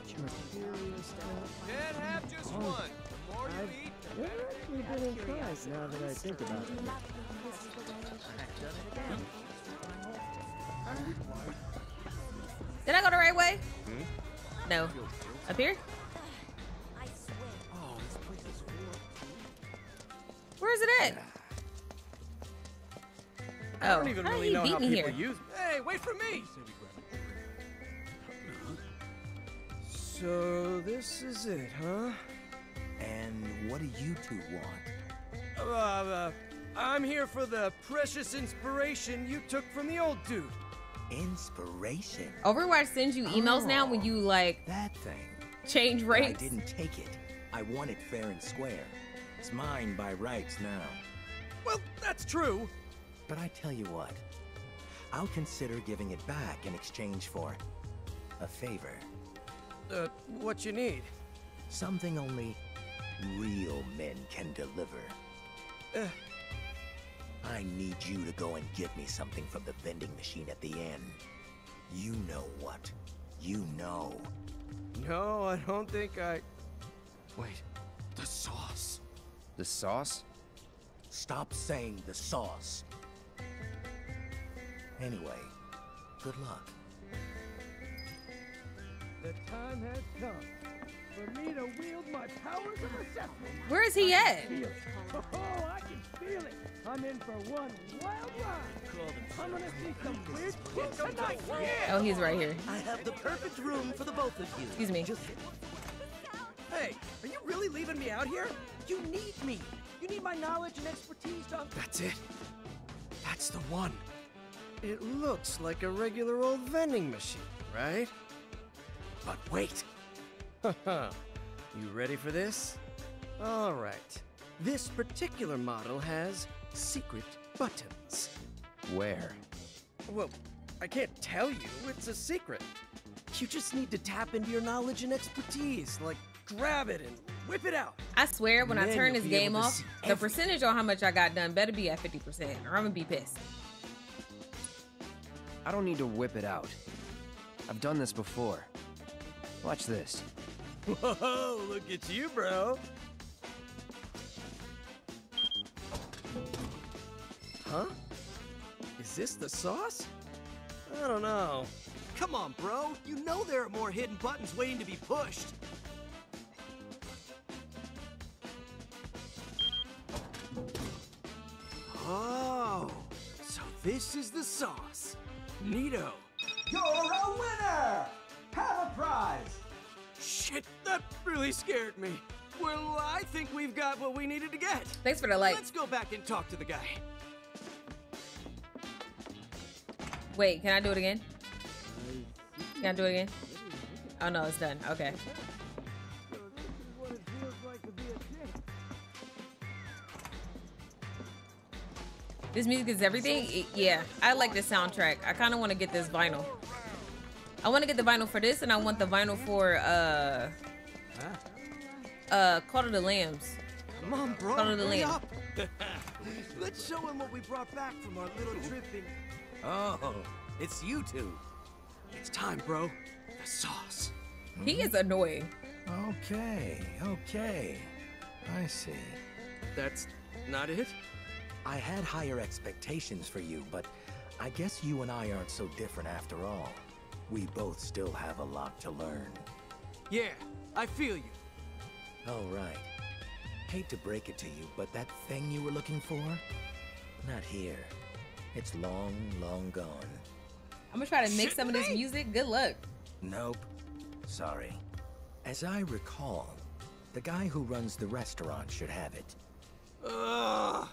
Can't have just oh, one. The more you eat, the better. I've been impressed now that I think about it. Did I go the right way? Hmm? No. Up here? Oh, Where is it at? I don't Oh, even really know how me people here? use. Hey, wait for me! So this is it, huh? And what do you two want? Uh, uh, I'm here for the precious inspiration you took from the old dude. Inspiration? Overwatch sends you emails now when you like That thing. change But I didn't take it. I want it fair and square. It's mine by rights now. Well, that's true. But I tell you what, I'll consider giving it back in exchange for a favor. Uh, what you need? Something only real men can deliver. Uh, I need you to go and get me something from the vending machine at the end. You know what? You know. no, I don't think I. Wait, the sauce. The sauce? Stop saying the sauce. Anyway, good luck. The time has come for me to wield my powers of assessment. Where is he at? Oh, I can feel it. I'm in for one wild ride. I'm gonna see some weird shit tonight. Yeah. Oh, he's right here. I have the perfect room for the both of you. Excuse me. Just... Hey, are you really leaving me out here? You need me. You need my knowledge and expertise to. That's it. That's the one. It looks like a regular old vending machine, right? But wait. you ready for this? All right. This particular model has secret buttons. Where? Well, I can't tell you. It's a secret. You just need to tap into your knowledge and expertise. Like, grab it and whip it out. I swear, when I turn this game off, the everything. percentage on how much I got done better be at 50%, or I'm gonna be pissed. I don't need to whip it out. I've done this before. Watch this. Whoa, look at you, bro. Huh? Is this the sauce? I don't know. Come on, bro. You know there are more hidden buttons waiting to be pushed. Oh, so this is the sauce. Neato. You're a winner! Have a prize! Shit, that really scared me. Well, I think we've got what we needed to get. Thanks for the light. Let's go back and talk to the guy. Wait, can I do it again? Can I do it again? Oh no, it's done. Okay. This music is everything? Yeah, I like the soundtrack. I kind of want to get this vinyl. I want to get the vinyl for this, and I want the vinyl for uh uh Cult of the Lambs. Come on, bro. Cult of the hurry Lamb. Let's show him what we brought back from our little trip in. Oh, it's you two. It's time, bro. The sauce. He is annoying. Okay, okay. I see. That's not it? I had higher expectations for you, but I guess you and I aren't so different after all. We both still have a lot to learn. Yeah, I feel you. All right. Hate to break it to you, but that thing you were looking for? Not here. It's long, long gone. I'm gonna try to mix some of this music. Good luck. Nope. Sorry. As I recall, the guy who runs the restaurant should have it. Ugh.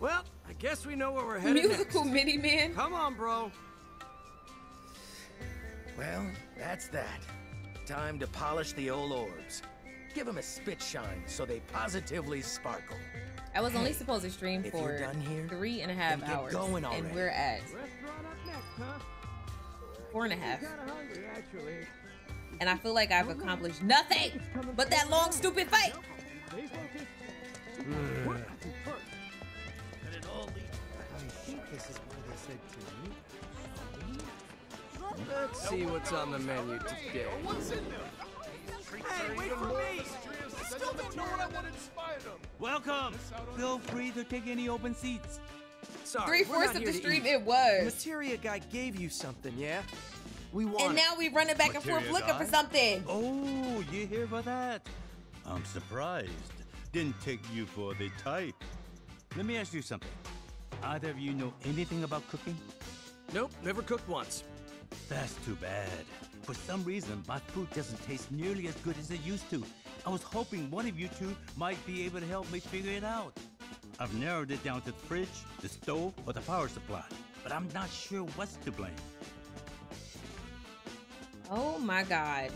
Well, I guess we know where we're headed Musical next. mini man. Come on, bro. Well, that's that. Time to polish the old orbs. Give them a spit shine so they positively sparkle. I was only supposed to stream for done here, three and a half get hours, going and already. we're at Restaurant up next, huh? four and a half. Hungry, actually. And I feel like I've accomplished nothing but that long, stupid fight. Stay focused. Hmm. What? First. And it all leads. I think this is what they said to me. Let's see what's on the menu today. Hey, wait for me! I still don't know what I want to inspire them. Welcome. Feel free to take any open seats. Sorry, Three-fourths of the stream it was. The materia guy gave you something, yeah? We want And now we running back and forth Materia looking for something. Oh, you here for that? I'm surprised. Didn't take you for the type. Let me ask you something. Either of you know anything about cooking? Nope, never cooked once. That's too bad. For some reason, my food doesn't taste nearly as good as it used to. I was hoping one of you two might be able to help me figure it out. I've narrowed it down to the fridge, the stove, or the power supply, but I'm not sure what's to blame. Oh my god.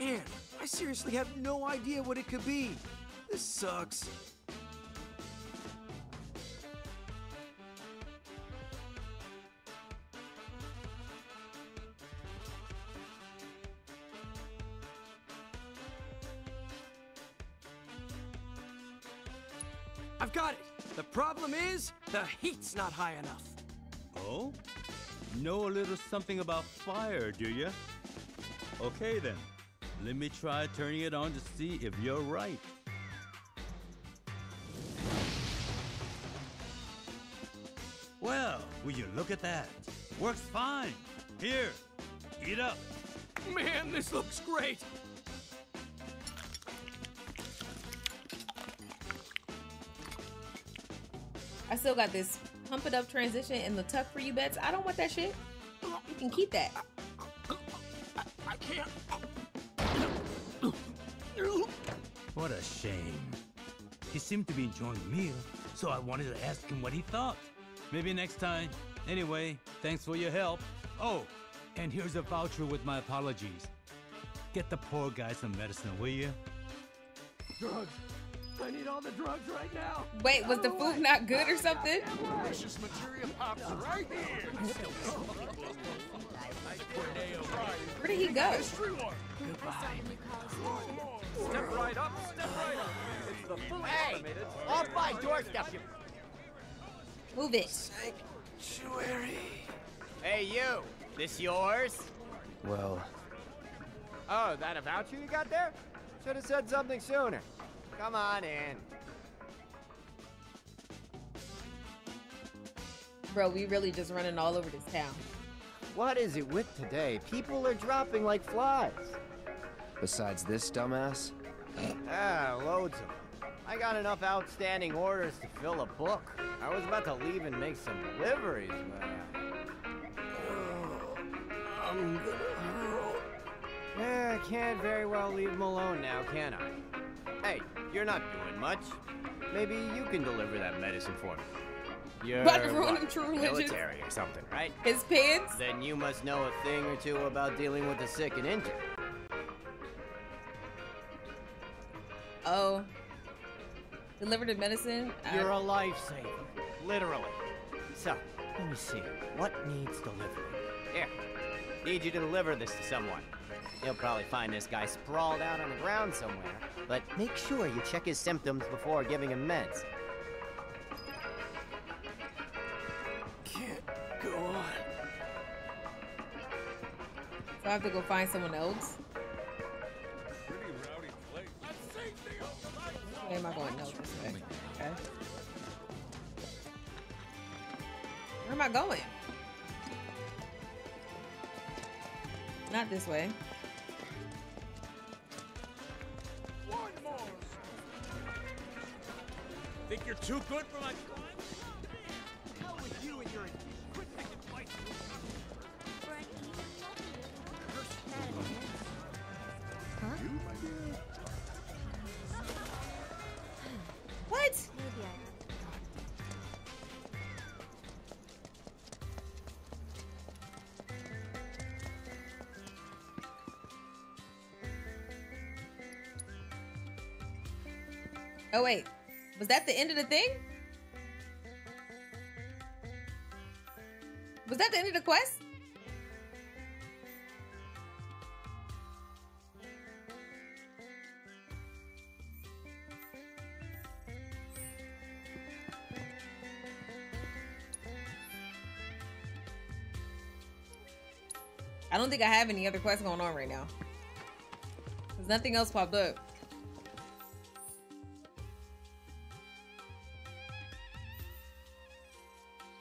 Man, I seriously have no idea what it could be. This sucks. I've got it. The problem is, the heat's not high enough. Oh? Know a little something about fire, do you? Okay then. Let me try turning it on to see if you're right. Well, will you look at that? Works fine. Here, eat up. Man, this looks great. I still got this pump it up transition in the tuck for you bets. I don't want that shit. You can keep that. I can't. What a shame. He seemed to be enjoying the meal, so I wanted to ask him what he thought. Maybe next time. Anyway, thanks for your help. Oh, and here's a voucher with my apologies. Get the poor guy some medicine, will you? Drugs. I need all the drugs right now. Wait, was the food not good or something? Precious materia pops right here. Where did he go? History one. Step right up, step right up. It's the fully Hey, automated. off my doorstep, you. Move it. Sanctuary. Hey, you. This yours? Well, Oh, that a voucher you got there? Should have said something sooner. Come on in. Bro, we really just running all over this town. What is it with today? People are dropping like flies. besides this dumbass, Ah, loads of them. I got enough outstanding orders to fill a book. I was about to leave and make some deliveries, but... I'm gonna hurl. Yeah, I can't very well leave him alone now, can I? Hey, you're not doing much. Maybe you can deliver that medicine for me. You're to ruin what, him true religion. military or something, right? His pants? Then you must know a thing or two about dealing with the sick and injured. Oh. Delivered the medicine? You're a lifesaver, literally. So, let me see. What needs delivering? Here, need you to deliver this to someone. You'll probably find this guy sprawled out on the ground somewhere, but make sure you check his symptoms before giving him meds. Can't go on. So I have to go find someone else? Where am I going? No, this way. Okay. Where am I going? Not this way. Think you're too good for my Hell with you and your quit picking fights. What? Oh wait, was that the end of the thing? Was that the end of the quest? I don't think I have any other quests going on right now. There's nothing else popped up.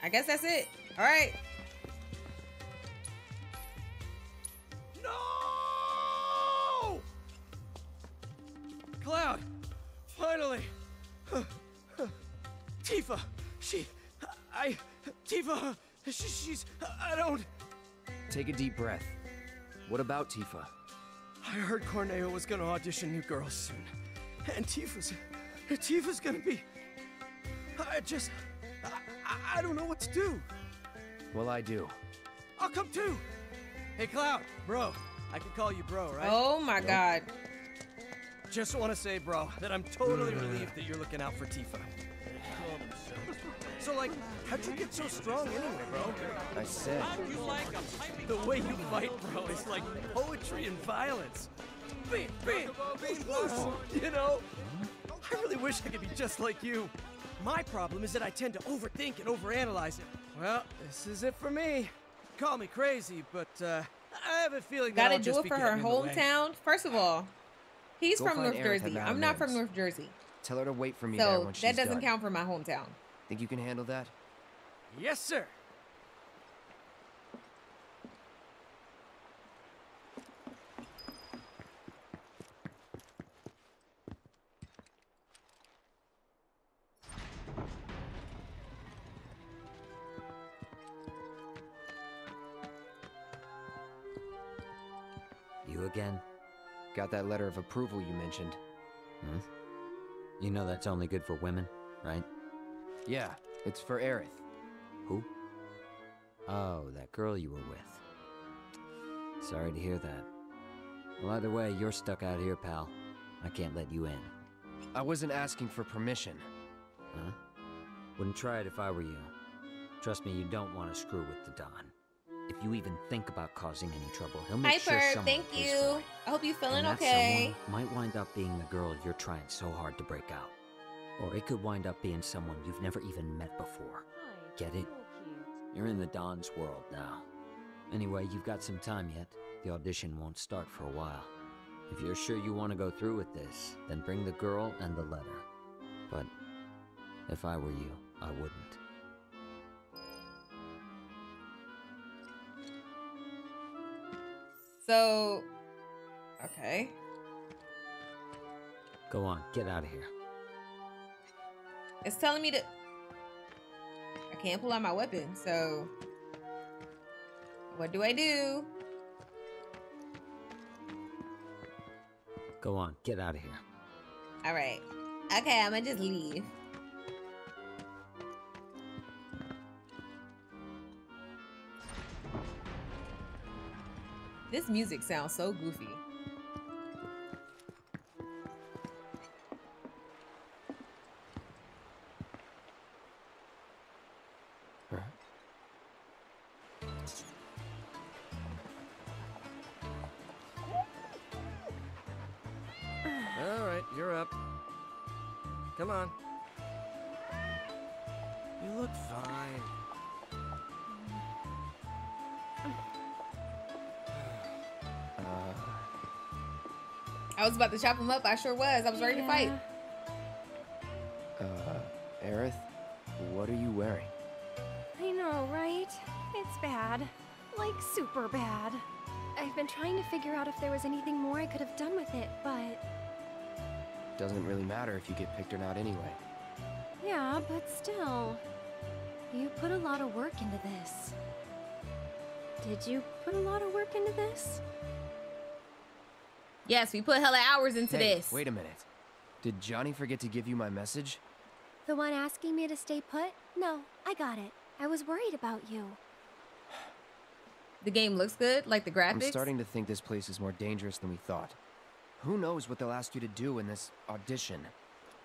I guess that's it. All right. No! Cloud! Finally! Tifa! She. I. Tifa! She, she's. I don't. Take a deep breath. What about Tifa? I heard Corneo was gonna audition new girls soon. And Tifa's. Tifa's gonna be. I just. I, I, I don't know what to do. Well, I do. I'll come too! Hey, Cloud, bro. I can call you bro, right? Oh my god. Just want to say, bro, that I'm totally mm. relieved that you're looking out for Tifa. So, like, how'd you get so strong anyway, bro? I said. Like The way you fight, bro, is like poetry and violence. Bam, bam, bam, You know? Mm-hmm. I really wish I could be just like you. My problem is that I tend to overthink and overanalyze it. Well, this is it for me. Call me crazy, but uh, I have a feeling that Gotta I'll do just it be for her getting in the way. hometown. First of all, he's Go from North Aerith Jersey. I'm not from North Jersey. Tell her to wait for me there So when she's that doesn't done. count for my hometown. Think you can handle that? Yes, sir. Got that letter of approval you mentioned. Hmm? You know that's only good for women, right? Yeah, it's for Aerith. Who? Oh, that girl you were with. Sorry to hear that. Well, either way, you're stuck out here, pal. I can't let you in. I wasn't asking for permission. Huh? Wouldn't try it if I were you. Trust me, you don't want to screw with the Don. If you even think about causing any trouble, he'll make sure Hyper, someone thank pays you. for it. I hope you're feeling and that okay. someone might wind up being the girl you're trying so hard to break out. Or it could wind up being someone you've never even met before. Get it? You're in the Don's world now. Anyway, you've got some time yet. The audition won't start for a while. If you're sure you want to go through with this, then bring the girl and the letter. But if I were you, I wouldn't. So, okay. Go on, get out of here. It's telling me to. I can't pull out my weapon, so. What do I do? Go on, get out of here. All right. Okay, I'm gonna just leave. This music sounds so goofy. About to chop him up. I sure was. I was ready to fight. Uh, Aerith, what are you wearing? I know, right? It's bad. Like, super bad. I've been trying to figure out if there was anything more I could have done with it, but. Doesn't really matter if you get picked or not anyway. Yeah, but still. You put a lot of work into this. Did you put a lot of work into this? Yes, we put hella hours into Hey, this. Wait a minute. Did Johnny forget to give you my message? The one asking me to stay put? No, I got it. I was worried about you. The game looks good, like the graphics. I'm starting to think this place is more dangerous than we thought. Who knows what they'll ask you to do in this audition?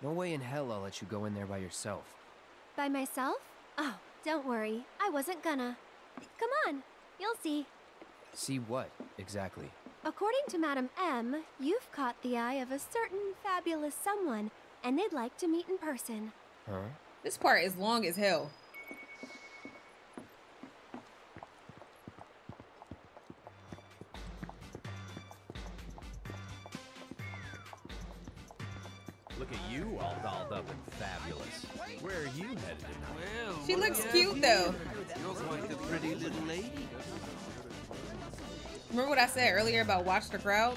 No way in hell I'll let you go in there by yourself. By myself? Oh, don't worry. I wasn't gonna. Come on, you'll see. See what, exactly? According to Madam M, you've caught the eye of a certain fabulous someone, and they'd like to meet in person. Huh? This part is long as hell. Look at you all dolled up and fabulous. Where are you headed tonight? She looks cute though. You're quite the pretty little lady. Remember what I said earlier about watch the crowd?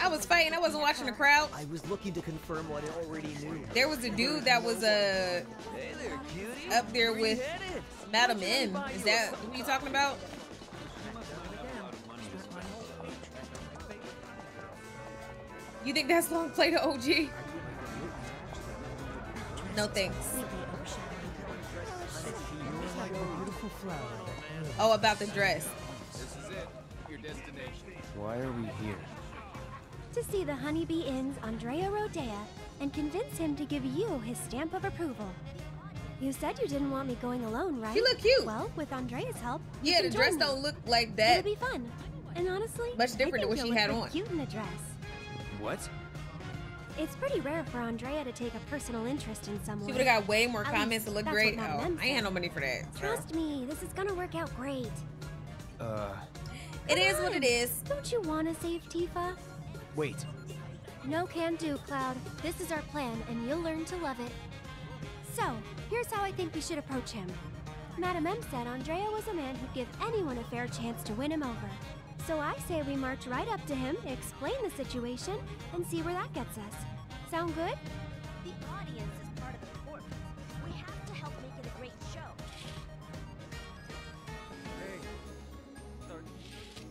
I was fighting. I wasn't watching the crowd. I was looking to confirm what I already knew. There was a dude that was uh, Hey there, cutie. up there with you? Madam M. Is that who you talking about? You think that's long play to OG? No thanks. Oh, about the dress. This is it. Your destination. Why are we here? To see the Honeybee Inn's Andrea Rhodea and convince him to give you his stamp of approval. You said you didn't want me going alone, right? She look cute. Well, with Andrea's help. Yeah, the dress me. don't look like that. It'll be fun. And honestly, Much I different than what she had on. Cute in a dress. What? It's pretty rare for Andrea to take a personal interest in someone. She would have got way more At comments to look great. Oh, I ain't had no money for that. so. Trust me, this is gonna work out great. Uh, It is what it is. Don't you want to save Tifa? wait. No can do, Cloud. This is our plan, and you'll learn to love it. So, here's how I think we should approach him. Madam M said Andrea was a man who'd give anyone a fair chance to win him over. So I say we march right up to him, explain the situation, and see where that gets us. Sound good?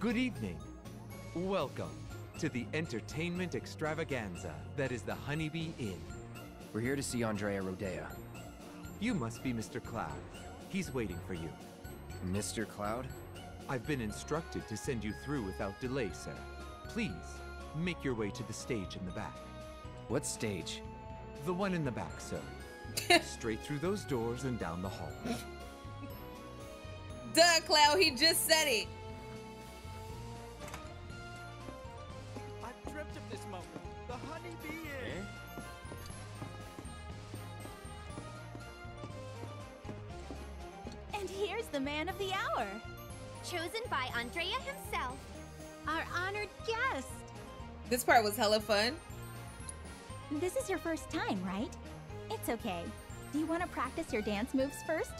Good evening. Welcome to the entertainment extravaganza that is the Honeybee Inn. We're here to see Andrea Rhodea. You must be Mr. Cloud. He's waiting for you. Mr. Cloud? I've been instructed to send you through without delay, sir. Please, make your way to the stage in the back. What stage? The one in the back, sir. Straight through those doors and down the hall. Duh, Cloud, he just said it. Dreamt of this moment. The honeybee inn. Eh? And here's the man of the hour. Chosen by Andrea himself. Our honored guest. This part was hella fun. This is your first time, right? It's okay. Do you want to practice your dance moves first?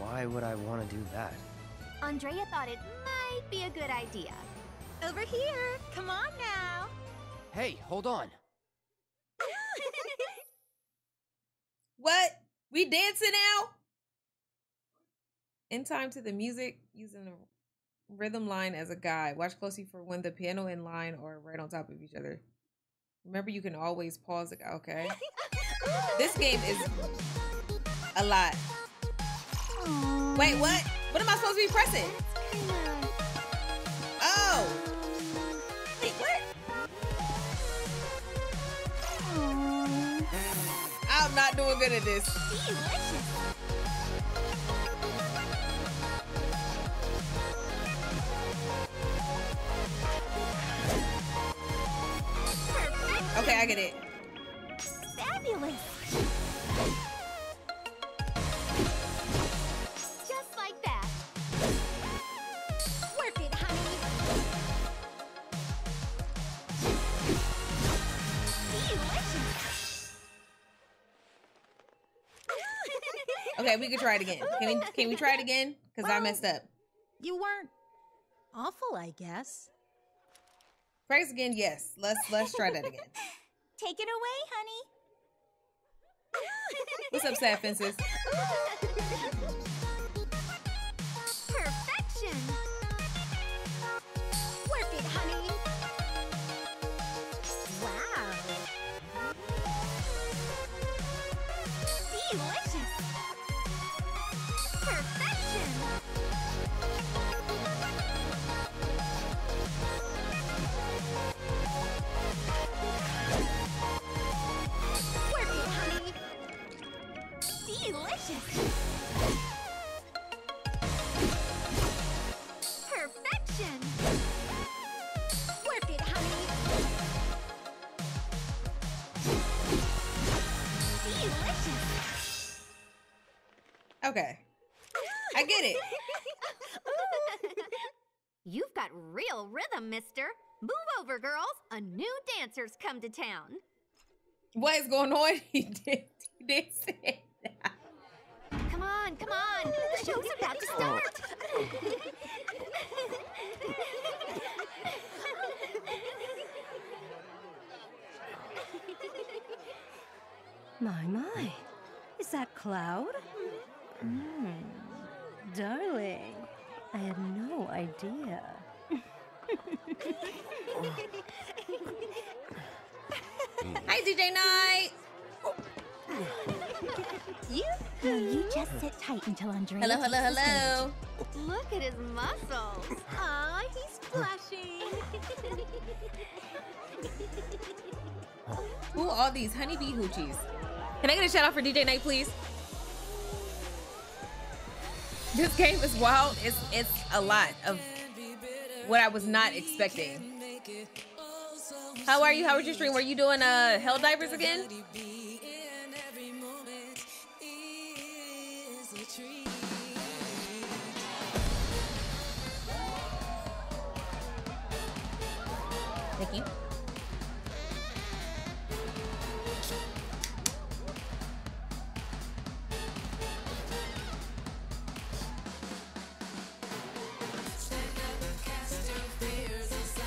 Why would I want to do that? Andrea thought it might be a good idea. Over here. Come on now. Hey, hold on. What? We dancing now? In time to the music, using the rhythm line as a guide. Watch closely for when the piano and line are right on top of each other. Remember, you can always pause it. Okay. this game is a lot. Wait, what? What am I supposed to be pressing? Not doing good at this. Okay, I get it. Okay, we could try it again. Can we can we try it again? Because I messed up. You weren't awful, I guess. Practice again, yes. Let's let's try that again. Take it away, honey. What's up, sad fences? dancer's come to town. What is going on? He did. He did say that. Come on, come on. The show's about to start. My, my. Is that Cloud? Mm. Darling, I had no idea. Hi, DJ Night. You? No, you just sit tight until Andrea Hello, takes hello, the hello. Look at his muscles. Aw, he's blushing. Who all these honeybee hoochies? Can I get a shout out for DJ Night, please? This game is wild. It's it's a lot of what I was not expecting. How are you? How was your stream? Were you doing uh Helldivers again? Thank you.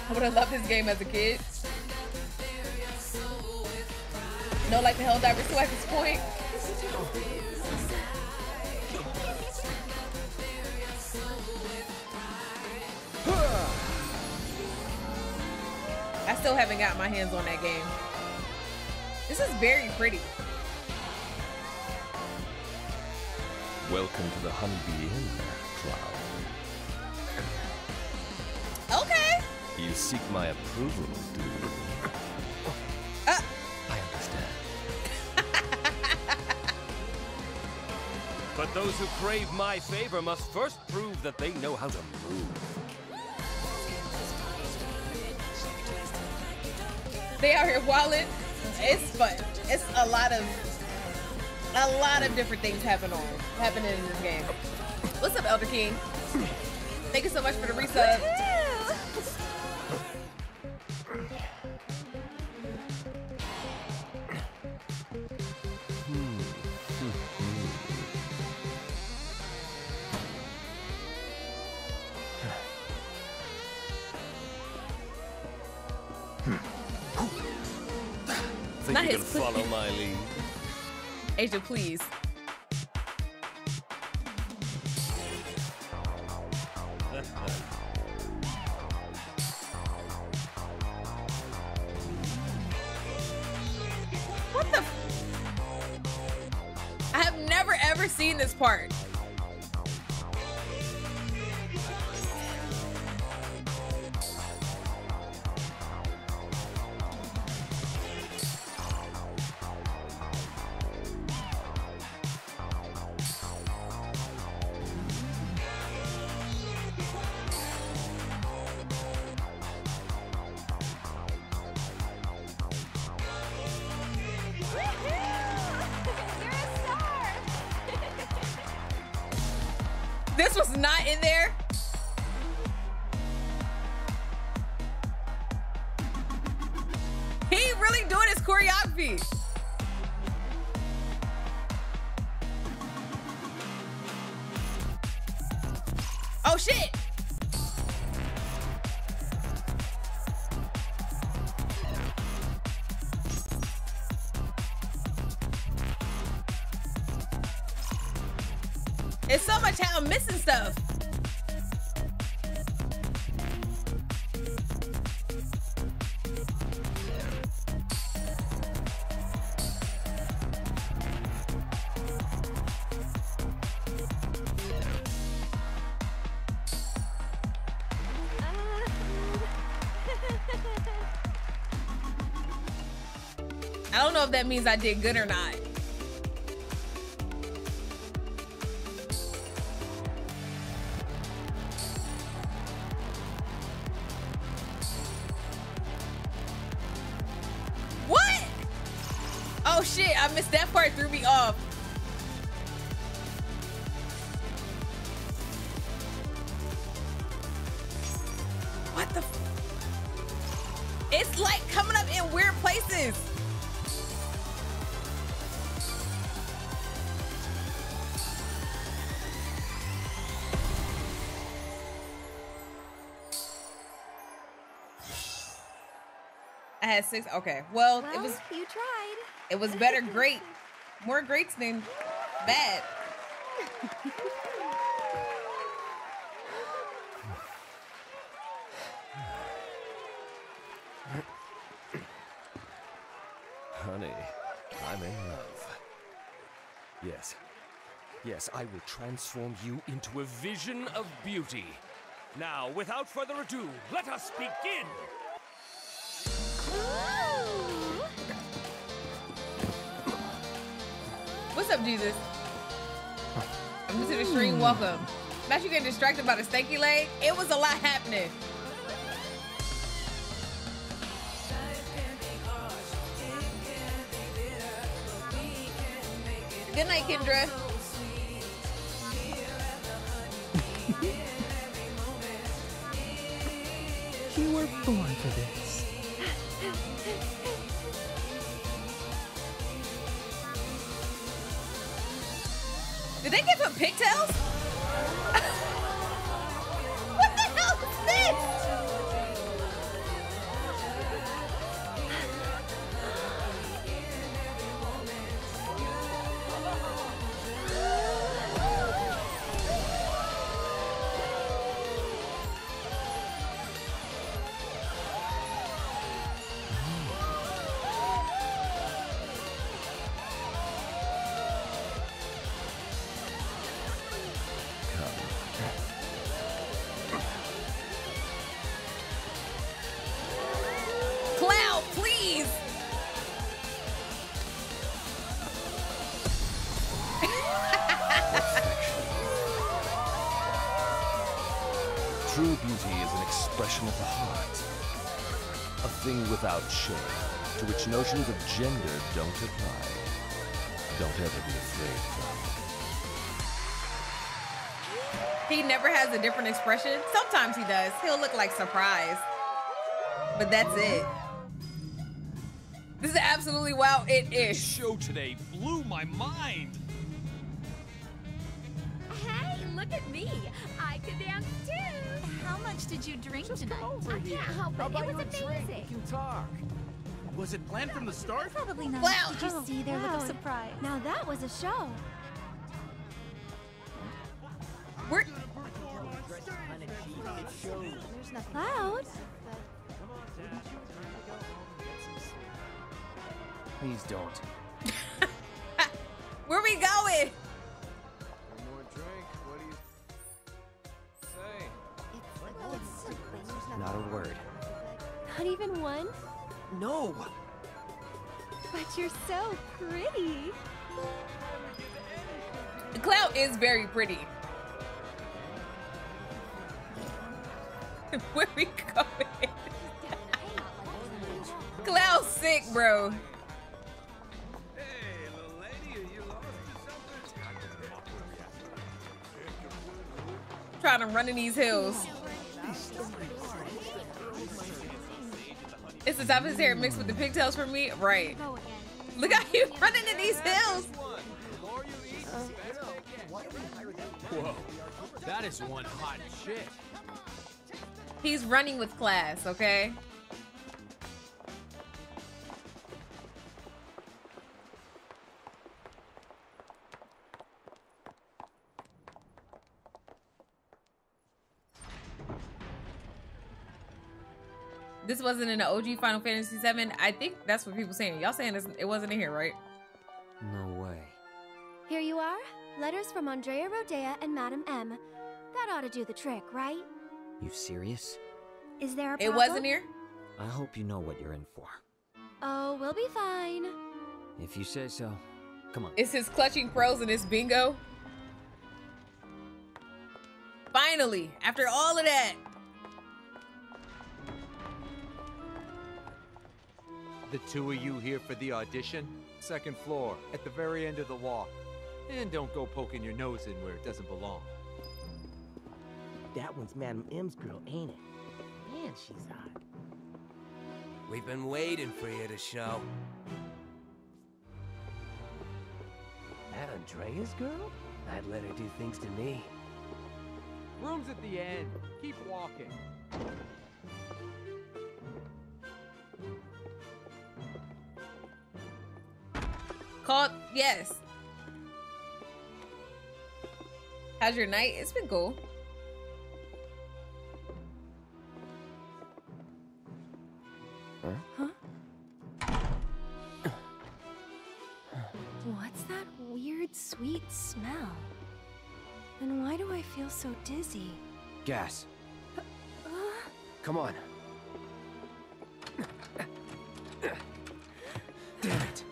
I would have loved this game as a kid. No, like the Helldivers 2 at this point. I still haven't got my hands on that game. This is very pretty. Welcome to the Honeybee Inn, Cloud. Okay. You seek my approval, do But those who crave my favor must first prove that they know how to move. They out here wilding. It's fun. It's a lot of a lot of different things happen on happening in this game. What's up, Elder King? Thank you so much for the resub. You can follow my lead? Asia, please. That means I did good or not. Had six. Okay. Well, Well, it was you tried. it was better great. More greats than bad. Honey, I'm in love. Yes. Yes, I will transform you into a vision of beauty. Now, without further ado, let us begin! What's up, Jesus? I'm to the stream. Hmm. Welcome. Not you getting distracted by the stanky leg. It was a lot happening. Good night, Kendra. Without shame, to which notions of gender don't apply. Don't ever be afraid, Cloud. He never has a different expression. Sometimes he does. He'll look like surprised. But that's it. This is absolutely wow it is. show today blew my mind. Did you drink tonight? I can't help it. It was amazing. can talk. Was it planned from the start? Probably not. Cloud. Did you oh, see their look of surprise? Now that was a show. We're Cloud? Please don't. where are we going? Not a word. Not even one? No. But you're so pretty. Cloud is very pretty. Where we going? Cloud's sick, bro. Trying to run in these hills. It's the top of his hair mixed with the pigtails for me? Right. Look how you running in these hills. Whoa, that is one hot chick. He's running with class, okay? This wasn't in the OG Final Fantasy VII. I think that's what people saying. Y'all saying this, it wasn't in here, right? No way. Here you are. Letters from Andrea Rhodea and Madame M. That ought to do the trick, right? You serious? Is there a problem? It wasn't here. I hope you know what you're in for. Oh, we'll be fine. If you say so. Come on. It's his clutching pearls and his bingo. Finally, after all of that. The two of you here for the audition? Second floor, at the very end of the walk. And don't go poking your nose in where it doesn't belong. That one's Madam M's girl, ain't it? Man, she's hot. We've been waiting for you to show. That Andrea's girl? I'd let her do things to me. Room's at the end. Keep walking. Called yes. How's your night? It's been cool. Huh? What's that weird, sweet smell? And why do I feel so dizzy? Gas. Uh, Come on. Damn it.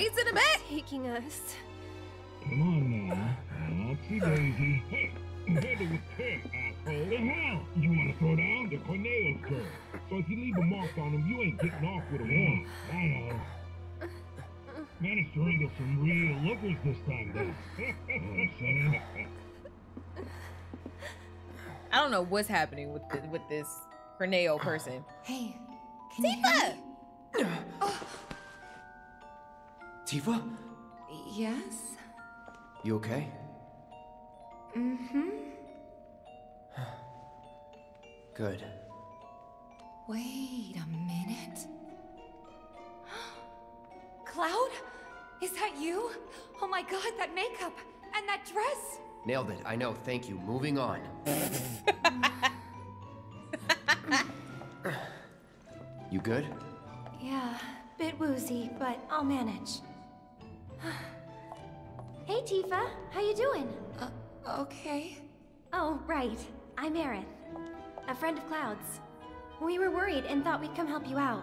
Braids in the back? Taking us. Come on now. Oopsie daisy. Hey, together with Ted, asshole. The hell? You wanna throw down? The Cornelius girl. So if you leave a mark on him, you ain't getting off with a one. I know. Managed to wrangle some real lookers this time, though. know I'm saying? I don't know what's happening with the, with this Corneo person. Hey, can you hear me? Oh. Tifa? Yes? You okay? Mm-hmm. Good. Wait a minute. Cloud? Is that you? Oh my god, that makeup and that dress! Nailed it. I know. Thank you. Moving on. you good? Yeah, bit woozy, but I'll manage. hey, Tifa. How you doing? Uh, okay. Oh, right. I'm Aerith, a friend of Cloud's. We were worried and thought we'd come help you out.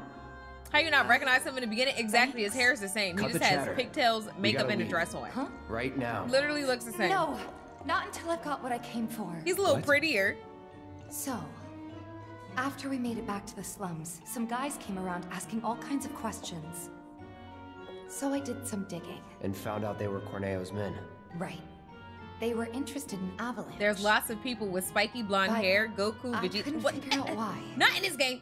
How you not recognize him in the beginning? Exactly, his hair is the same. Cut he just has chatter. pigtails, makeup, gotta and a dress on. Huh? Right now. Literally looks the same. No, not until I've got what I came for. He's a little What? prettier. So, after we made it back to the slums, some guys came around asking all kinds of questions. So I did some digging. And found out they were Corneo's men. Right. They were interested in Avalanche. There's lots of people with spiky blonde But hair. Goku, I Vegeta. couldn't What? figure out why. Not in this game.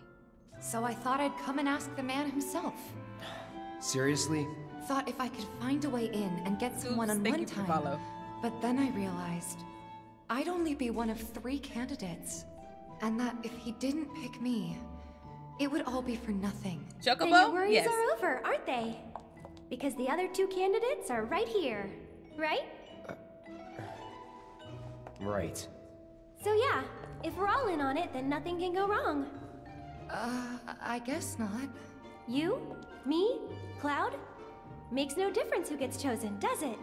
So I thought I'd come and ask the man himself. Seriously? Thought if I could find a way in and get someone on thank one you for time. follow. But then I realized I'd only be one of three candidates. And that if he didn't pick me, it would all be for nothing. Then your worries are over, aren't they? Because the other two candidates are right here, right? Right. So yeah, if we're all in on it, then nothing can go wrong. Uh, I guess not. You? Me? Cloud? Makes no difference who gets chosen, does it?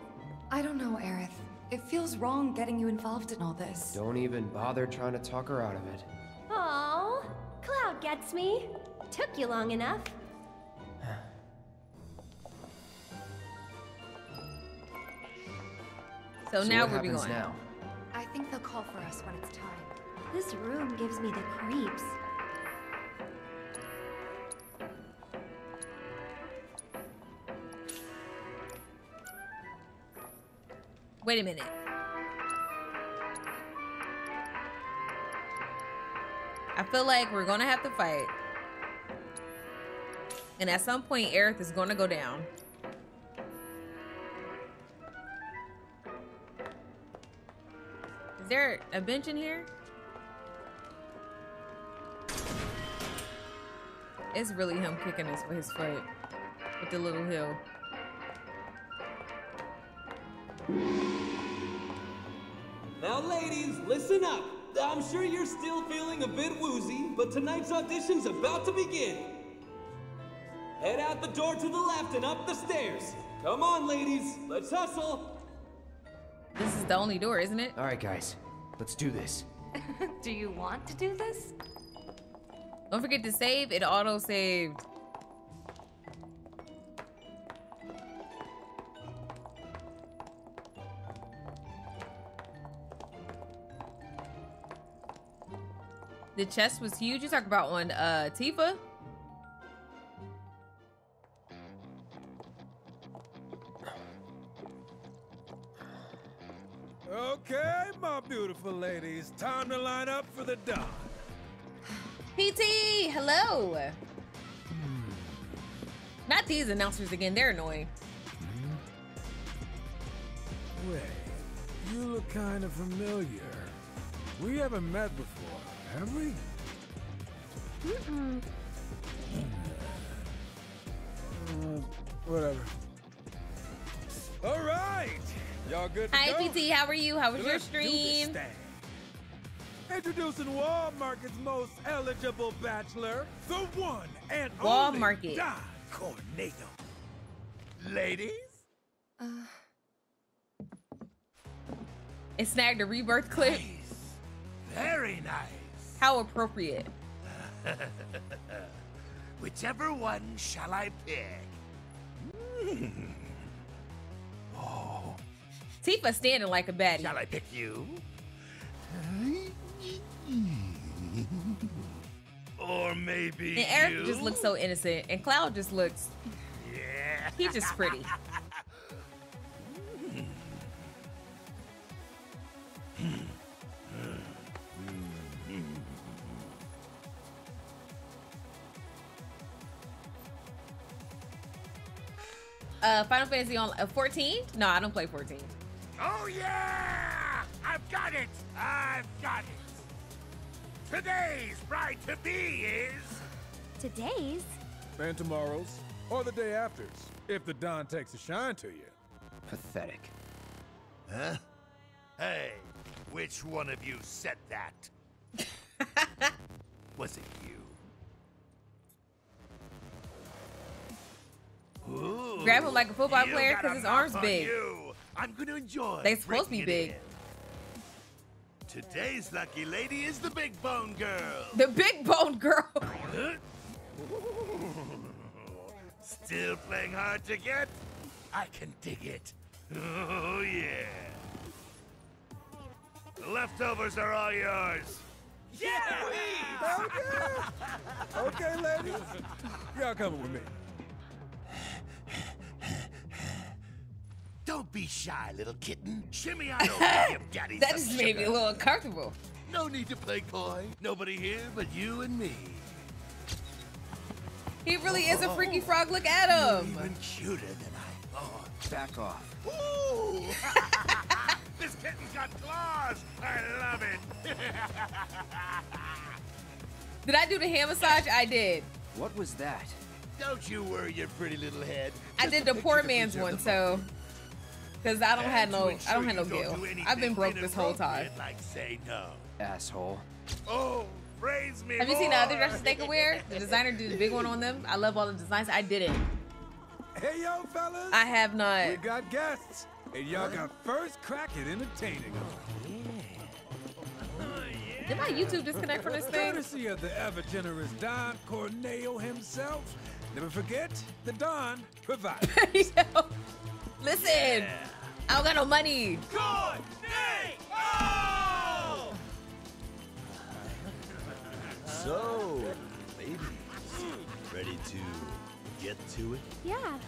I don't know, Aerith. It feels wrong getting you involved in all this. Don't even bother trying to talk her out of it. Oh, Cloud gets me. Took you long enough. So, So now what where we happens going? now? I think they'll call for us when it's time. This room gives me the creeps. Wait a minute. I feel like we're gonna have to fight. And at some point, Aerith is gonna go down. There a bench in here? It's really him kicking us with his foot. With the little hill. Now, ladies, listen up. I'm sure you're still feeling a bit woozy, but tonight's audition's about to begin. Head out the door to the left and up the stairs. Come on, ladies, let's hustle. This is the only door, isn't it? All right, guys. Let's do this. do you want to do this? Don't forget to save. It auto saved. The chest was huge. You talk about one, uh Tifa. For the dawn. PT, hello. Not these announcers again. They're annoying. Wait, you look kind of familiar. We haven't met before, have we? Mm-mm. Uh, whatever. All right, y'all good to Hi, go? PT. How are you? How was your Let's this stream? Introducing Walmart's most eligible bachelor, the one and Wall only Market. Don Corneo. Ladies, Uh, And snagged a rebirth clip. Very nice. How appropriate. Whichever one shall I pick? Hmm. Oh, Tifa standing like a baddie. shall I pick you? Or maybe And Aerith you? just looks so innocent, and Cloud just looks. Yeah. He's just pretty. Uh, Final Fantasy on uh, 14? No, I don't play 14. Oh yeah! I've got it! I've got it! Today's bride to be is Today's? and tomorrow's, or the day after's, if the Don takes a shine to you. Pathetic. Huh? Hey, which one of you said that? Was it you? Ooh, Grab him like a football you player got 'cause a his arm's big. You. I'm gonna enjoy. They supposed to be big. in. Today's lucky lady is the big bone girl. The big bone girl. Still playing hard to get? I can dig it. Oh, yeah. The leftovers are all yours. Yeah! Okay, ladies. Y'all coming with me. Don't be shy, little kitten. Shimmy on over, give daddy that just made me a little uncomfortable. No need to play coy. Nobody here but you and me. He really is a freaky frog. Look at him. Even cuter than I thought. Back off. Ooh! this kitten's got claws. I love it. Did I do the hand massage? I did. What was that? Don't you worry your pretty little head. I did the poor man's one, the so because I don't have no, I don't have no you don't gil. do I've been broke this whole time. inappropriate, Like say no. Asshole. Oh, praise me Have you seen the other dresses they can wear? The designer did a big one on them. I love all the designs. I didn't. Hey, yo, fellas. I have not. We got guests, and y'all got first crack at entertaining them. Did my YouTube disconnect from this thing? Courtesy of the ever generous Don Corneo himself. Never forget, the Don provides. Listen, I don't got no money. Good day! Oh! So, ladies, ready to get to it? Yeah.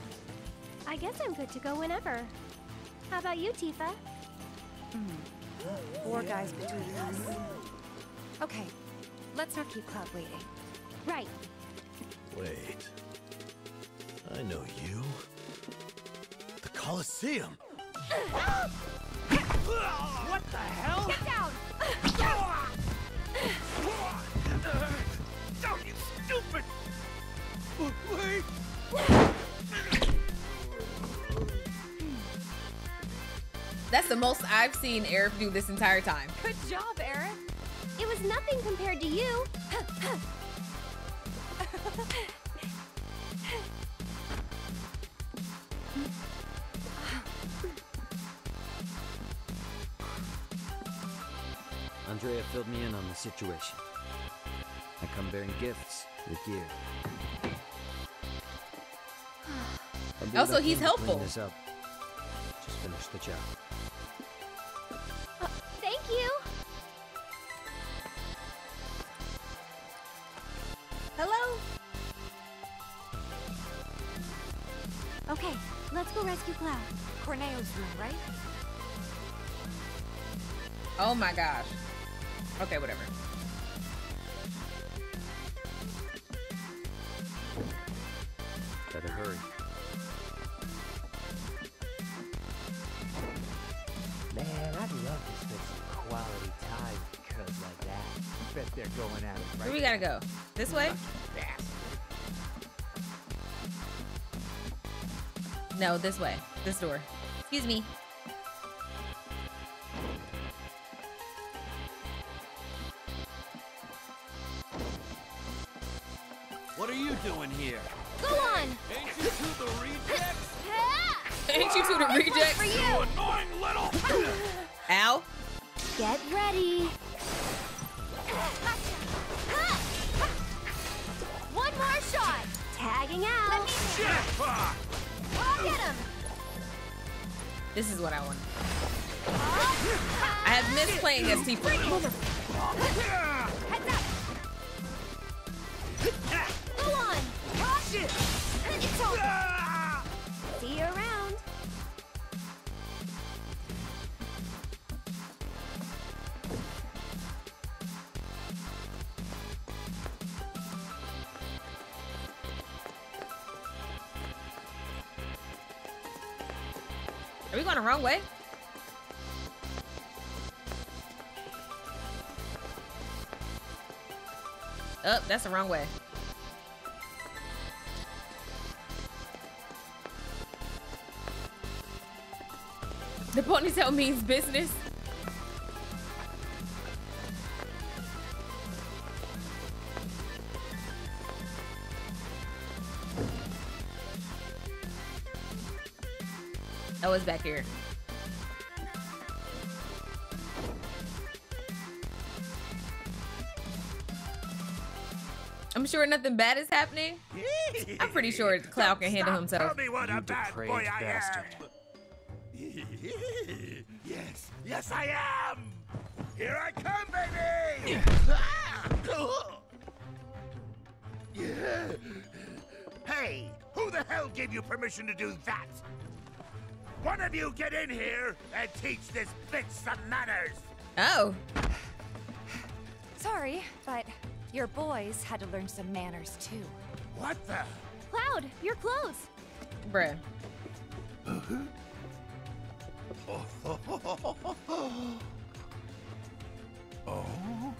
I guess I'm good to go whenever. How about you, Tifa? Hmm. Four guys between us. Okay, let's not keep Cloud waiting. Right. Wait. I know you. The Colosseum. What the hell? Get down! Oh, you stupid! Wait! That's the most I've seen Aerith do this entire time. Good job, Aerith. It was nothing compared to you. Andrea filled me in on the situation. I come bearing gifts with gear. I'll Also, he's can to clean helpful. This up. Just finish the job. Uh, thank you. Hello? Okay, let's go rescue Cloud. Corneo's room, right? Oh my gosh. Okay, whatever. Better hurry. Man, I'd love to spend some quality time with girls like that. Bet they're going at it right Where we gotta go? This way? No, this way. This door. Excuse me. What are you doing here? Go on! Ain't you two the rejects? Ain't you two the This rejects? for you. annoying little. Ow. Get ready. One more shot. Tagging out. Let me I'll get him. This is what I want. I have missed playing as Tifa. Heads up. Going the wrong way? Oh, that's the wrong way. The ponytail means business. Back here. I'm sure nothing bad is happening. I'm pretty sure Cloud can handle himself. Tell me what You a bad depraved boy I bastard. am. yes, yes I am. Here I come, baby. Hey, who the hell gave you permission to do that? One of you get in here and teach this bitch some manners. Oh. Sorry, but your boys had to learn some manners too. What the? Cloud, your clothes. Bruh. oh? Oh?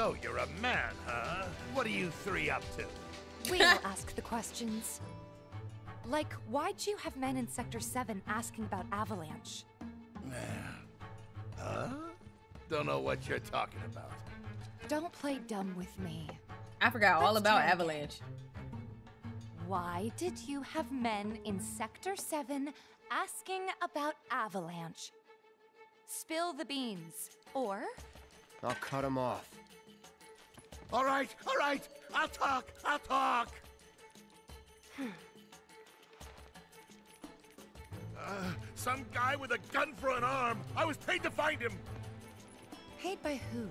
So you're a man, huh? What are you three up to? We'll ask the questions. Like, why'd you have men in Sector 7 asking about Avalanche? Huh? Don't know what you're talking about. Don't play dumb with me. I forgot all Let's about. Avalanche. Why did you have men in Sector 7 asking about Avalanche? Spill the beans. Or I'll cut him off. All right, all right. I'll talk. I'll talk. Uh, some guy with a gun for an arm. I was paid to find him. paid by who?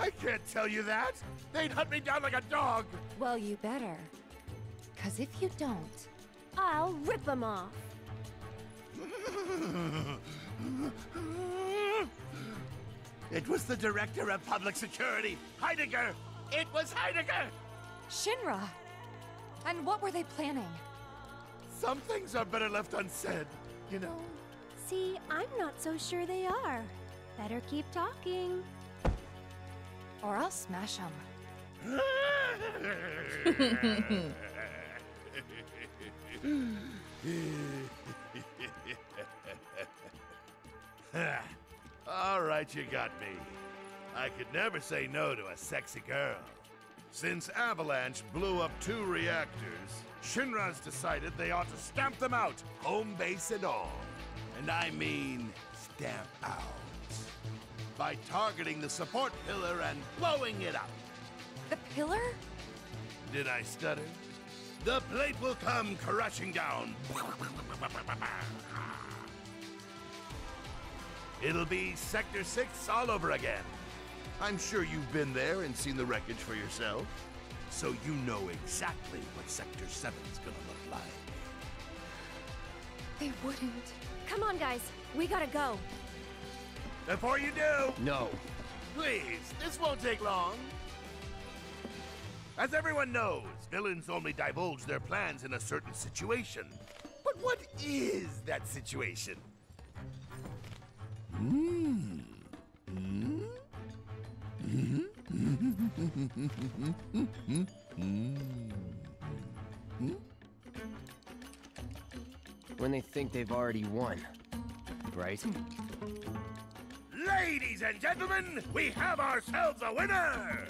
I can't tell you that. They'd hunt me down like a dog. Well, you better. Cause if you don't, I'll rip them off. It was the director of public security, Heidegger. It was Heidegger. Shinra! And what were they planning? Some things are better left unsaid, you know. See, I'm not so sure they are. Better keep talking. Or I'll smash them. All right, you got me. I could never say no to a sexy girl. Since Avalanche blew up two reactors, Shinra's decided they ought to stamp them out, home base and all. And I mean stamp out. By targeting the support pillar and blowing it up. The pillar? Did I stutter? The plate will come crashing down. It'll be Sector 6 all over again. I'm sure you've been there and seen the wreckage for yourself. so you know exactly what Sector 7's gonna look like. They wouldn't. Come on, guys. We gotta go. Before you do, No. please, this won't take long. As everyone knows, villains only divulge their plans in a certain situation. But what is that situation? Hmm. Hmm? When they think they've already won. Right? Ladies and gentlemen, we have ourselves a winner!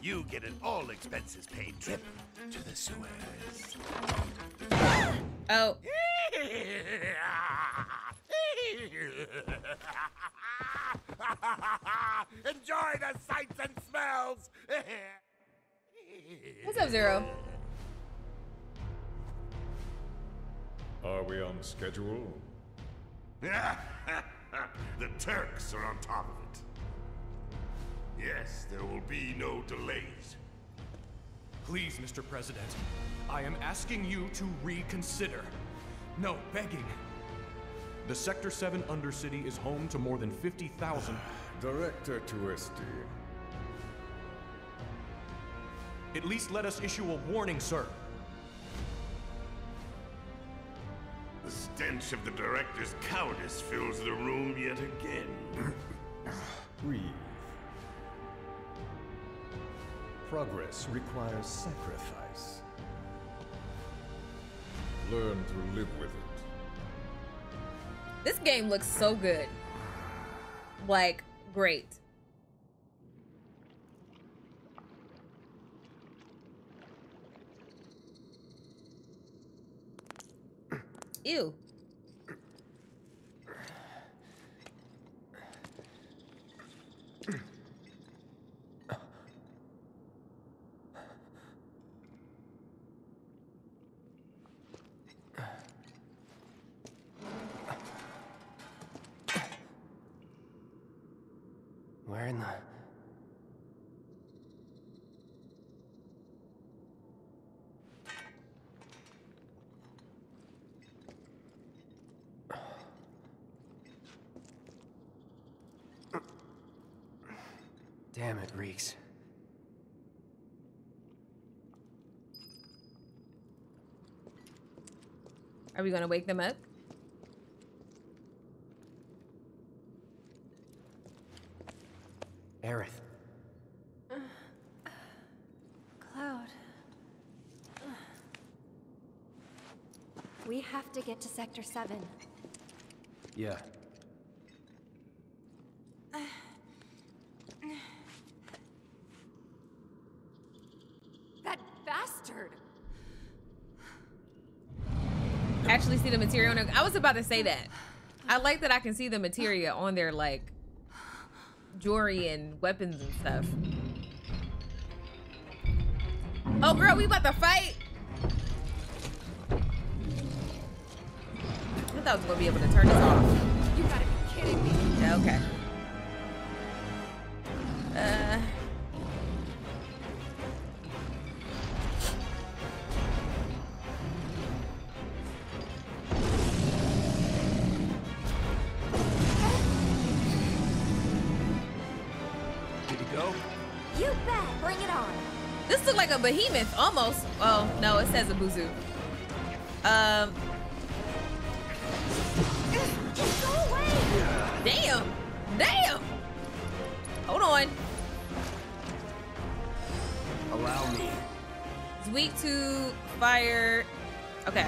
You get an all expenses paid trip to the sewers. Oh. Enjoy the sights and smells! What's up, Zero? Are we on schedule? the Turks are on top of it. Yes, there will be no delays. Please, Mr. President, I am asking you to reconsider. No, begging. The Sector 7 Undercity is home to more than 50,000. Director Tuesti. At least let us issue a warning, sir. The stench of the director's cowardice fills the room yet again. Breathe. Progress requires sacrifice. Learn to live with it. This game looks so good. Like, great. Ew. In the... Damn it, reeks. Are we gonna wake them up? Aerith. Cloud. We have to get to Sector 7. Yeah. That bastard! Actually see the materia on I was about to say that. I like that I can see the materia on their like jewelry and weapons and stuff. Oh girl, we about to fight. Thought I was gonna be able to turn this off. You gotta be kidding me. Yeah, okay. Uh Did he go? You bet! Bring it on! This look like a behemoth, almost. Oh, no, it says Abzu. Um. To fire. Okay.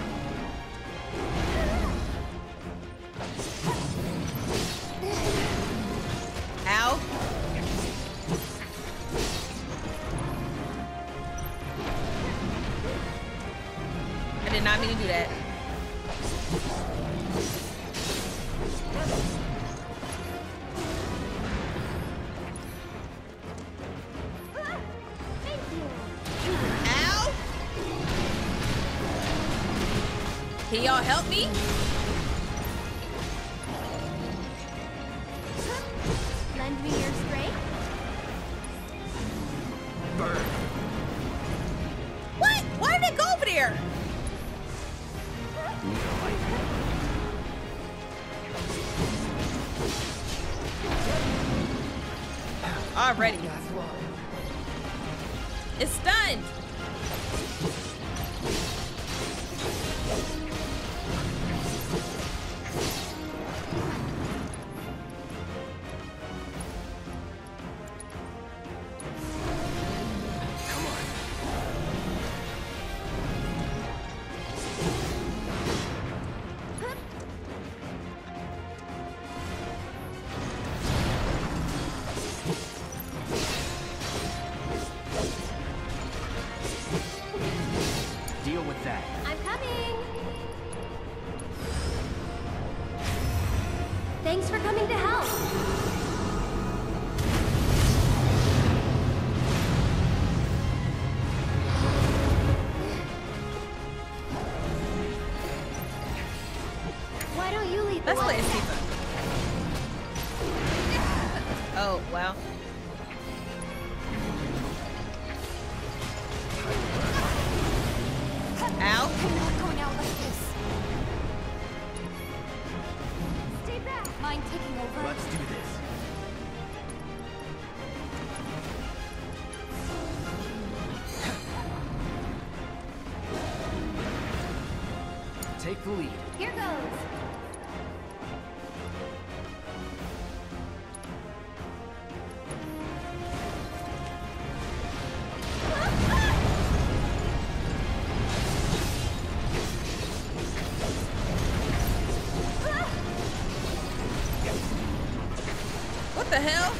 the hell?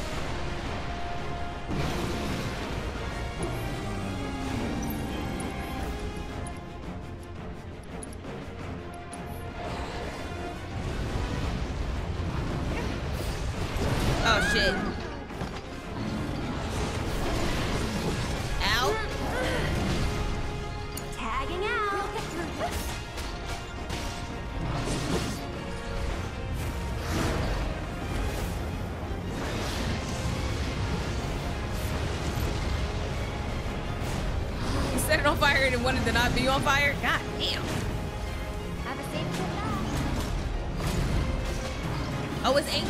and wanted to not be on fire? God damn. Oh, it's 8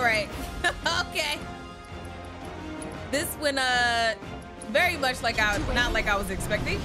All right. okay. This went uh very much like I not like I was expecting.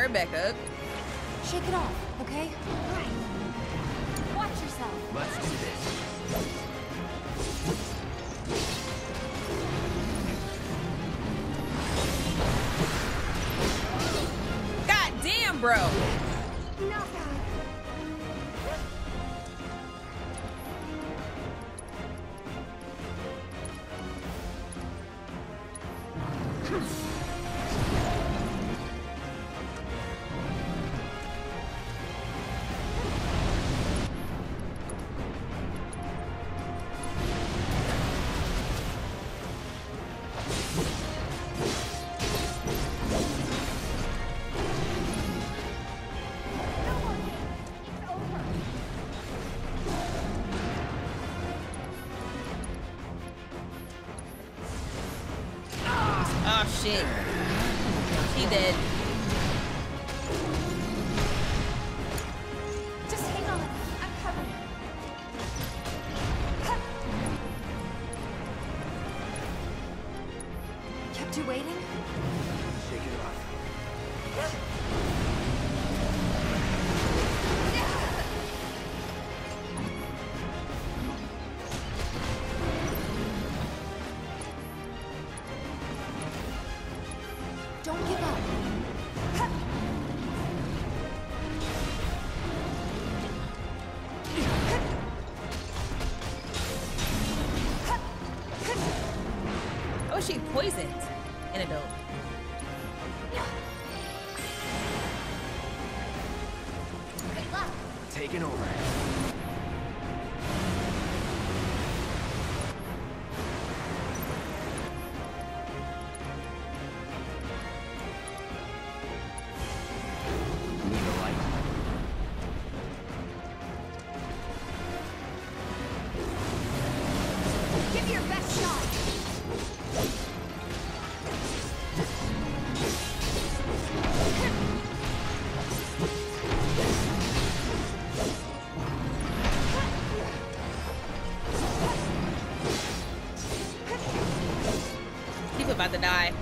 her back up. Oh, die.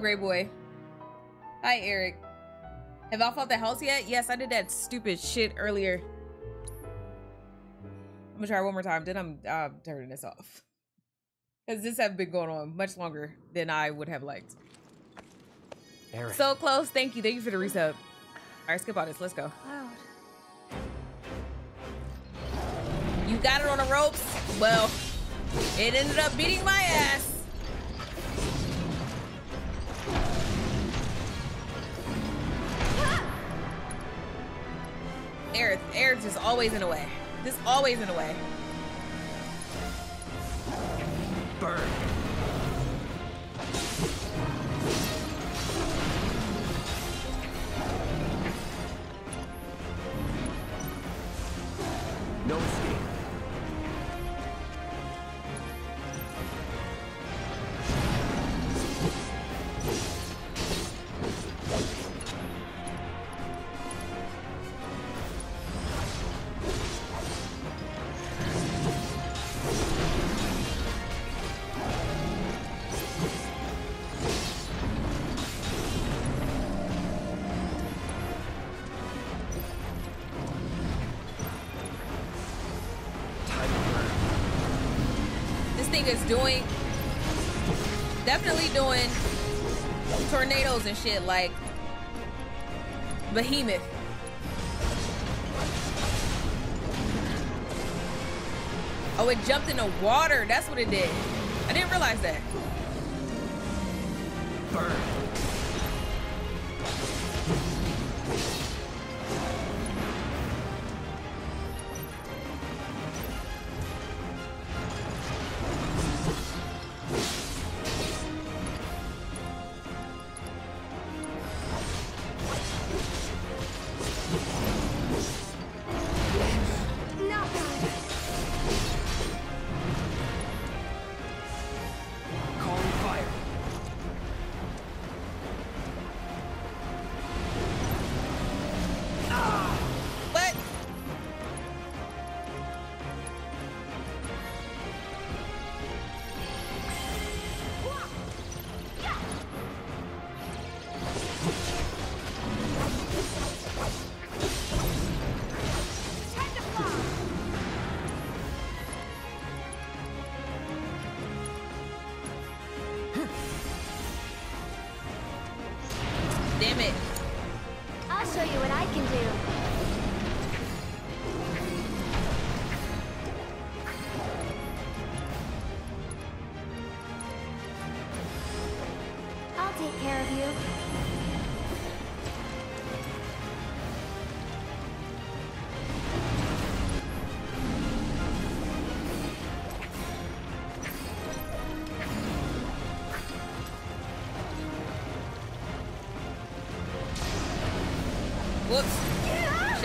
Gray Boy? Hi, Eric. Have I fought the house yet? Yes, I did that stupid shit earlier. I'm gonna try one more time, then I'm uh, turning this off. Because this has been going on much longer than I would have liked. Eric. So close. Thank you. Thank you for the resub. All right, skip all this. Let's go. Cloud. You got it on the ropes. Well, it ended up beating my ass. Aerith, Aerith is always in a way. Just always in a way. Burn. Shit like Behemoth. Oh, it jumped in the water. That's what it did. I didn't realize that. Burn.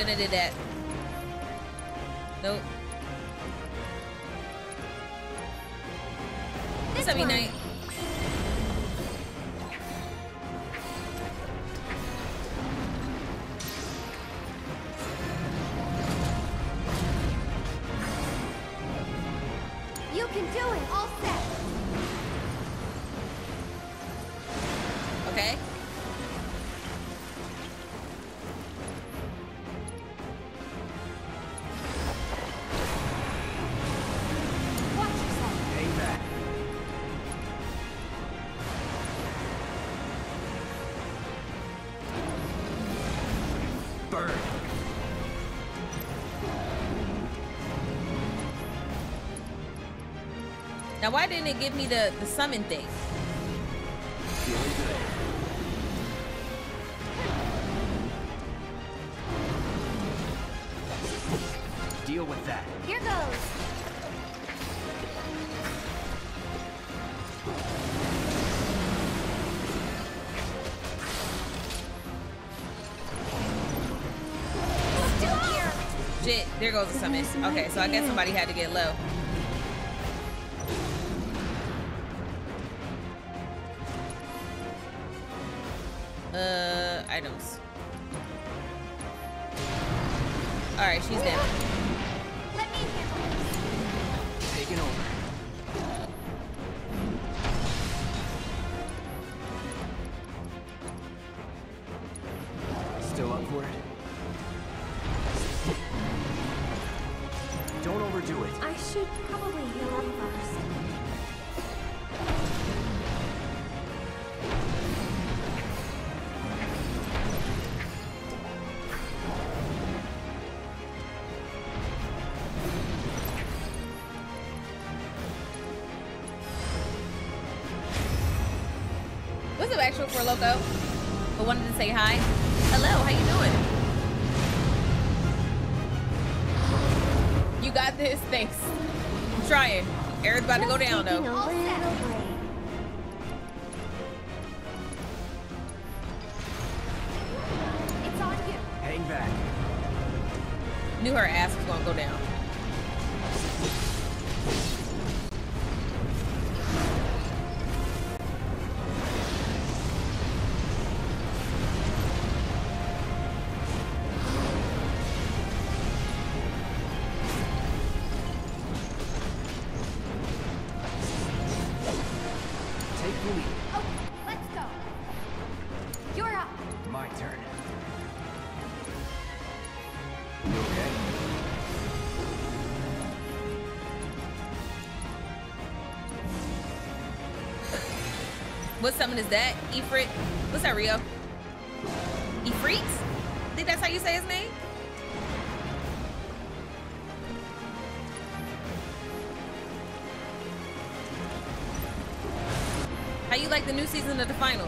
Shouldn't have did that. Now, why didn't it give me the, the summon thing? Deal with that. Here goes. Shit, there goes the summon. Okay, so I guess somebody had to get low. Should probably heal up first. What's up, actual for Loco? I wanted to say hi. Hello, how you doing? You got this. Thanks. Trying. Air's about to go down though. Is that? Ifrit? What's that, Rio? Ifrit? I think that's how you say his name? How you like the new season of the finals?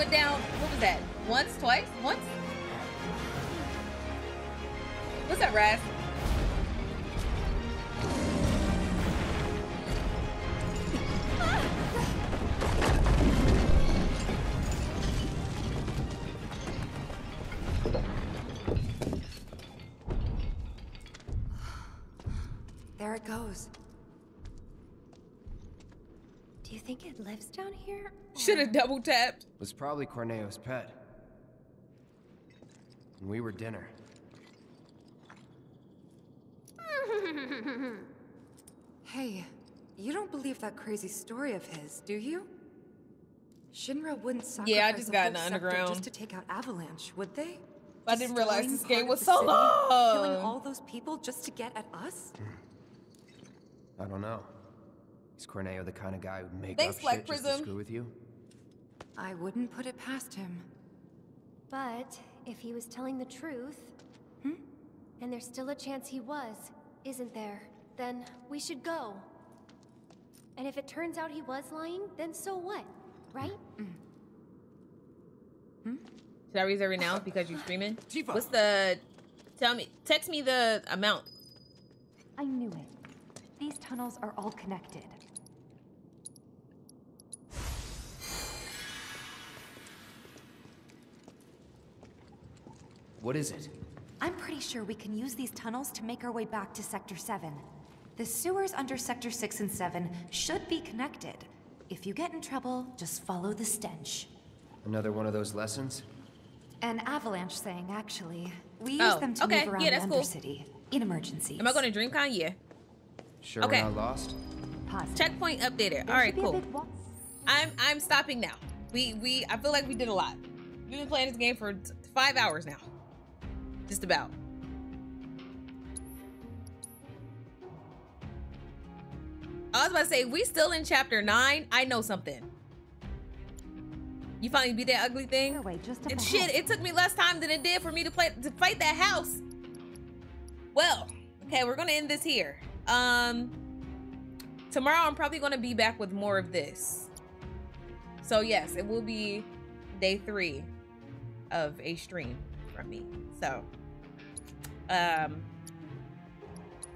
Went down, what was that? Once, twice? Once? What's that, Raz? There it goes. Do you think it lives down here? Should have double tapped. Was probably Corneo's pet. And we were dinner. Hey, you don't believe that crazy story of his, do you? Shinra wouldn't sacrifice Yeah, I just got whole in the sector underground. just to take out Avalanche, would they? I didn't realize this game was so the city, Killing all those people just to get at us? I don't know. Is Corneo the kind of guy who'd make Thanks, up Black shit just to screw with you? I wouldn't put it past him. But if he was telling the truth, Hmm? and there's still a chance he was, isn't there? Then we should go. And if it turns out he was lying, then so what? Right? Should I reserve it now because you're streaming? What's the? Tell me. Text me the amount. I knew it. These tunnels are all connected. What is it? I'm pretty sure we can use these tunnels to make our way back to Sector 7. The sewers under Sector 6 and 7 should be connected. If you get in trouble, just follow the stench. Another one of those lessons? An avalanche thing, actually. We use Oh, them to okay. move around Yeah, the that's cool. Undercity in emergencies. Am I going to DreamCon? Yeah. Sure Okay. we're not lost? Checkpoint updated. All right, cool. I'm I'm stopping now. We we I feel like we did a lot. We've been playing this game for five hours now. Just about. I was about to say, we still in chapter nine. I know something. You finally beat that ugly thing. and shit, it took me less time than it did for me to play to fight that house. Well, okay, we're gonna end this here. Um, tomorrow I'm probably gonna be back with more of this. So yes, it will be day three of a stream from me. So, um,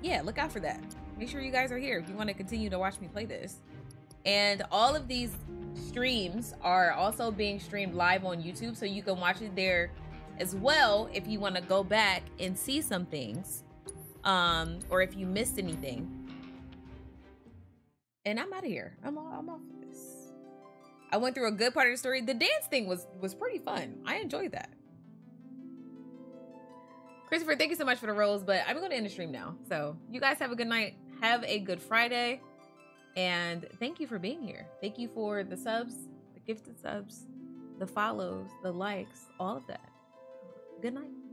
yeah, look out for that. Make sure you guys are here if you want to continue to watch me play this. And all of these streams are also being streamed live on YouTube, so you can watch it there as well if you want to go back and see some things, um, or if you missed anything. And I'm out of here. I'm all, I'm off of this. I went through a good part of the story. The dance thing was was pretty fun. I enjoyed that. Christopher, thank you so much for the rose, but I'm going to end the stream now. So you guys have a good night. Have a good Friday. And thank you for being here. Thank you for the subs, the gifted subs, the follows, the likes, all of that. Good night.